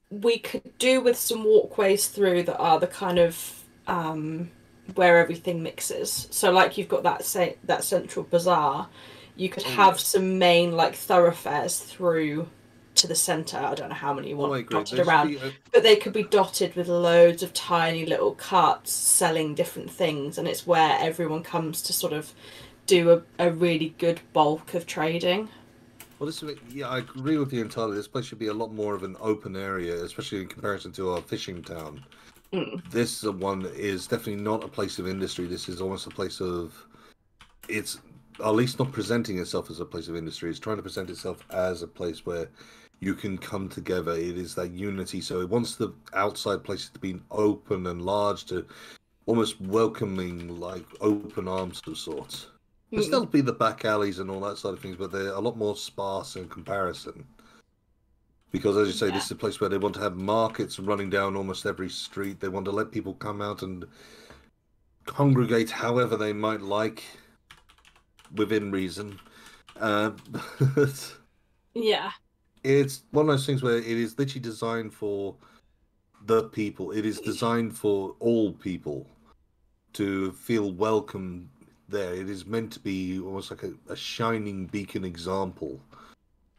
we could do with some walkways through that are the kind of um, where everything mixes. So, like you've got that say that central bazaar, you could Oh, have some main like thoroughfares through to the center. I don't know how many you Oh, want agree. dotted There should around, be a- but they could be dotted with loads of tiny little carts selling different things, and it's where everyone comes to sort of do a, a really good bulk of trading. Well, this is, yeah, I agree with you entirely. This place should be a lot more of an open area, especially in comparison to our fishing town. Mm. This one is definitely not a place of industry. This is almost a place of, it's at least not presenting itself as a place of industry. It's trying to present itself as a place where you can come together. It is that unity. So it wants the outside places to be open and large, to almost welcoming, like open arms of sorts. There'll still be the back alleys and all that sort of things, but they're a lot more sparse in comparison. Because, as you say, this is a place where they want to have markets running down almost every street. They want to let people come out and congregate however they might like, within reason. Uh, but Yeah. it's one of those things where it is literally designed for the people. It is designed for all people to feel welcome there. It is meant to be almost like a, a shining beacon example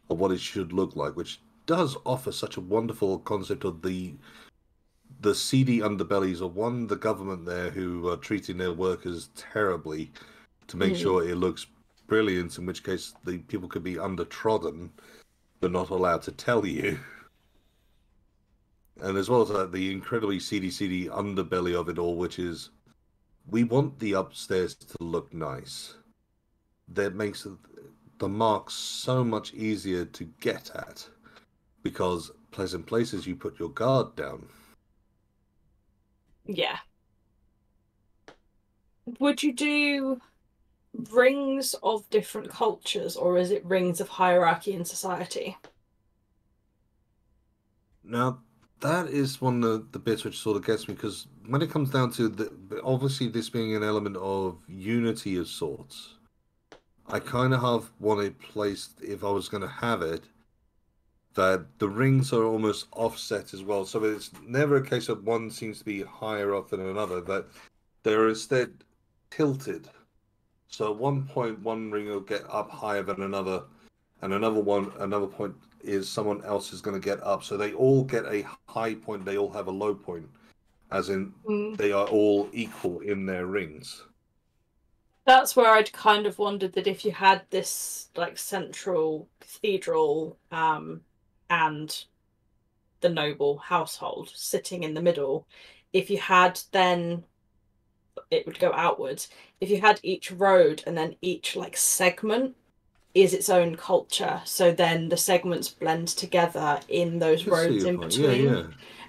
of what it should look like, which does offer such a wonderful concept of the the seedy underbellies of one the government there who are treating their workers terribly to make Mhm. sure it looks brilliant in which case the people could be undertrodden but not allowed to tell you and as well as that the incredibly seedy seedy underbelly of it all which is we want the upstairs to look nice that makes the marks so much easier to get at because pleasant places you put your guard down Yeah. Would you do rings of different cultures, or is it rings of hierarchy in society? Now, that is one of the, bits which sort of gets me because when it comes down to the, obviously this being an element of unity of sorts, I kind of have wanted placed if I was going to have it that the rings are almost offset as well, so it's never a case of one seems to be higher up than another. That they're instead tilted. So at one point, one ring will get up higher than another, and another one, another point is someone else is going to get up. So they all get a high point. They all have a low point, as in Mm. they are all equal in their rings. That's where I'd kind of wondered that if you had this like central cathedral um, and the noble household sitting in the middle, if you had then it would go outwards. If you had each road and then each like segment is its own culture, so then the segments blend together in those roads in point. between Yeah, yeah.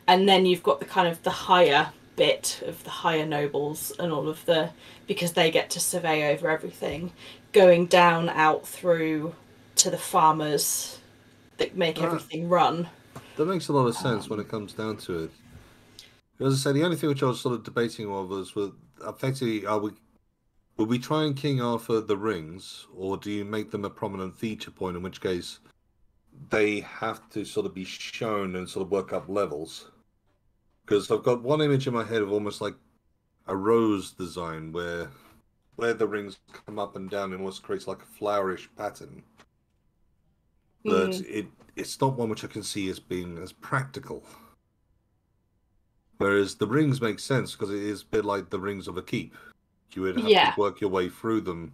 and then you've got the kind of the higher bit of the higher nobles and all of the because they get to survey over everything going down out through to the farmers that make Ah. everything run That makes a lot of sense when Um, it comes down to it. As I say, the only thing which I was sort of debating on was, with effectively, are we would we try and King Arthur the rings, or do you make them a prominent feature point? In which case, they have to sort of be shown and sort of work up levels. Because I've got one image in my head of almost like a rose design where where the rings come up and down and almost creates like a flourish pattern but Mm. it it's not one which I can see as being as practical. Whereas the rings make sense because it is a bit like the rings of a keep. You would have Yeah. to work your way through them.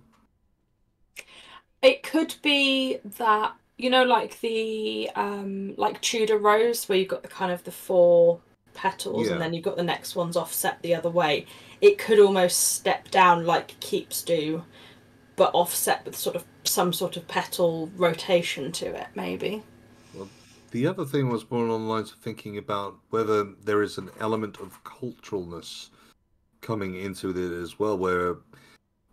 It could be that you know, like the um, like Tudor rose, where you've got the kind of the four petals, Yeah. and then you've got the next ones offset the other way. It could almost step down like keeps do, but offset with sort of some sort of petal rotation to it, maybe. Well, the other thing was more along the lines of thinking about whether there is an element of culturalness coming into it as well, where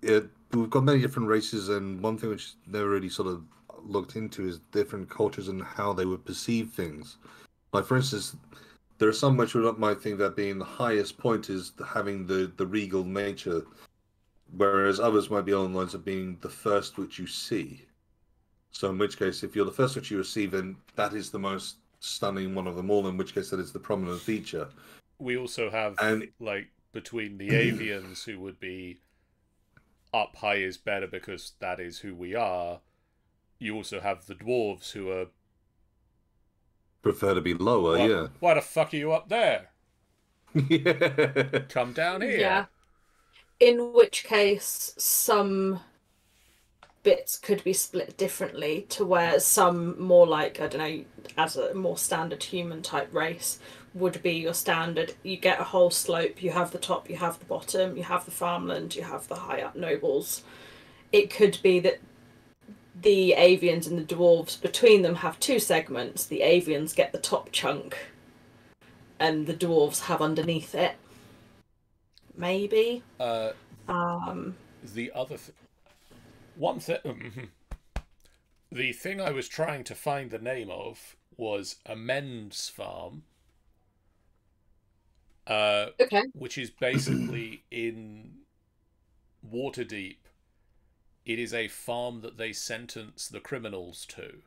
it, we've got many different races, and one thing which never really sort of looked into is different cultures and how they would perceive things. Like, for instance, there are some which would might think that being the highest point is having the, the regal nature, whereas others might be on the lines of being the first which you see. So, in which case, if you're the first which you receive, then that is the most stunning one of them all. In which case, that is the prominent feature. We also have And- like between the avians who would be up high is better because that is who we are. You also have the dwarves who are Prefer to be lower, "Why- yeah. Why the fuck are you up there? yeah. Come down here. Yeah. In which case, some bits could be split differently to where some more like, I don't know, as a more standard human type race would be your standard. You get a whole slope, you have the top, you have the bottom, you have the farmland, you have the high up nobles. It could be that the avians and the dwarves between them have two segments. The avians get the top chunk and the dwarves have underneath it maybe. Uh, Um, the other th- one thing the thing i was trying to find the name of was Amendsfarm uh, okay. which is basically in waterdeep it is a farm that they sentence the criminals to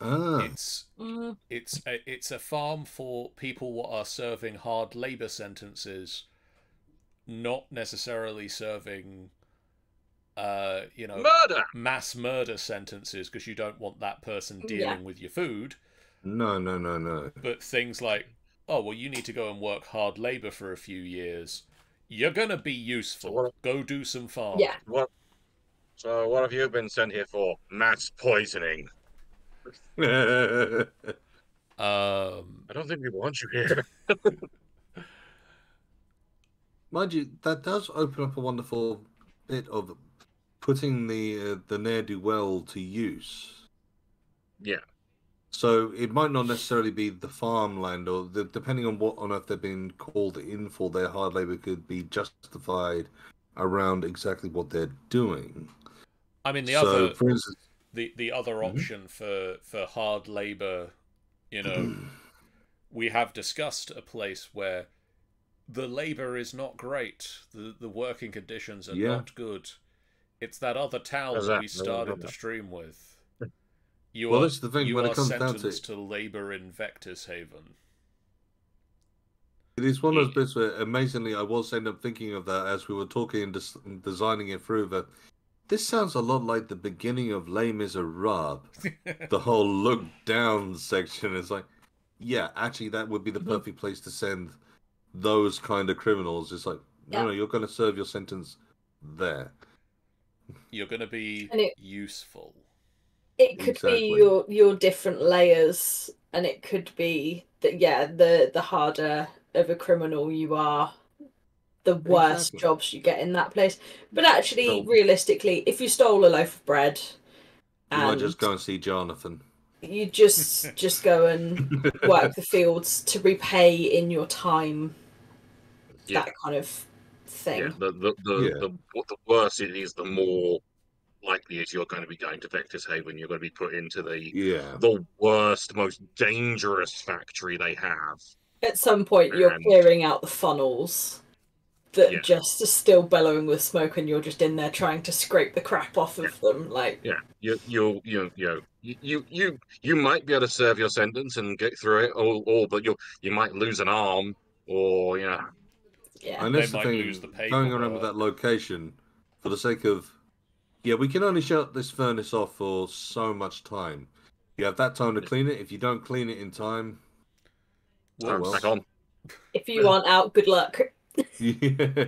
Ah, it's Mm, it's a, it's a farm for people who are serving hard labor sentences not necessarily serving uh you know Murder. mass murder sentences because you don't want that person Yeah. dealing with your food no, no, no, no. but things like oh well you need to go and work hard labor for a few years you're gonna be useful So what- go do some farm yeah. What? So what have you been sent here for? Mass poisoning. um I don't think we want you here. Mind you, that does open up a wonderful bit of putting the uh, the ne'er do well to use. Yeah. So it might not necessarily be the farmland, or the, depending on what on earth they've been called in for, their hard labor could be justified around exactly what they're doing. i mean the so, other for instance, the the other Mhm. option for for hard labor you know we have discussed a place where the labor is not great the the working conditions are Yeah. not good it's that other town that? we started the stream with you Well, are, that's the thing, you when it comes down to sentenced it- to labor in Vectis Haven It is one of those bits where, amazingly, I was end up thinking of that as we were talking and des- designing it through. That this sounds a lot like the beginning of Les Miserables. the whole look down section is like, yeah, actually, that would be the Mhm. perfect place to send those kind of criminals. It's like, no, Yeah. no, you're going to serve your sentence there. you're going to be it- useful It could Exactly. be your your different layers, and it could be that yeah, the the harder of a criminal you are, the worse Exactly. jobs you get in that place. But actually, So- realistically, if you stole a loaf of bread, You might just go and see Jonathan. you just just go and work the fields to repay in your time, Yeah. that kind of thing. Yeah, the the the, Yeah. the the worse it is, the more likely is you're going to be going to Vectis Haven. You're going to be put into the Yeah. the worst, most dangerous factory they have. At some point, you're clearing out the funnels that Yeah. just are still bellowing with smoke, and you're just in there trying to scrape the crap off of them. Like, Yeah, you you you you you you you you might be able to serve your sentence and get through it, all, or but you you might lose an arm, or you know, yeah, And They that's the thing, going around with that location for the sake of, yeah, we can only shut this furnace off for so much time. You have that time to clean it. If you don't clean it in time, turn well. back on. if you aren't out, good luck. yeah.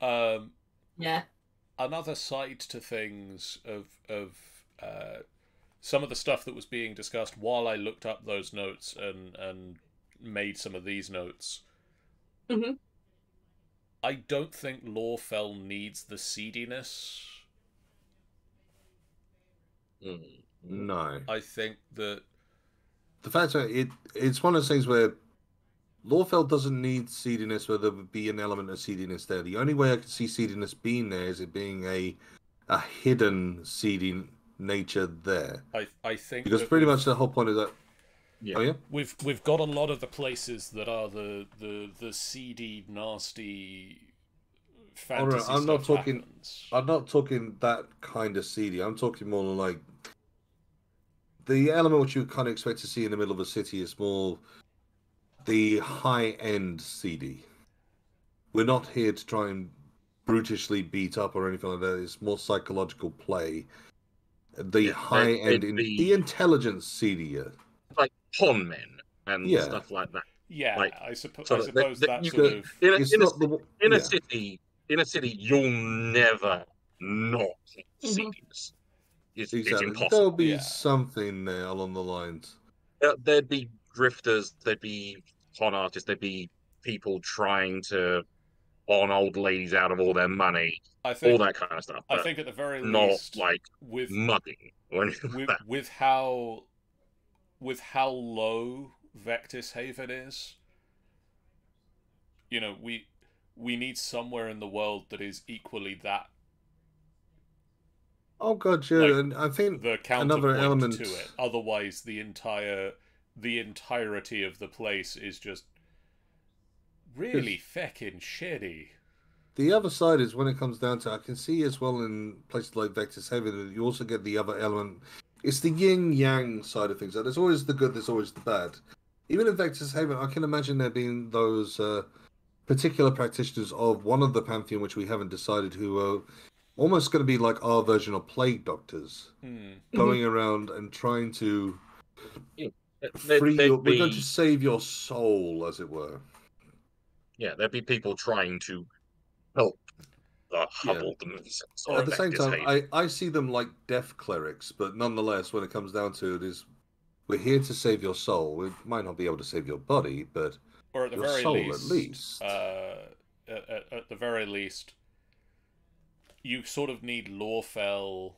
um Yeah, another side to things of of uh, some of the stuff that was being discussed while I looked up those notes and and made some of these notes. Mhm. I don't think Lawfell needs the seediness. Mm. No. I think that The fact that it it's one of those things where Lawfell doesn't need seediness where there would be an element of seediness there. The only way I could see seediness being there is it being a a hidden seeding nature there. I I think Because pretty much the whole point of that Yeah. Oh yeah? we've we've got a lot of the places that are the the the seedy nasty fantasy I'm not talking- happens. I'm not talking that kind of seedy. I'm talking more like the element which you kind of expect to see in the middle of a city is more the high end seedy. We're not here to try and brutishly beat up or anything like that. It's more psychological play. The Yeah, high end, in, be- the intelligence seedier. Like pawn men and Yeah. stuff like that. yeah, like, I, suppo- so I suppose that that you sort could- of In a, in a, the in a yeah. city, in a city, you'll never not see mm-hmm. this. It's, it's impossible. There'll be Yeah. something there along the lines. There- There'd be drifters, there'd be con artists, there'd be people trying to on old ladies out of all their money, I all that kind of stuff. I think at the very not least like with mugging or anything like that. with how with how low Vectis Haven is, you know, we we need somewhere in the world that is equally that Oh god, yeah, Like, and I think the Another element- to it. Otherwise, the entire the entirety of the place is just really feckin' shitty. The other side is when it comes down to, I can see as well in places like Vectis Haven, that you also get the other element. It's the yin yang side of things. There's always the good, there's always the bad. Even in Vectis Haven, I can imagine there being those uh, particular practitioners of one of the pantheon, which we haven't decided, who are almost going to be like our version of plague doctors, Hmm. going around and trying to There'd- free there'd your, we're going to save your soul, as it were. Yeah, there'd be people trying to help the Hubble themselves. At the same time, I, I see them like deaf clerics, but nonetheless, when it comes down to it, is we're here to save your soul. We might not be able to save your body, but Or at the your very soul least, at least. uh, at, at, the very least, you sort of need Lawfell,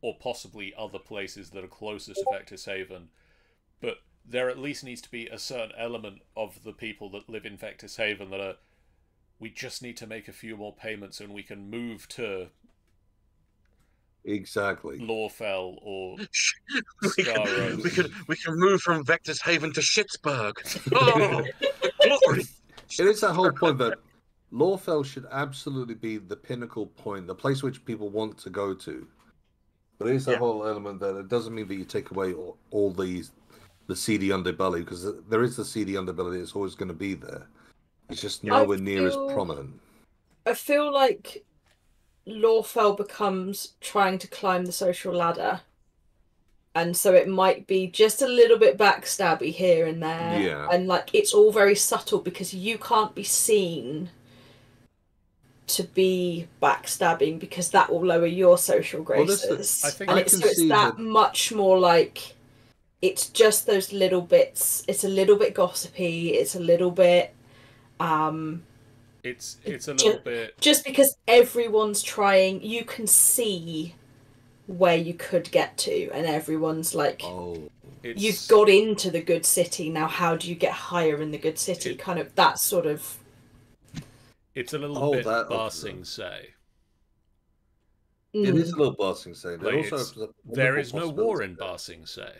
or possibly other places that are closest to Vectis Haven, but there at least needs to be a certain element of the people that live in Vectis Haven that are. We just need to make a few more payments and we can move to exactly. Lawfell or we, can, we can we can move from Vectis Haven to Schittsburg. Oh, glory! It is that whole point that Lawfell should absolutely be the pinnacle point, the place which people want to go to. But it is the Yeah. whole element that it doesn't mean that you take away all, all these the seedy underbelly because there is the seedy underbelly It's always going to be there. It's just I nowhere near as prominent. I feel like Lawfell becomes trying to climb the social ladder. And so it might be just a little bit backstabby here and there. Yeah. And like it's all very subtle because you can't be seen to be backstabbing because that will lower your social Well, graces. the- I think and I it's, so it's that that- much more like it's just those little bits. It's a little bit gossipy. It's a little bit um it's it's a Ju- little bit just because everyone's trying you can see where you could get to and everyone's like Oh, it's, you've got into the good city now how do you get higher in the good city It- kind of that sort of it's a little Oh, bit that- Barsing say. it Mm. is a little bossing saying. Like, also it's- a There no war in there. Barsing say.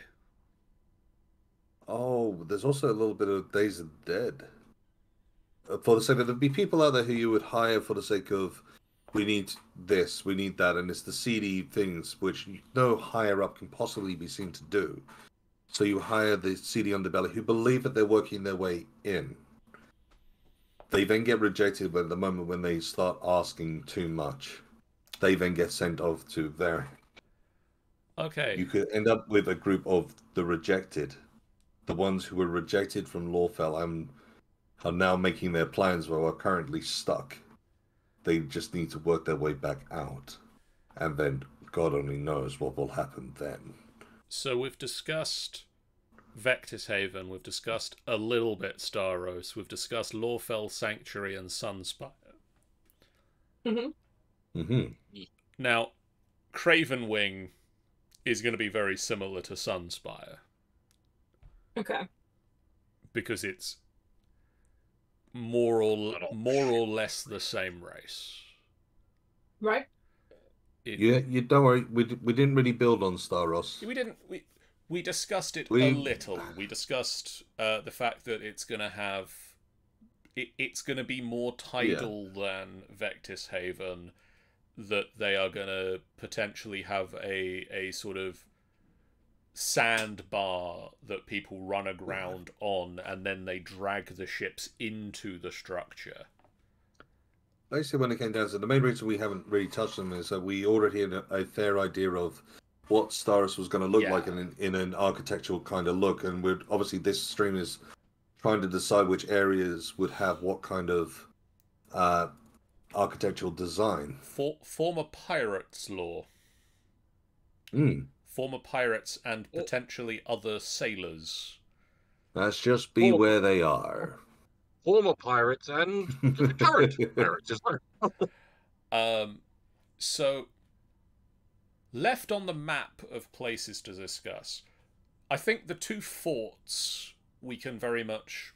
Oh, there's also a little bit of Days of the Dead. For the sake of there'd be people out there who you would hire for the sake of we need this, we need that, and it's the seedy things which no higher up can possibly be seen to do. So you hire the seedy underbelly who believe that they're working their way in. They then get rejected at the moment when they start asking too much. They then get sent off to their Okay. you could end up with a group of the rejected, the ones who were rejected from Lawfell and are now making their plans where we're currently stuck. They just need to work their way back out, and then God only knows what will happen then. So we've discussed Vectis Haven, we've discussed a little bit Staros, we've discussed Lawfell Sanctuary and Sunspire. Mm-hmm. hmm Now, Craven Wing is going to be very similar to Sunspire Okay. because it's more or more or less the same race. Right. It- Yeah, you don't worry. We we didn't really build on Staros. We didn't. We we discussed it a little. We discussed uh, the fact that it's going to have. It, it's going to be more tidal than Vectis Haven. That they are going to potentially have a a sort of sandbar that people run aground on, and then they drag the ships into the structure. Basically, when it came down to the main reason we haven't really touched them is that we already had a, a fair idea of what Staros was going to look Yeah. like in an, in an architectural kind of look, and we're obviously this stream is trying to decide which areas would have what kind of uh, architectural design. For, former pirates law, Mm, former pirates, and Oh. potentially other sailors. let's just be Oh. where they are. Former pirates and current pirates as well. Um, so, left on the map of places to discuss, I think the two forts we can very much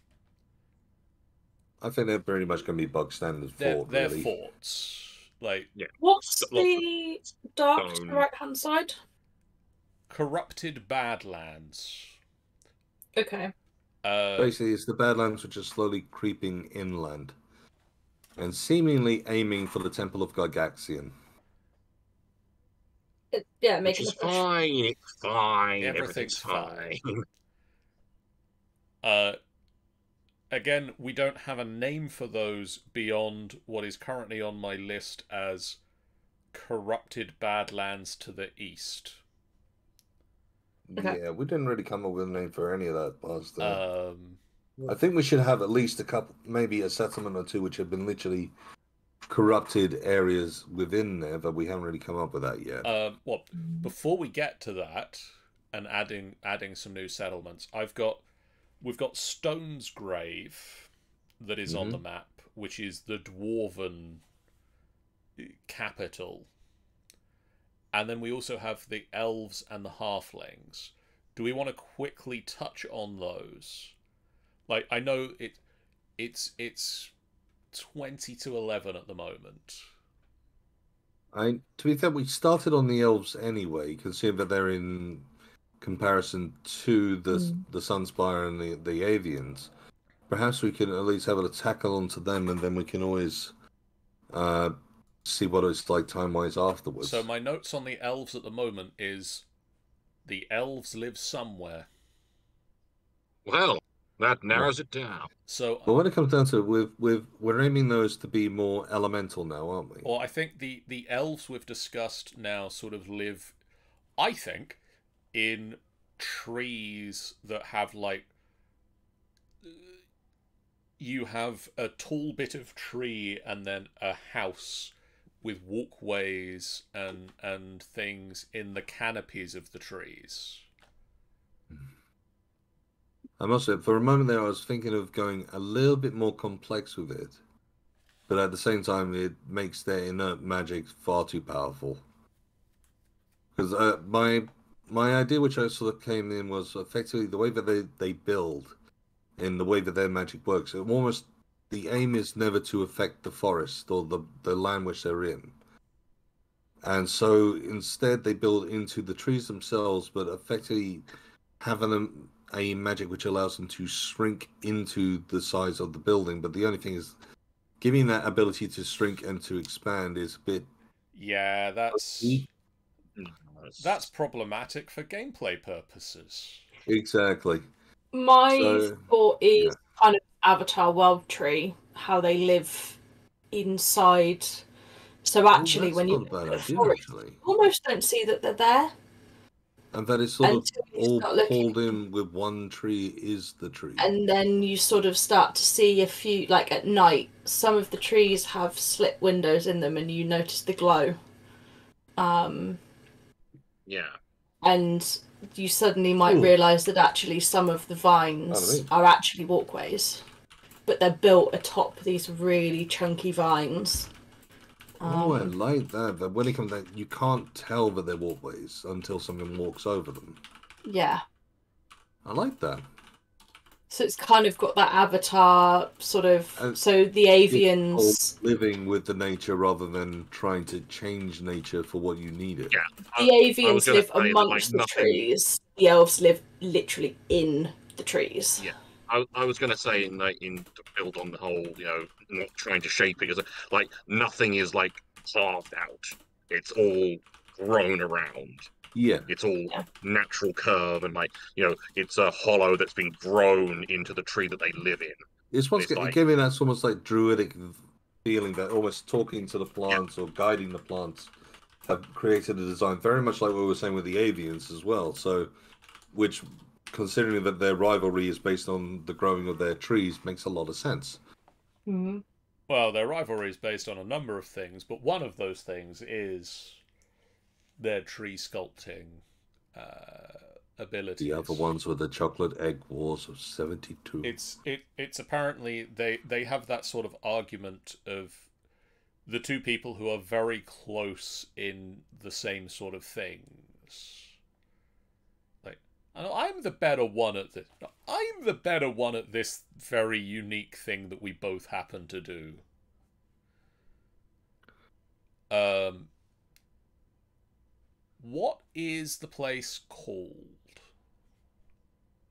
I think they're pretty much going to be bug standard they're, fort, they're really. forts. Like What's Got lots of the dark to the right hand side? Corrupted badlands. Okay. Uh, Basically, it's the Badlands which are slowly creeping inland and seemingly aiming for the Temple of Gargaxian. It, yeah, Which making is a fine. It's fine. Everything's Everything's fine. fine. uh, again, we don't have a name for those beyond what is currently on my list as corrupted badlands to the east. Okay. Yeah, we didn't really come up with a name for any of that last time. Um, I think we should have at least a couple, maybe a settlement or two, which have been literally corrupted areas within there, but we haven't really come up with that yet. um, well, before we get to that and adding adding some new settlements, I've got we've got Stone's Grave that is on Mhm. the map, which is the dwarven capital. And then we also have the elves and the halflings. Do we want to quickly touch on those? Like I know it it's it's 20 to 11 at the moment. I, to be fair, we started on the elves anyway, considering that they're in comparison to the Mm. the Sunspire and the the Avians. Perhaps we can at least have a tackle onto them, and then we can always uh, see what it's like time wise afterwards. So my notes on the elves at the moment is the elves live somewhere. Well, that narrows it down. So But when it comes down to it, we've, we've, we're aiming those to be more elemental now, aren't we? well I think the the elves we've discussed now sort of live I think in trees that have like you have a tall bit of tree and then a house with walkways and and things in the canopies of the trees. I must say, for a moment there, I was thinking of going a little bit more complex with it. But at the same time, it makes their inert magic far too powerful. Because uh, my my idea, which I sort of came in, was effectively the way that they, they build, in the way that their magic works. It almost the aim is never to affect the forest or the the land which they're in. And so instead, they build into the trees themselves, but effectively having them a magic which allows them to shrink into the size of the building. But the only thing is, giving that ability to shrink and to expand is a bit. Yeah, that's that's problematic for gameplay purposes. Exactly. My So, thought is yeah. Kind of Avatar World Tree, how they live inside. So actually, Oh, when you not a bad look at the idea, forest, actually. you almost don't see that they're there. And that is sort of until you all start looking pulled in with one tree is the tree. and then you sort of start to see a few like at night some of the trees have slit windows in them and you notice the glow um Yeah. and you suddenly might Ooh. realize that actually some of the vines are actually walkways but they're built atop these really chunky vines oh, I Um, like that. That when it comes down, you can't tell that they're walkways until someone walks over them. yeah I like that. So it's kind of got that avatar sort of And so the avians all living with the nature rather than trying to change nature for what you need it. Yeah. the I- I avians gonna live say that, like, amongst the nothing- trees the elves live literally in the trees Yeah. I, I was going to say in like in to build on the whole, you know, not trying to shape it, 'cause, like nothing is like carved out. It's all grown around. Yeah. It's all Yeah. natural curve and like you know, it's a hollow that's been grown into the tree that they live in. It's what's It's g- like- giving that almost like druidic feeling that almost talking to the plants or guiding the plants have created a design very much like what we were saying with the avians as well. So, which, considering that their rivalry is based on the growing of their trees, makes a lot of sense. Mhm. Well, their rivalry is based on a number of things, but one of those things is their tree sculpting uh, abilities. The other ones were the chocolate egg wars of '72. It's it it's apparently they they have that sort of argument of the two people who are very close in the same sort of things. Like "Oh, I'm the better one at this. I'm the better one at this very unique thing that we both happen to do. Um what is the place called?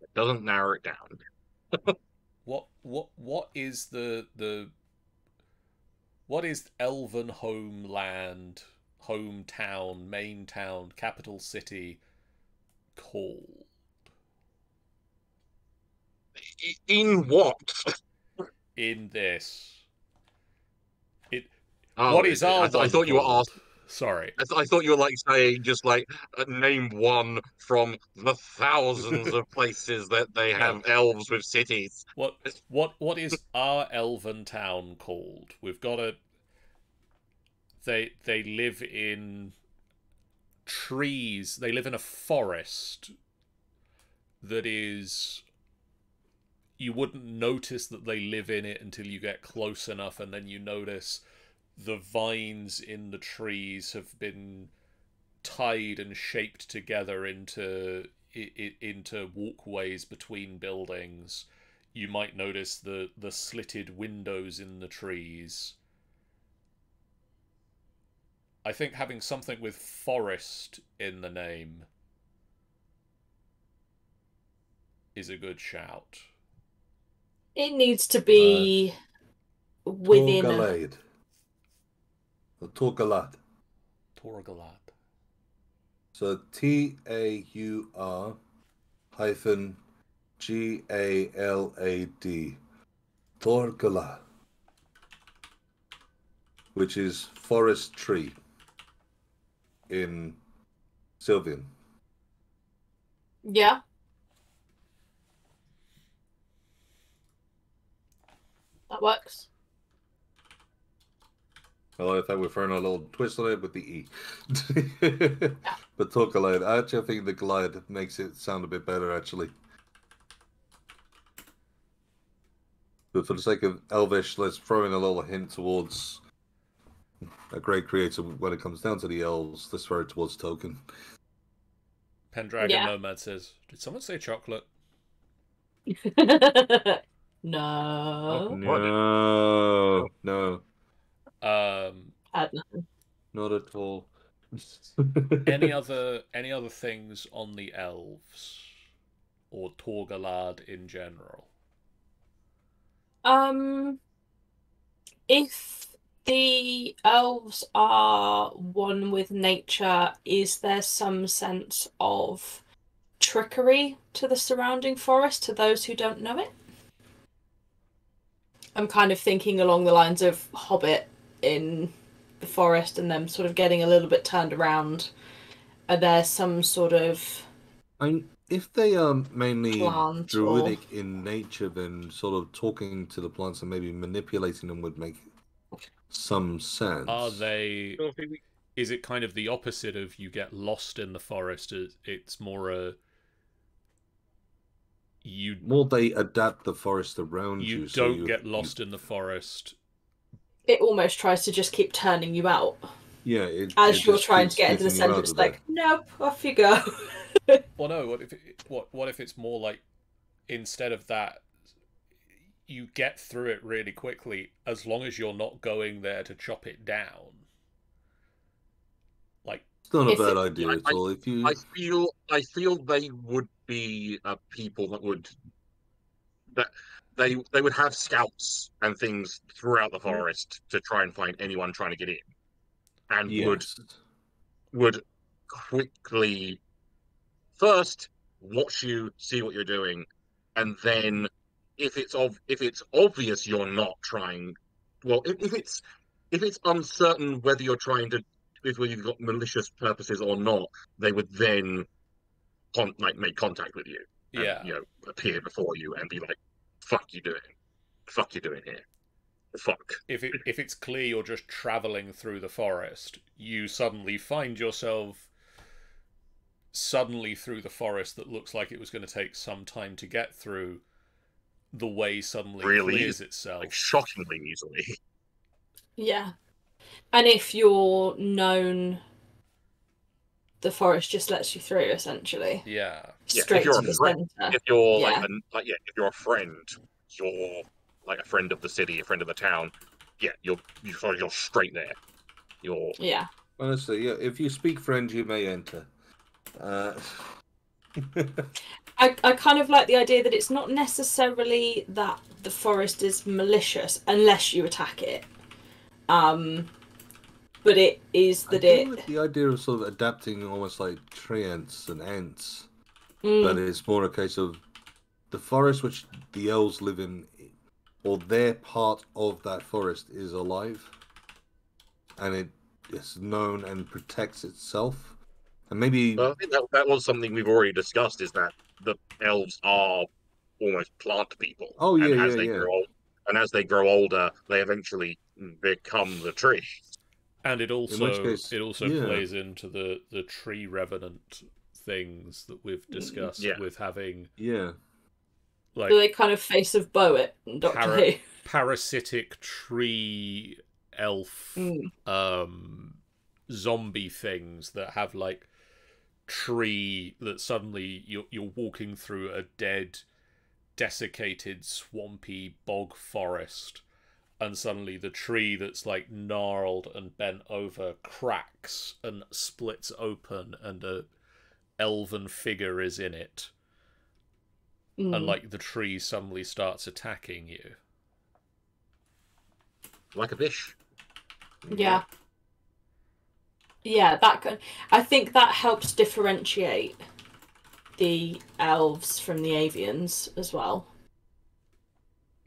It doesn't narrow it down. What what what is the the what is Elven homeland, hometown, main town, capital city called? In what? In this. It Oh, what is I, our th- I thought you were called? Sorry. I, th- I thought you were like saying just like uh, name one from the thousands of places that they have elves with cities. What what what is our elven town called? We've got a they they live in trees. They live in a forest that is you wouldn't notice that they live in it until you get close enough and then you notice the vines in the trees have been tied and shaped together into i- i- into walkways between buildings. You might notice the the slitted windows in the trees. I think having something with forest in the name is a good shout. It needs to uh, be within. A, Torgalade. Or Torgalad. torgalad So T A U R hyphen G A L A D. Torgala. Which is forest tree in Sylvian. yeah. That works. I thought that we're throwing a little twist on it with the E. but talk Torgalade, actually, I think the glide makes it sound a bit better, actually. But for the sake of Elvish, let's throw in a little hint towards a great creator when it comes down to the elves. Let's throw it towards Tolkien. pendragon Yeah. nomad says did someone say chocolate oh, no. No, no, um I don't not at all. any other any other things on the elves or torgalad in general Um, if the elves are one with nature, is there some sense of trickery to the surrounding forest to those who don't know it? I'm kind of thinking along the lines of Hobbit in the forest and them sort of getting a little bit turned around. Are there some sort of I mean, if they are mainly Plant druidic in nature, then sort of talking to the plants and maybe manipulating them would make some sense. Are they? I think we- Is it kind of the opposite of you get lost in the forest? It's more a you More they adapt the forest around you. you don't you- get you- lost in the forest. It almost tries to just keep turning you out Yeah, it, as it you're trying to get into the center. It's of there. like, nope, off you go. Well, no. What if it, what what if it's more like instead of that, you get through it really quickly as long as you're not going there to chop it down. Like It's not a bad it- idea I- at all. If you, I feel I feel they would be uh, people that would that they they would have scouts and things throughout the forest to try and find anyone trying to get in, and would yes, would quickly first watch you, see what you're doing, and then if it's of if it's obvious you're not trying, well, if, if it's if it's uncertain whether you're trying to if whether you've got malicious purposes or not, they would then con- like make contact with you, and, yeah, you know, appear before you and be like, "Fuck you doing? Fuck you doing here? Fuck." if it if it's clear you're just traveling through the forest, you suddenly find yourself suddenly through the forest that looks like it was going to take some time to get through. The way suddenly Really? clears itself. Like shockingly easily. yeah. And if you're known, the forest just lets you through, essentially. yeah, Yeah, if you're to a the friend- center. if you're like, Yeah. like yeah, if you're a friend, you're like a friend of the city, a friend of the town. Yeah, you're you're, you're straight there. You're Yeah. honestly, yeah. If you speak French, you may enter. Uh, I, I kind of like the idea that it's not necessarily that the forest is malicious unless you attack it. Um, but it is that do it. like the idea of sort of adapting almost like treants and ents, Mm, but it's more a case of the forest which the elves live in, or their part of that forest is alive, and it is known and protects itself, and maybe Well, I think that, that was something we've already discussed. Is that the elves are almost plant people. Oh, and yeah, as yeah, they yeah. grow old, and as they grow older, they eventually become the tree. and it also case, it also yeah. plays into the the tree revenant things that we've discussed yeah. with having yeah, like do they kind of face of Boet and Doctor Parrot. Who? parasitic tree elf Mm. um zombie things that have like tree that suddenly you're you're walking through a dead desiccated swampy bog forest and suddenly the tree that's like gnarled and bent over cracks and splits open and a elven figure is in it Mm. and like the tree suddenly starts attacking you like a fish. Yeah. Yeah, that could, I think that helps differentiate the elves from the avians as well.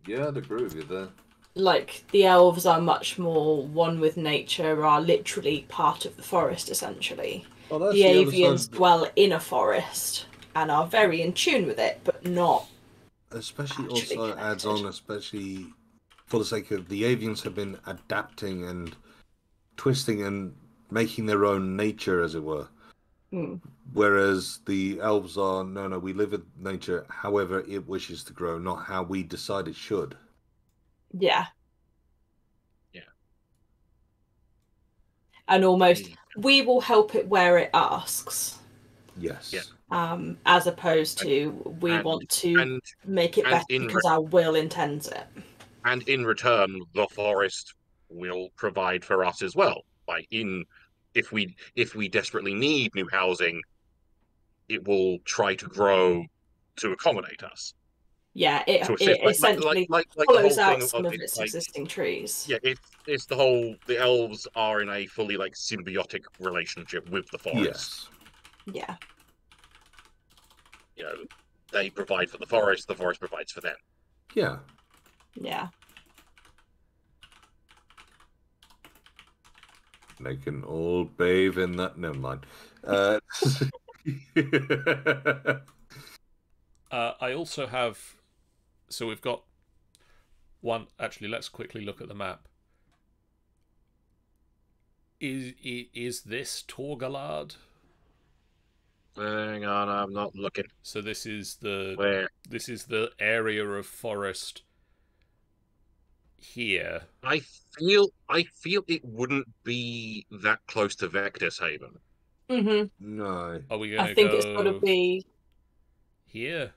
yeah, I'd agree with you there. Like the elves are much more one with nature, are literally part of the forest essentially. Well, the the avians dwell in a forest and are very in tune with it, but not especially also adds on, especially for the sake of the avians have been adapting and twisting and making their own nature, as it were. Mm. Whereas the elves are no, no, we live in nature however it wishes to grow, not how we decide it should. Yeah. And almost Mm. we will help it where it asks. Yes. Yeah. um, as opposed to we And- want to And make it better in because our will intends it. and in return, the forest will provide for us as well. Like in, if we if we desperately need new housing, it will try to grow to accommodate us. Yeah, it, To it assist, like, like, essentially like, like, follows out some of it, its like, existing trees. Yeah, it's it's the whole the elves are in a fully like symbiotic relationship with the forest. Yes. Yeah, You know, they provide for the forest, the forest provides for them. Yeah. yeah. They can all bathe in that. Never mind. Uh, Uh, I also have. So we've got one. Actually, let's quickly look at the map. Is i- is this Torgalad? Hang on, I'm not looking. So this is the Where? this is the area of forest here. I feel I feel it wouldn't be that close to Vectis Haven. hmm no. Are we gonna I think go it's got to be. here?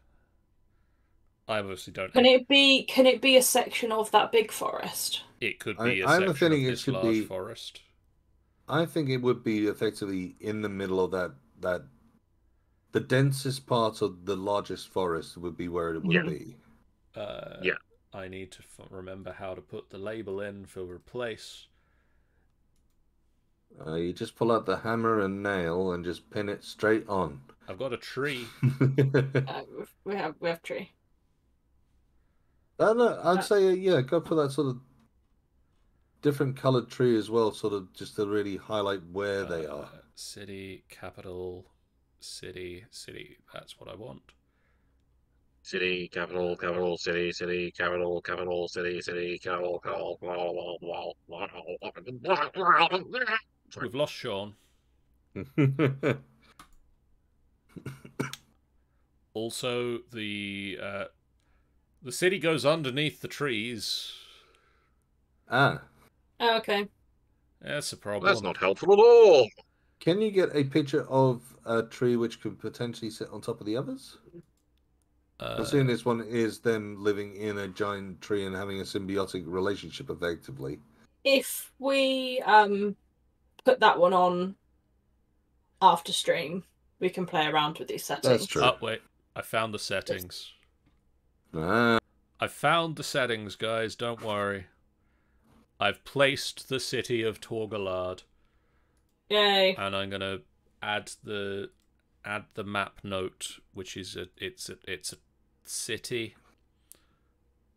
I obviously don't. Can know. it be? Can it be a section of that big forest? It could be a I have a section feeling of it this should large be- forest. I think it would be effectively in the middle of that that the densest part of the largest forest would be where it would Yeah. be. Uh, Yeah. I need to f- remember how to put the label in for replace. Uh, you just pull out the hammer and nail and just pin it straight on. I've got a tree. Uh, we have we have tree. I know, I'd Uh, say uh, yeah, go for that sort of different coloured tree as well, sort of just to really highlight where they Uh, are. City, capital, city, city. That's what I want. City, capital, capital, city, city, capital, capital, city, city, capital, capital. Sorry. We've lost Sian. Also, the uh, the city goes underneath the trees. ah, Oh, okay. That's a problem. That's not helpful at all. can you get a picture of a tree which could potentially sit on top of the others? Uh, I'm seeing this one is them living in a giant tree and having a symbiotic relationship effectively. If we um put that one on after stream, we can play around with these settings. That's true. oh, wait. I found the settings. Ah, I found the settings, guys. Don't worry. I've placed the city of Torgalad, Yay. and I'm gonna add the add the map note, which is a it's a it's a city,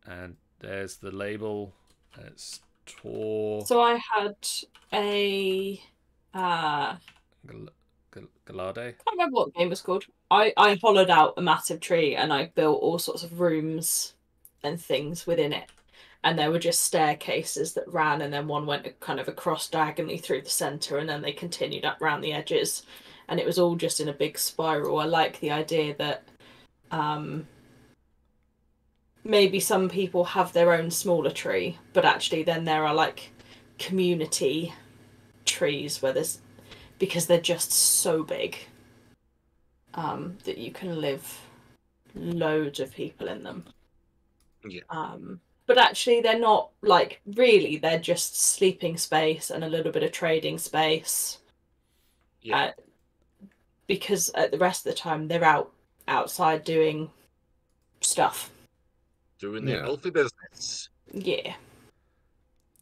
and there's the label. It's Tor So I had a uh Gal- Gal- Galade. I can't remember what the game was called. I, I hollowed out a massive tree and I built all sorts of rooms and things within it. And there were just staircases that ran, and then one went kind of across diagonally through the center, and then they continued up round the edges. And it was all just in a big spiral. I like the idea that um, maybe some people have their own smaller tree, but actually, then there are like community trees where there's because they're just so big um, that you can live loads of people in them. Yeah. Um, but actually, they're not like really. They're just sleeping space and a little bit of trading space. Yeah. Uh, because at the rest of the time they're out outside doing stuff. Doing the Yeah. healthy business. Yeah.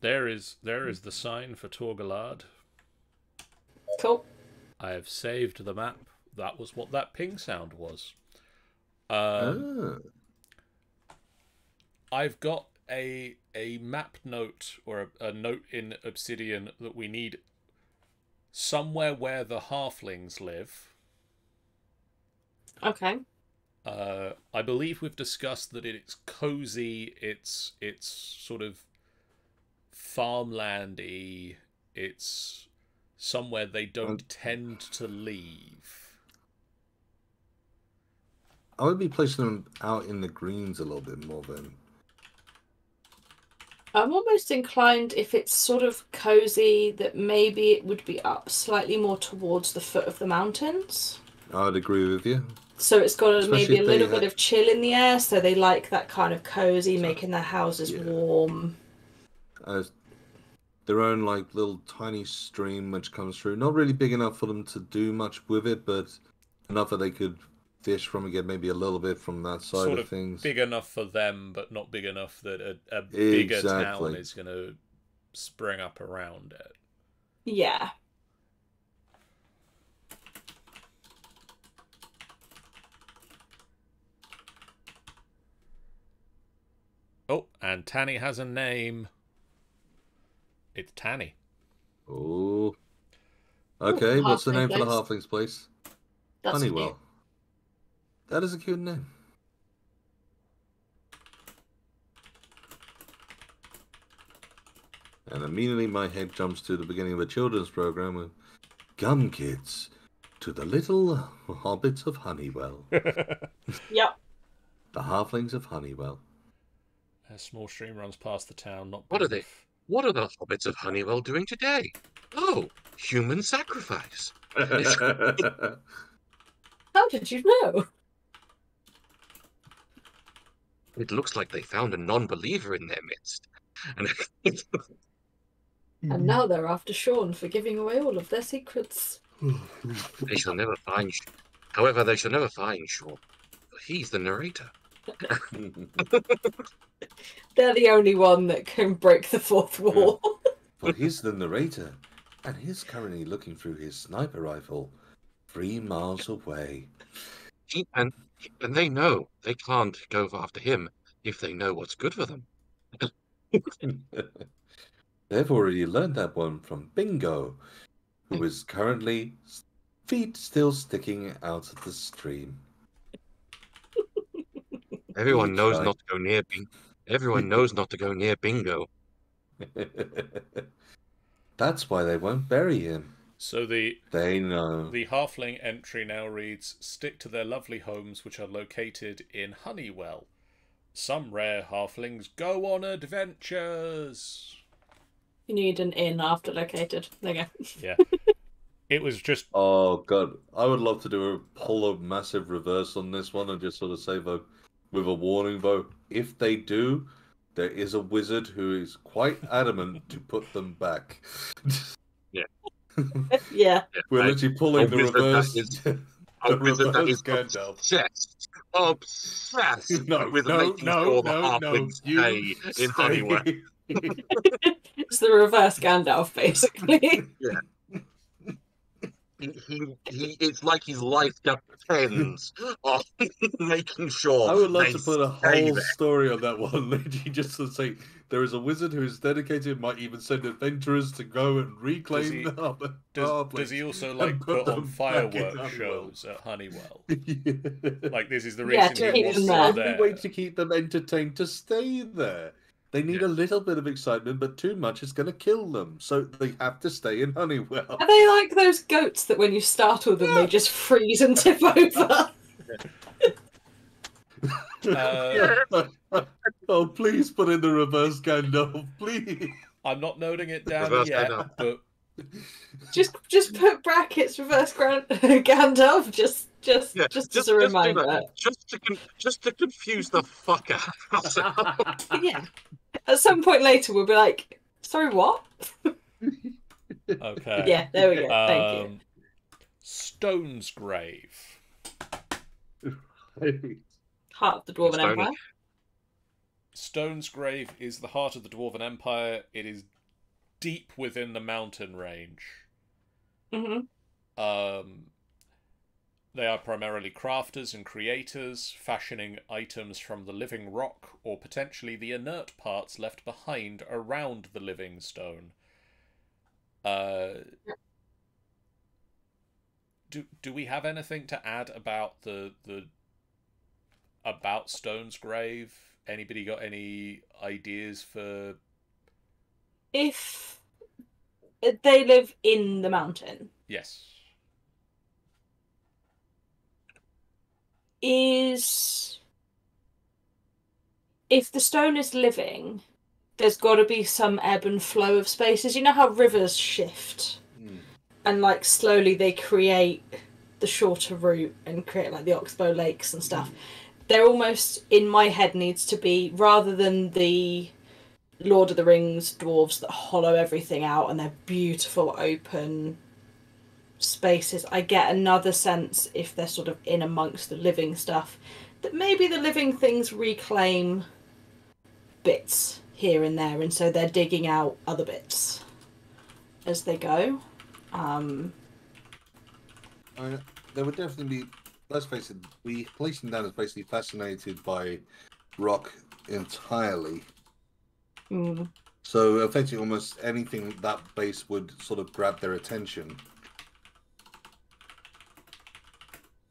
There is there is the sign for Torgalad. Cool. I have saved the map. That was what that ping sound was. Um, ah. I've got a a map note or a, a note in Obsidian that we need somewhere where the halflings live. Okay. Uh, I believe we've discussed that it's cozy. It's it's sort of farmlandy. It's somewhere they don't tend to leave. I would be placing them out in the greens a little bit more then. I'm almost inclined if it's sort of cozy that maybe it would be up slightly more towards the foot of the mountains. I would agree with you. So it's got a, maybe a little ha- bit of chill in the air, so they like that kind of cozy, making their houses yeah. warm. As their own like little tiny stream which comes through. Not really big enough for them to do much with it, but enough that they could fish from again, maybe a little bit from that side sort of of things. big enough for them, but not big enough that a, a bigger town is going to spring up around it. Yeah. Oh, and Tanny has a name. It's Tanny. Oh. Okay, Ooh, what's the halfling name for the place. halflings place? That's Honeywell. Cute. That is a cute name. And immediately my head jumps to the beginning of a children's program with Gum kids to the little hobbits of Honeywell. Yep. The halflings of Honeywell. A small stream runs past the town. Not What are they? What are the hobbits of Honeywell doing today? Oh, human sacrifice. How did you know? It looks like they found a non-believer in their midst. And And now they're after Sian for giving away all of their secrets. they shall never find. However, they shall never find Sian. He's the narrator. They're the only one that can break the fourth hmm. wall. But he's the narrator, and he's currently looking through his sniper rifle three miles away. He, and and they know they can't go after him if they know what's good for them. They've already learned that one from Bingo, who is currently feet still sticking out of the stream. Everyone knows not to go near Bingo. Everyone knows not to go near Bingo. That's why they won't bury him. So the They know. the halfling entry now reads: "Stick to their lovely homes, which are located in Honeywell. Some rare halflings go on adventures." You need an inn after located. There you go. Yeah, it was just Oh god, I would love to do a pull a massive reverse on this one and just sort of say though, with a warning though, if they do, there is a wizard who is quite adamant to put them back. yeah. We're literally pulling a the reverse. is- the A wizard that reverse is Gandalf. obsessed, obsessed No, with no, making no, sure the no, no. halflings You stay in. Honeywell. It's the reverse Gandalf, basically. He, he, he, it's like his life depends on making sure. I would love to put a whole there. story on that one, lady. Just to say there is a wizard who is dedicated, might even send adventurers to go and reclaim he- the harbor. does, harbor. does he also like put put on them back in firework Honeywell. shows at Honeywell? Yeah. Like this is the reason to he keep wants them them there. Only way to keep them entertained to stay there. They need a little bit of excitement, but too much is going to kill them. So they have to stay in Honeywell. Are they like those goats that when you startle them, they just freeze and tip over? Uh, oh, please put in the reverse Gandalf, please. I'm not noting it down Reverse yet, Gandalf. but just, just put brackets reverse Grand- Gandalf, just, just, Yeah, just, just, as a just reminder. that, just to con- just to confuse the fuck out. Yeah. At some point later, we'll be like, "Sorry, what?" okay. Yeah, there we go. Thank you. Um, Stone's Grave. Heart of the Dwarven Stony. Empire. Stone's Grave is the heart of the Dwarven Empire. It is deep within the mountain range. hmm Um, they are primarily crafters and creators, fashioning items from the living rock or potentially the inert parts left behind around the living stone. Uh, do do we have anything to add about the the about Stone's Grave? Anybody got any ideas for? If they live in the mountain, Yes. is if the stone is living, there's got to be some ebb and flow of spaces. You know how rivers shift, Hmm. and like slowly they create the shorter route and create like the Oxbow Lakes and stuff. There almost in my head needs to be rather than the Lord of the Rings dwarves that hollow everything out and they're beautiful open spaces. I get another sense if they're sort of in amongst the living stuff that maybe the living things reclaim bits here and there, and so they're digging out other bits as they go. Um, I mean, there would definitely be. Let's face it, we placing down is basically fascinated by rock entirely. mm, So effectively, almost anything that base would sort of grab their attention.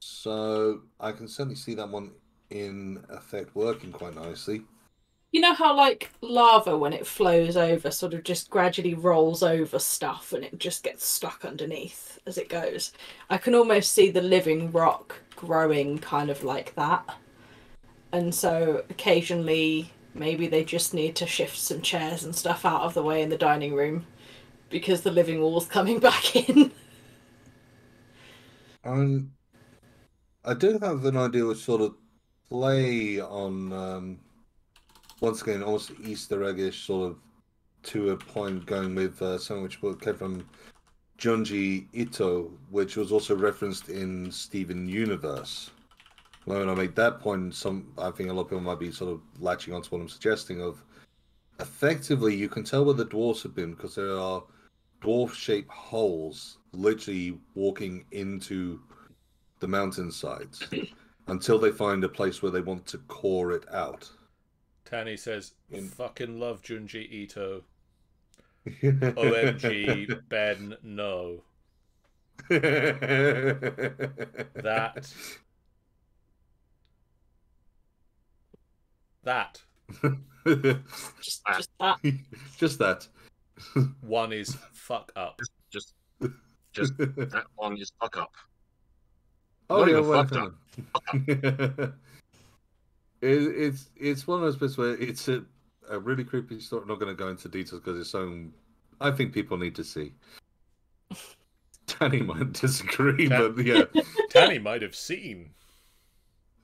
So I can certainly see that one in effect working quite nicely. You know how like lava when it flows over sort of just gradually rolls over stuff and it just gets stuck underneath as it goes. I can almost see the living rock growing kind of like that. And so occasionally maybe they just need to shift some chairs and stuff out of the way in the dining room because the living wall's coming back in. Um, I do have an idea of sort of play on um, once again almost Easter eggish sort of to a point going with uh, something which came from Junji Ito, which was also referenced in Steven Universe. When I make that point, some I think a lot of people might be sort of latching onto what I'm suggesting of effectively you can tell where the dwarfs have been because there are dwarf shaped holes literally walking into the mountainsides until they find a place where they want to core it out. Tanny says, In- fucking love Junji Ito. OMG, Ben, no. That. That. just Ah. just that. Just that. One is fuck up. Just, just that one is fuck up. Oh Not yeah, even well fucked up. done. it, it's it's one of those bits where it's a, a really creepy story. I'm not going to go into details because it's so. I think people need to see. Danny might disagree, Tan- but yeah, Tanny might have seen.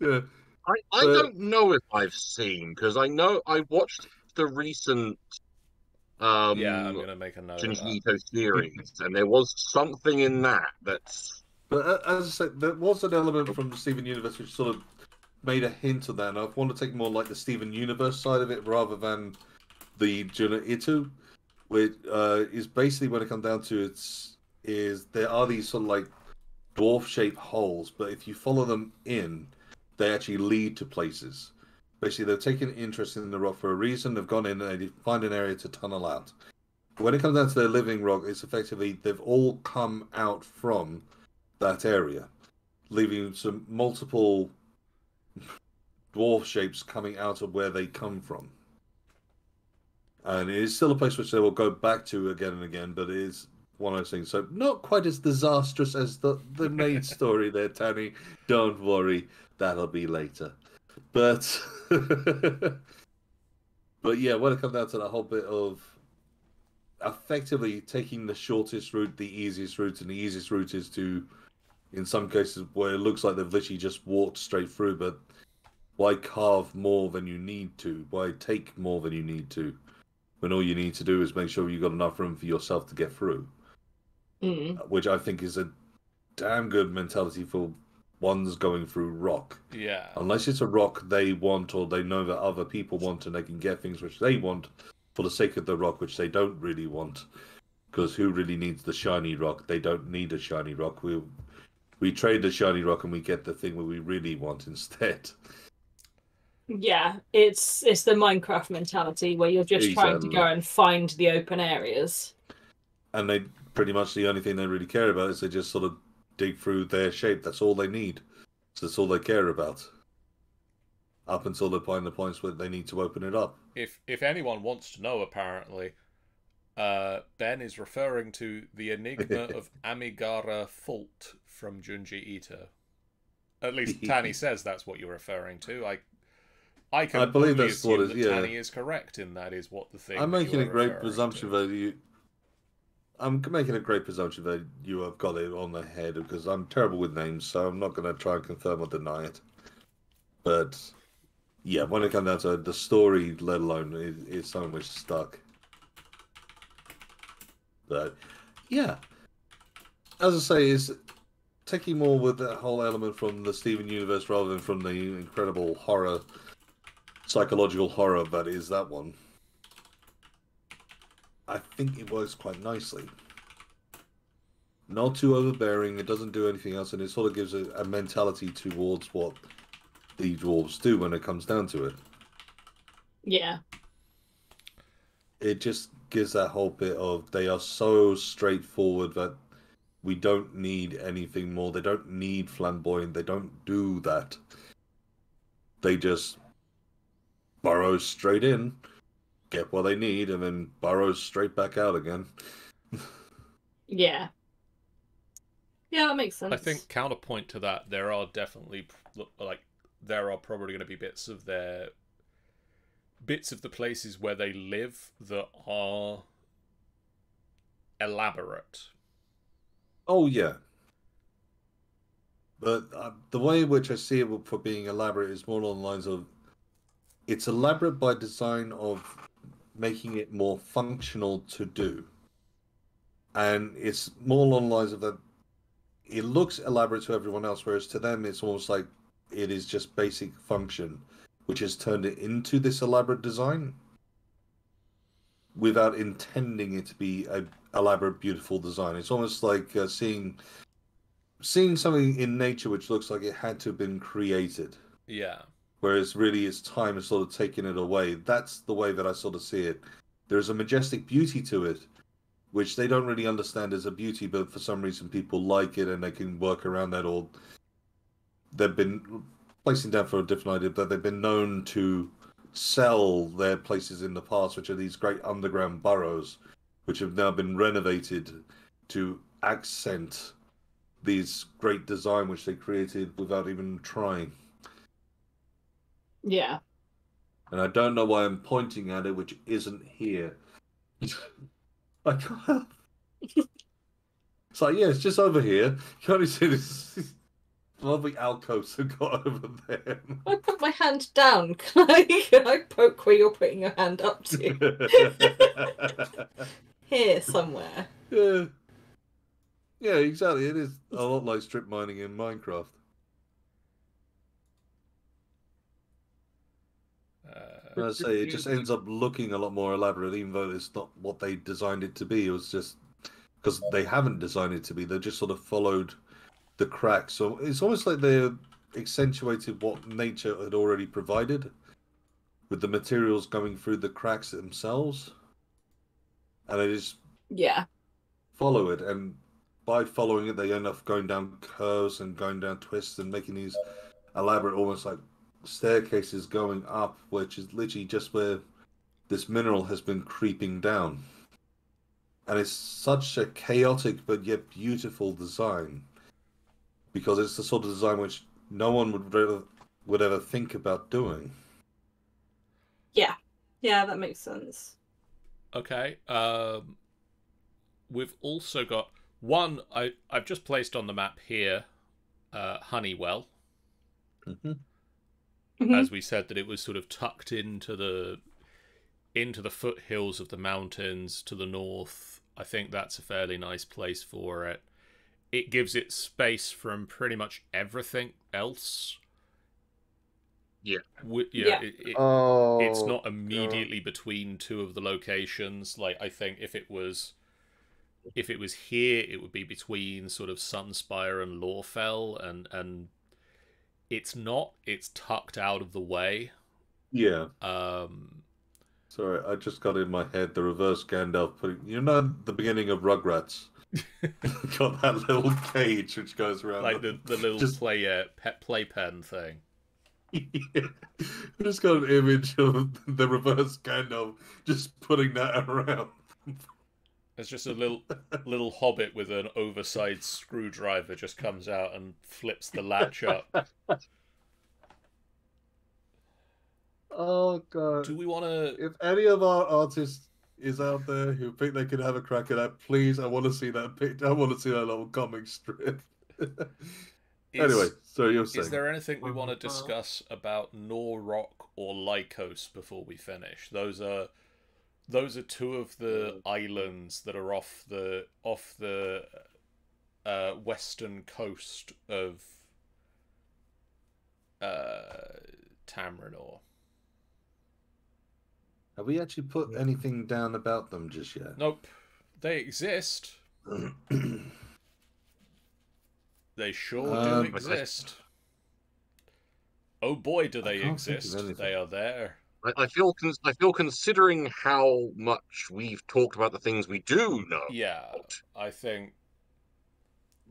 yeah. I, I But- don't know if I've seen because I know I watched the recent um yeah, I'm going to make a note of Junji that. Ito series, and there was something in that that's But uh, as I said, there was an element from the Steven Universe which sort of made a hint of that. And I want to take more like the Steven Universe side of it rather than the Junji Ito, which uh, is basically when it comes down to it's is there are these sort of like dwarf shaped holes, but if you follow them in, they actually lead to places. Basically, they've taken interest in the rock for a reason. They've gone in and they find an area to tunnel out. When it comes down to their living rock, it's effectively they've all come out from that area, leaving some multiple dwarf shapes coming out of where they come from. And it is still a place which they will go back to again and again, but it is one of those things. So not quite as disastrous as the the main story there, Tanny. Don't worry, that'll be later. But but yeah, when it comes down to the whole bit of effectively taking the shortest route, the easiest route, and the easiest route is to, in some cases, where it looks like they've literally just walked straight through, but why carve more than you need to? Why take more than you need to? When all you need to do is make sure you've got enough room for yourself to get through, Mm. which I think is a damn good mentality for ones going through rock. Yeah. Unless it's a rock they want or they know that other people want and they can get things which they want for the sake of the rock which they don't really want. Because who really needs the shiny rock? They don't need a shiny rock. We we trade the shiny rock and we get the thing that we really want instead. Yeah, it's it's the Minecraft mentality where you're just trying to go and find the open areas. And they pretty much the only thing they really care about is they just sort of dig through their shape. That's all they need. So that's all they care about. Up until they find the points where they need to open it up. If if anyone wants to know, apparently, uh, Ben is referring to the enigma of Amigara Fault from Junji Ito. At least Tanny says that's what you're referring to. I I can I believe that's what assume it- that yeah. Tanny is correct in that is what the thing. I'm making a great presumption to. that you. I'm making a great presumption that you have got it on the head because I'm terrible with names, so I'm not going to try and confirm or deny it. But yeah, when it comes down to it, the story, let alone, is, is something which stuck. But yeah, as I say, is taking more with that whole element from the Steven universe rather than from the incredible horror, psychological horror that is that one. I think it works quite nicely. Not too overbearing, it doesn't do anything else, and it sort of gives a, a mentality towards what the dwarves do when it comes down to it. Yeah. It just gives that whole bit of they are so straightforward that We don't need anything more. They don't need flamboyant. They don't do that. They just burrow straight in, get what they need, and then burrow straight back out again. Yeah. Yeah, that makes sense. I think counterpoint to that, there are definitely like there are probably going to be bits of their bits of the places where they live that are elaborate. Oh yeah. But uh, the way in which I see it for being elaborate is more along the lines of it's elaborate by design of making it more functional to do. And it's more along the lines of that it looks elaborate to everyone else, whereas to them it's almost like it is just basic function, which has turned it into this elaborate design without intending it to be a elaborate, beautiful design. It's almost like uh, seeing seeing something in nature which looks like it had to have been created. Yeah. Whereas really its time has sort of taken it away. That's the way that I sort of see it. There's a majestic beauty to it, which they don't really understand as a beauty, but for some reason people like it and they can work around that or they've been placing down for a different idea, but they've been known to sell their places in the past, which are these great underground burrows, which have now been renovated to accent these great design which they created without even trying. Yeah. And I don't know why I'm pointing at it, which isn't here. I can't. it's like, yeah, it's just over here. You can only see this lovely alcoves I've got over there. I put my hand down. Can I, can I poke where you're putting your hand up to? Here somewhere. yeah. Yeah, exactly. It is a lot like strip mining in Minecraft. Uh, I say it just ends up looking a lot more elaborate, even though it's not what they designed it to be. It was just because they haven't designed it to be. They just sort of followed the cracks. So it's almost like they accentuated what nature had already provided, with the materials going through the cracks themselves, and they just Yeah. follow it. And by following it, they end up going down curves and going down twists and making these elaborate, almost like staircases going up, which is literally just where this mineral has been creeping down. And it's such a chaotic but yet beautiful design because it's the sort of design which no one would ever, would ever think about doing. Yeah, yeah, that makes sense. Okay. Um, we've also got one I I've just placed on the map here. Uh, Honeywell, Mm-hmm. Mhm. as we said that it was sort of tucked into the into the foothills of the mountains to the north. I think that's a fairly nice place for it. It gives it space from pretty much everything else. Yeah. Wi- yeah, Yeah. It, it, Oh, it's not immediately between two of the locations. Like I think if it was if it was here, it would be between sort of Sunspire and Lawfell, and and it's not. It's tucked out of the way. Yeah. Um, Sorry, I just got in my head the reverse Gandalf putting. You know the beginning of Rugrats. got that little cage which goes around. like the the little Just- play uh, pet playpen thing. I just got an image of the reverse Gandalf just putting that around. It's just a little little hobbit with an oversized screwdriver just comes out and flips the latch up. Oh god! Do we want to? If any of our artists is out there who think they could have a crack at that, please, I want to see that picture. I want to see that little comic strip. anyway, so you're saying Is there anything we want to discuss about Norrock or Lycos before we finish? Those are those are two of the islands that are off the off the uh, western coast of uh, Tamrinor. Have we actually put anything down about them just yet? Nope, they exist. They sure Um, do exist. Oh boy, do they can't think of exist! They are there. I, I feel I feel considering how much we've talked about the things we do know. Yeah, I think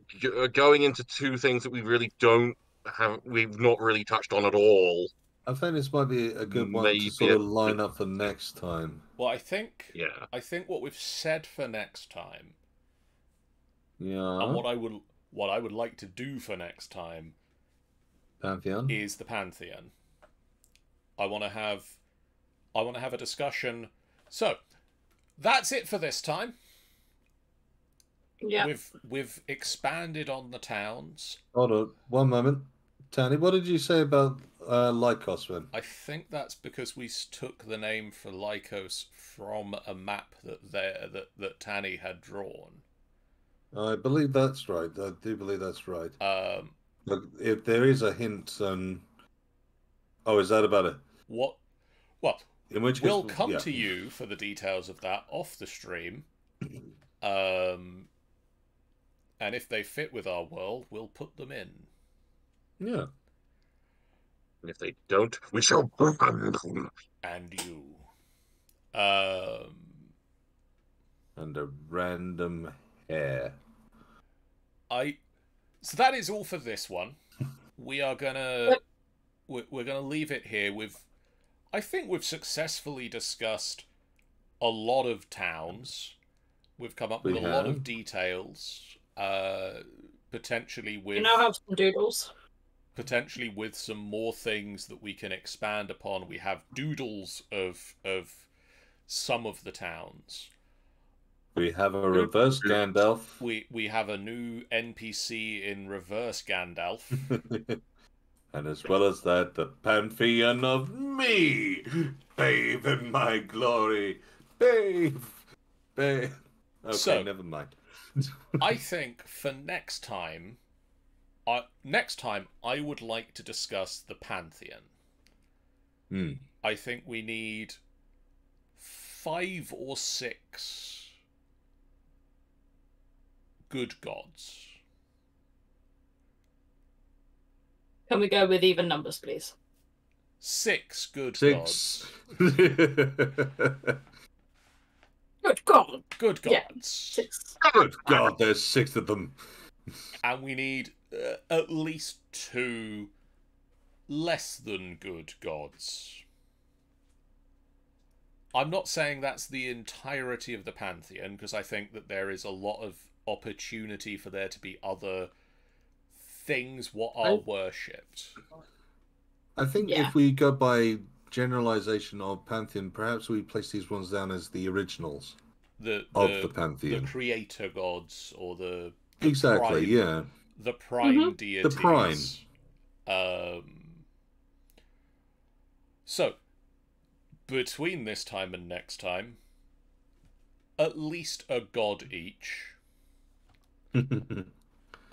g- uh, going into two things that we really don't have, we've not really touched on at all. I think this might be a good one Maybe to sort of line up for next time. Well, I think Yeah. I think what we've said for next time, Yeah. and what I would what I would like to do for next time Pantheon. is the pantheon. I want to have I want to have a discussion. So, that's it for this time. Yeah. We've we've expanded on the towns. Hold on, one moment. Tony, what did you say about uh, Lycos then? I think that's because we took the name for Lycos from a map that there that that Tanny had drawn. I believe that's right. I do believe that's right. Um, Look, if there is a hint, um... oh, is that about it? what? Well, In which case, we'll come yeah. to you for the details of that off the stream. Um, and if they fit with our world, we'll put them in. Yeah. And if they don't, we shall burn them. And you. Um, And a random hair. I. So that is all for this one. We are gonna. We're, we're gonna leave it here. We've. I think we've successfully discussed a lot of towns. We've come up with We a lot of details. Uh, potentially with You now have some doodles. Potentially with some more things that we can expand upon. We have doodles of of some of the towns. We have a reverse Gandalf. We we have a new NPC in Reverse Gandalf. and as well as that, the pantheon of me, bathe in my glory, bathe, bathe. Okay, So- never mind. I think for next time, uh, next time I would like to discuss the pantheon. Hmm. I think we need five or six good gods. Can we go with even numbers, please? Six good Six. gods. Good God. Good Yeah. Six. Good God, there's six of them. And we need uh, at least two less than good gods. I'm not saying that's the entirety of the pantheon because I think that there is a lot of opportunity for there to be other things what are I- worshipped. I think Yeah. if we go by generalization of pantheon, perhaps we place these ones down as the originals The of the, the the creator gods or the exactly, prime- yeah. the prime Mhm. deities. prime. Um. So, between this time and next time, at least a god each.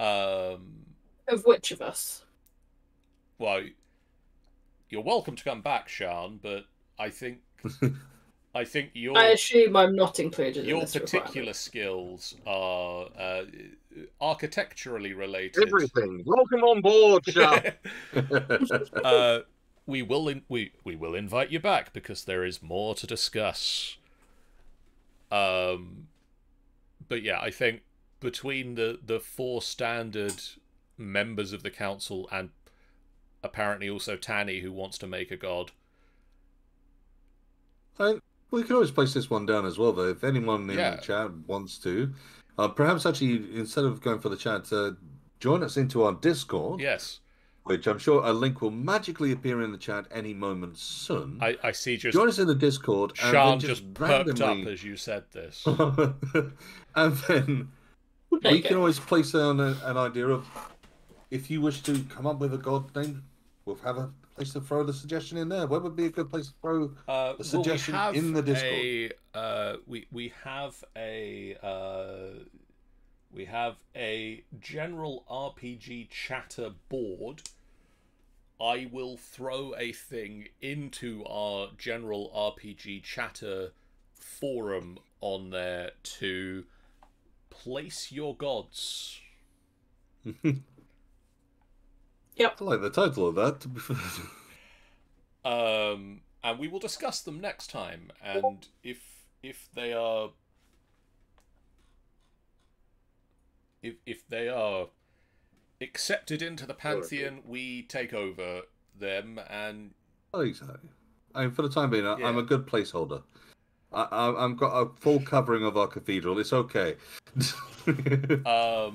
Um. Of which of us? Well, you're welcome to come back, Sian, but I think I think your I assume I'm not included in your this particular skills are uh, architecturally related. Everything. Welcome on board, Sharp. uh, we will in- we we will invite you back because there is more to discuss. Um, but yeah, I think between the the four standard members of the council and apparently also Tanny, who wants to make a god. I, we can always place this one down as well, though. If anyone in Yeah. the chat wants to, uh, perhaps actually instead of going for the chat, uh, join us into our Discord, Yes, which I'm sure a link will magically appear in the chat any moment soon. I I see. Just join us in the Discord, and Sian then just, just, perked up as you said this. and then There we can go. always place down a, an idea of if you wish to come up with a god name, we'll have a place to throw the suggestion in there. Where would be a good place to throw? Uh, a suggestion well, we in the Discord. A, uh, we we have a uh, we have a general RPG chatter board. I will throw a thing into our general RPG chatter forum on there to place your gods. Yep. I like the title of that. um, and we will discuss them next time. And if if they are if if they are accepted into the pantheon, we take over them, and I think so. I mean, for the time being, I- I'm a good placeholder. I, I, I've got a full covering of our cathedral. It's okay. um,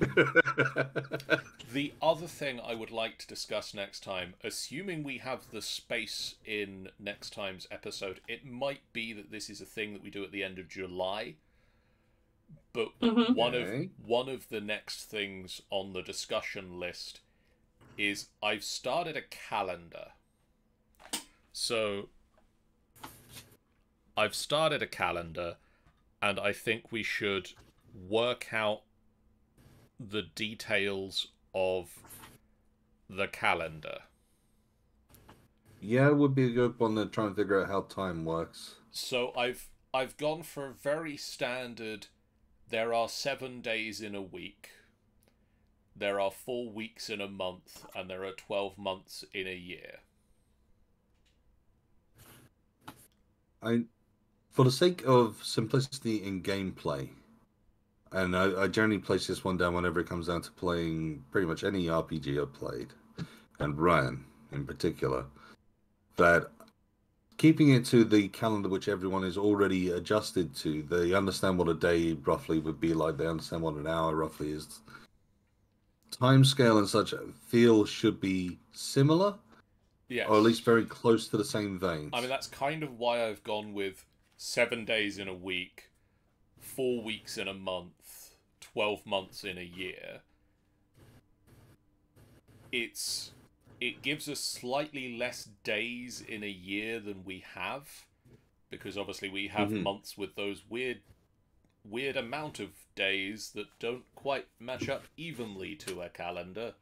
the other thing I would like to discuss next time, assuming we have the space in next time's episode, it might be that this is a thing that we do at the end of July. But Mhm. one Okay. of one of the next things on the discussion list is I've started a calendar. So I've started a calendar and I think we should work out the details of the calendar. yeah, it would be a good one to try and figure out how time works. So I've I've gone for a very standard there are 7 days in a week. There are 4 weeks in a month and there are 12 months in a year. I, for the sake of simplicity in gameplay, and I, I generally place this one down whenever it comes down to playing pretty much any RPG I've played, and Ryan in particular, that keeping it to the calendar which everyone is already adjusted to, they understand what a day roughly would be like, they understand what an hour roughly is. Time scale and such feel should be similar, Yes. or at least very close to the same veins. I mean, that's kind of why I've gone with seven days in a week, four weeks in a month, 12 months in a year. It's. It gives us slightly less days in a year than we have, because obviously we have Mhm. months with those weird, weird amount of days that don't quite match up evenly to a calendar.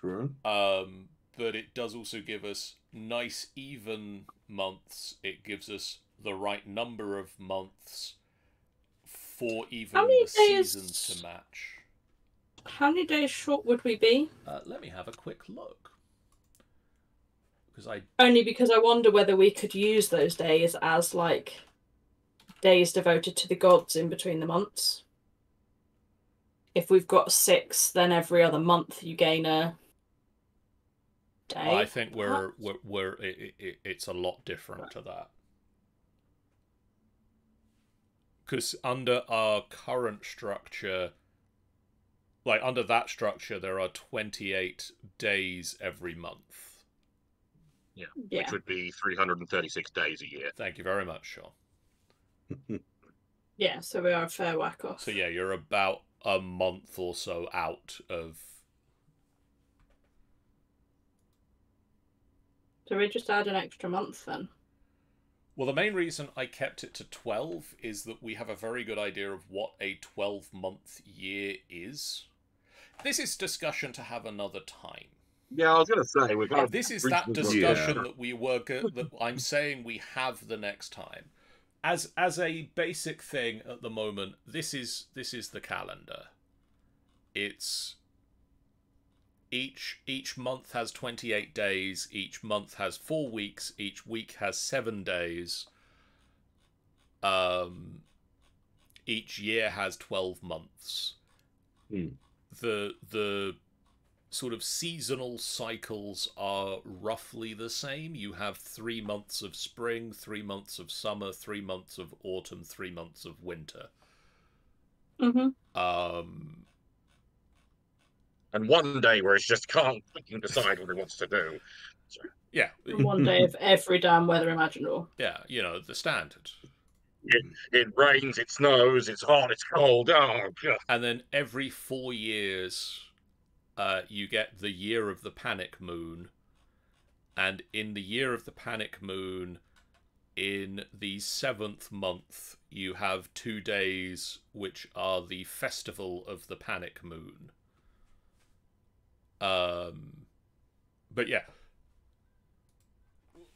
True. Um, but it does also give us nice even months. It gives us the right number of months for even How many the days- seasons to match. How many days short would we be? Uh, let me have a quick look. Because I Only because I wonder whether we could use those days as like days devoted to the gods in between the months. If we've got six, then every other month you gain a day. I think we're we're, we're it, it, it's a lot different to that. Because under our current structure, like under that structure, there are 28 days every month. yeah. which would be 336 days a year. Thank you very much, Sean. Yeah, so we are a fair whack off. So yeah, you're about a month or so out of. So we just add an extra month then. Well, the main reason I kept it to 12 is that we have a very good idea of what a 12 month year is. This is discussion to have another time. Yeah, I was going to say we're kind This is that discussion Yeah. that we were go- that I'm saying we have the next time. As as a basic thing at the moment, this is this is the calendar. It's each each month has 28 days, each month has 4 weeks, each week has 7 days. Um each year has 12 months. Hmm. The the sort of seasonal cycles are roughly the same. You have three months of spring, three months of summer, three months of autumn, three months of winter. Mm-hmm. Um, and one day where it's just can't fucking decide what it wants to do. yeah, One day of every damn weather imaginable. yeah, you know the standard. It rains, it snows, it's hot, it's cold. Oh, God. And then every four years, uh, you get the year of the panic moon. And in the year of the panic moon, in the seventh month, you have two days which are the festival of the panic moon. Um, but yeah,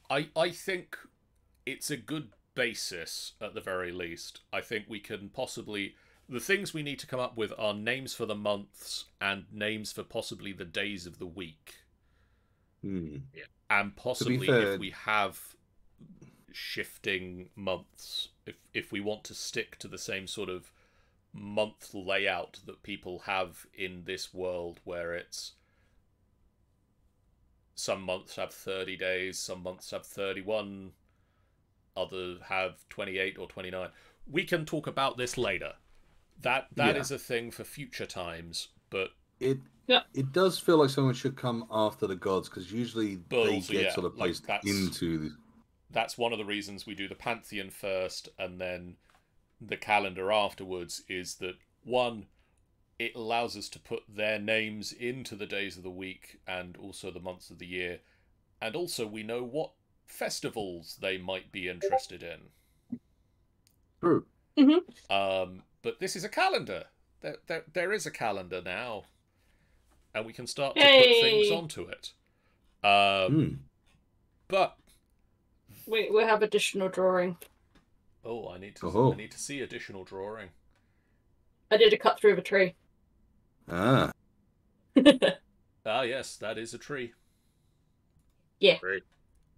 I I think it's a good basis at the very least. I think we can possibly the things we need to come up with are names for the months and names for possibly the days of the week. Hmm. And possibly fair- if we have shifting months, if if we want to stick to the same sort of month layout that people have in this world where it's some months have 30 days, some months have 31, others have 28 or 29. We can talk about this later. That that Yeah. is a thing for future times, but It Yeah. it does feel like someone should come after the gods because usually Bulls, they get yeah, sort of like that's- into the that's one of the reasons we do the pantheon first and then the calendar afterwards is that one it allows us to put their names into the days of the week and also the months of the year and also we know what festivals they might be interested in True. um, but this is a calendar there, there, there is a calendar now and we can start to put things onto it um, Hmm. but We we have additional drawing. oh i need to Oh. i need to see additional drawing I did a cut through of a tree. Ah. Ah, yes, that is a tree. Great.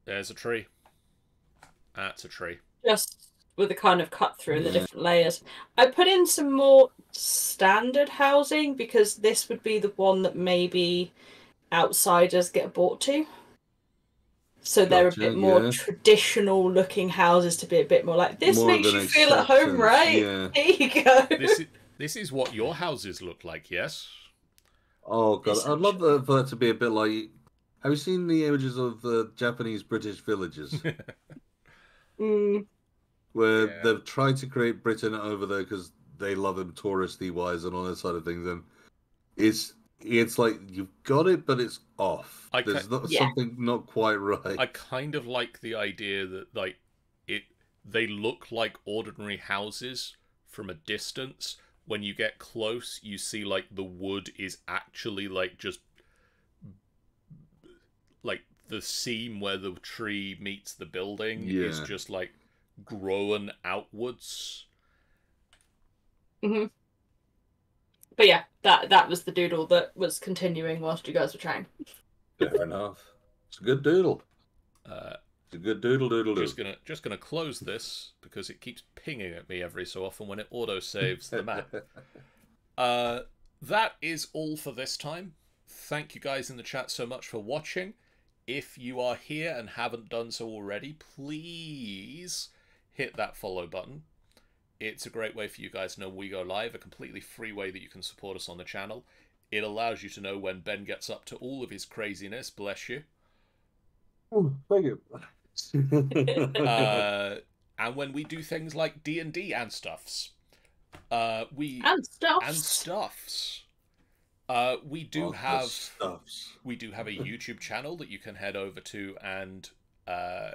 There's a tree. That's a tree. just with the kind of cut through and the different layers. I put in some more standard housing because this would be the one that maybe outsiders get bought to. So they're a bit more yeah. traditional looking houses to be a bit more like this More makes you feel at home, right? Yeah. There you go. This is this is what your houses look like, yes? Oh god, I'd love that, for that to be a bit like. Have you seen the images of the Japanese British villages Mm, where Yeah. they've tried to create Britain over there because they love them touristy wise and all that side of things, and it's it's like you've got it, but it's off. I There's not, Yeah. something not quite right. I kind of like the idea that like it they look like ordinary houses from a distance. When you get close, you see like the wood is actually like just like the seam where the tree meets the building is just like grown outwards. but yeah, that that was the doodle that was continuing whilst you guys were trying. Fair enough. It's a good doodle. Uh, It's a good doodle doodle doodle. just gonna just gonna close this because it keeps pinging at me every so often when it auto saves the map. Uh, that is all for this time. Thank you guys in the chat so much for watching. If you are here and haven't done so already, please hit that follow button. It's a great way for you guys to know we go live, a completely free way that you can support us on the channel. It allows you to know when Ben gets up to all of his craziness, bless you. Oh, Thank you. Uh, and when we do things like D&D and stuffs. Uh, we And stuff. and stuffs. Uh, we do Of the have stuffs. we do have a YouTube channel that you can head over to and uh,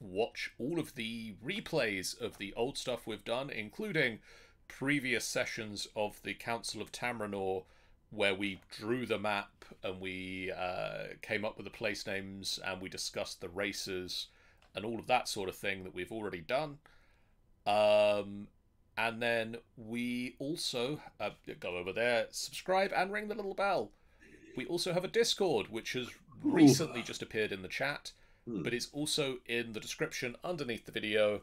watch all of the replays of the old stuff we've done, including previous sessions of the Council of Tamrinor, where we drew the map and we uh, came up with the place names and we discussed the races and all of that sort of thing that we've already done. Um, and then we also uh, go over there, subscribe, and ring the little bell. We also have a Discord, which has recently just appeared in the chat, Hmm. but it's also in the description underneath the video.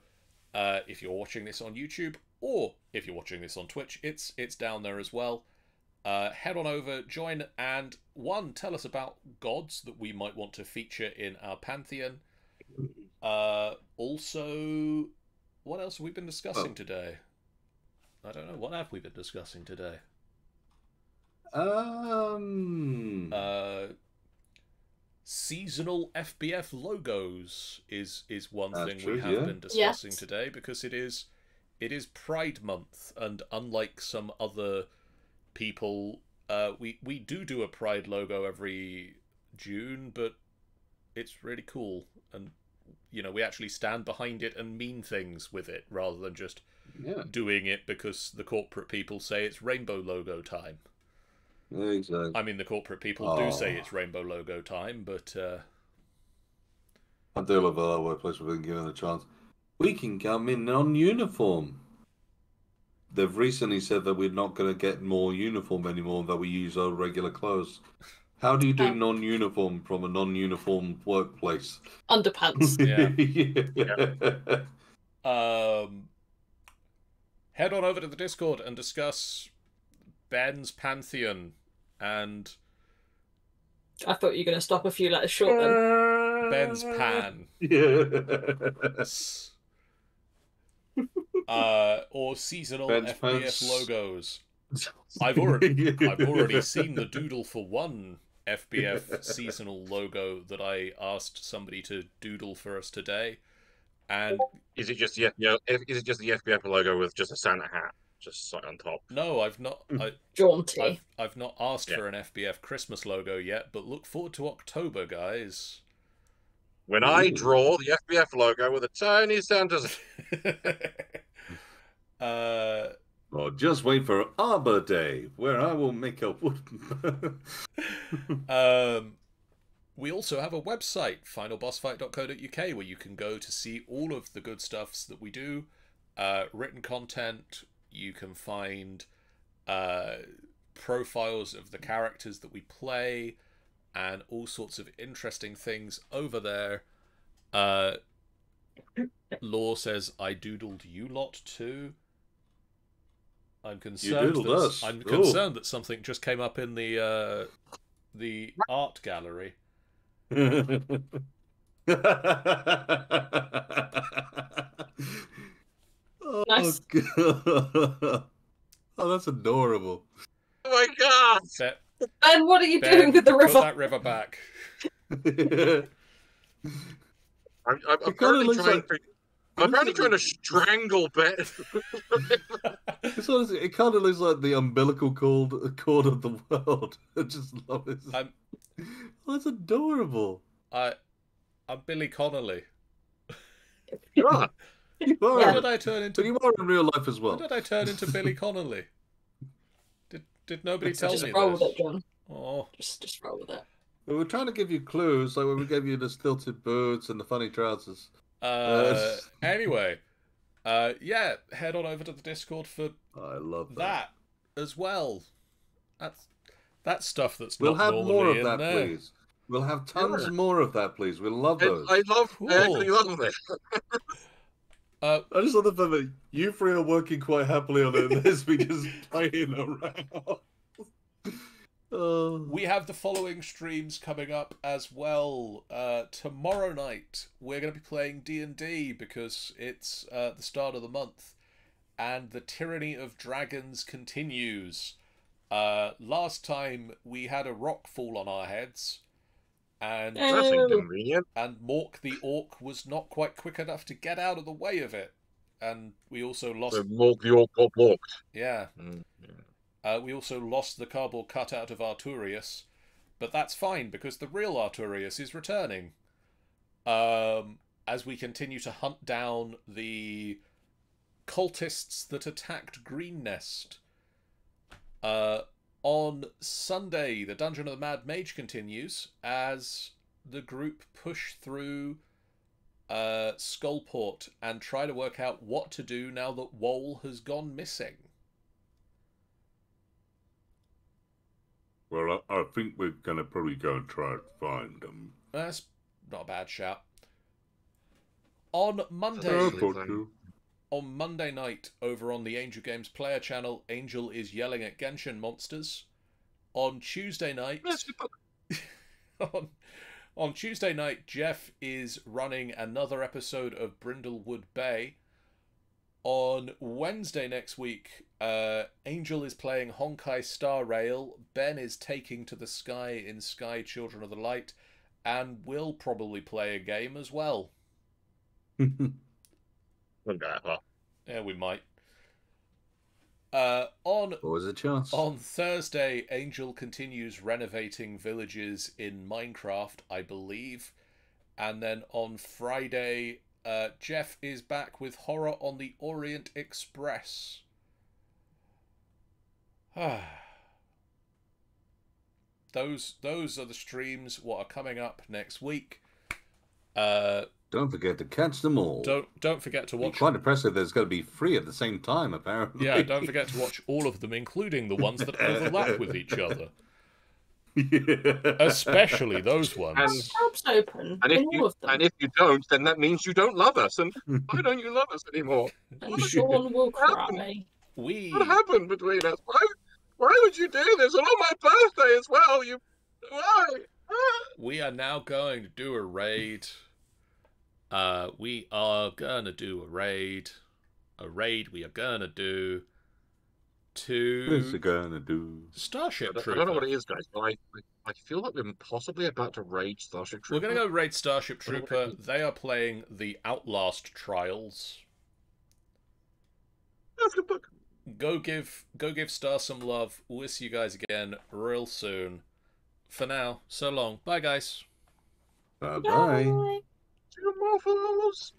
Uh, if you're watching this on YouTube or if you're watching this on Twitch, it's it's down there as well. Uh, head on over, join, and one, tell us about gods that we might want to feature in our pantheon. Uh, also, what else have we been discussing Oh. today? I don't know. What have we been discussing today? Um. Uh, seasonal FBF logos is is one That's thing true, we have yeah. been discussing Yes. today because it is it is Pride Month, and unlike some other people, uh, we we do do a Pride logo every June, but it's really cool, and you know we actually stand behind it and mean things with it rather than just yeah. doing it because the corporate people say it's rainbow logo time. Exactly. I mean, the corporate people do say Oh. it's rainbow logo time, but uh, I do love our workplace. We've been given a chance. We can come in non-uniform. They've recently said that we're not going to get more uniform anymore. That we use our regular clothes. How do you do Oh. non-uniform from a non-uniform workplace? Underpants. Yeah. yeah. um, head on over to the Discord and discuss Ben's Pantheon and I thought you were going to stop a few letters short then. Ben's Pan. Yeah. uh, or seasonal Ben's FPS pants. logos. I've already I've already seen the doodle for one FBF seasonal logo that I asked somebody to doodle for us today, and Is it just the FBF, is it just the FBF logo with just a Santa hat just like on top? no, I've not I, Jaunty. I've, I've not asked Yeah. for an FBF Christmas logo yet, but look forward to October, guys. When I draw the FBF logo with a tiny Santa's uh, Oh, just wait for Arbor Day, where I will make a wooden. Um, we also have a website, finalbossfight.co.uk, where you can go to see all of the good stuffs that we do, uh, written content. You can find uh, profiles of the characters that we play, and all sorts of interesting things over there. Uh, Law says, "I doodled you lot too." I'm concerned. doodled that- us. I'm Ooh. concerned that something just came up in the uh, the art gallery. oh, Nice. God. oh, that's adorable. Oh my god! Bet, and what are you Ben, doing with the put river? that river back. I'm, I'm, I'm currently trying like- to. I'm apparently trying to strangle Ben. It's honestly, it kind of looks like the umbilical cord, cord of the world. I just love it. I'm Oh, that's adorable. I I'm Billy Connolly. Yeah. You are, When Yeah. did I turn but into you are in real life as when well. did I turn into Billy Connolly? Did did nobody tell Just me roll with it, John. Oh, Just, just roll with it. We were trying to give you clues, like when we gave you the stilted boots and the funny trousers. Uh, anyway, uh, yeah, head on over to the Discord for I love that. that as well. That's that's stuff that's We'll not have more of that, there. please. We'll have tons Yeah. more of that, please. We'll love those. I love. I actually Cool. love it. Uh, I just love the fact that you three are working quite happily on it, and there's me just playing around. Oh. We have the following streams coming up as well. Uh, tomorrow night we're going to be playing D and D because it's uh, the start of the month, and the tyranny of dragons continues. Uh, last time we had a rock fall on our heads, and. Oh. and Mork the orc was not quite quick enough to get out of the way of it, and we also lost. The Morg the Orc got walked. Yeah, Mm, yeah. Uh, we also lost the cardboard cutout of Arturius, but that's fine because the real Arturius is returning. Um, as we continue to hunt down the cultists that attacked Greenest. Uh, on Sunday, the Dungeon of the Mad Mage continues as the group push through uh, Skullport and try to work out what to do now that Wool has gone missing. Well, I, I think we're going to probably go and try and find them. That's not a bad shout. On Monday, oh, on Monday night, over on the Angel Games player channel, Angel is yelling at Genshin monsters. On Tuesday night, on, on Tuesday night, Jeff is running another episode of Brindlewood Bay. On Wednesday next week, uh, Angel is playing Honkai Star Rail. Ben is taking to the sky in Sky Children of the Light, and will probably play a game as well. Wouldn't go that far. Yeah, we might. Uh, on Always a chance. On Thursday, Angel continues renovating villages in Minecraft, I believe. And then on Friday, uh, Jeff is back with Horror on the Orient Express. those those are the streams what are coming up next week. Uh, Don't forget to catch them all. don't don't forget to It's watch quite impressive it's going to be free at the same time, apparently. Yeah, don't forget to watch all of them, including the ones that overlap with each other. Especially those ones. And- Tabs open And if you of them. and if you don't, then that means you don't love us. And why don't you love us anymore? And Sean will cry. we What happened between us? Why? Why would you do this? And on my birthday as well. You why? We are now going to do a raid. Uh, we are gonna do a raid. A raid we are gonna do What's to it gonna do? I Starship don't, I don't know what it is, guys, but I, I, I feel like we're possibly about to raid Starship Trooper. We're gonna go raid Starship I don't Trooper. They are playing the Outlast Trials. That's a book. Go give go give Star some love. We'll see you guys again real soon. For now, so long. Bye guys. Bye bye. Bye. Two more follows.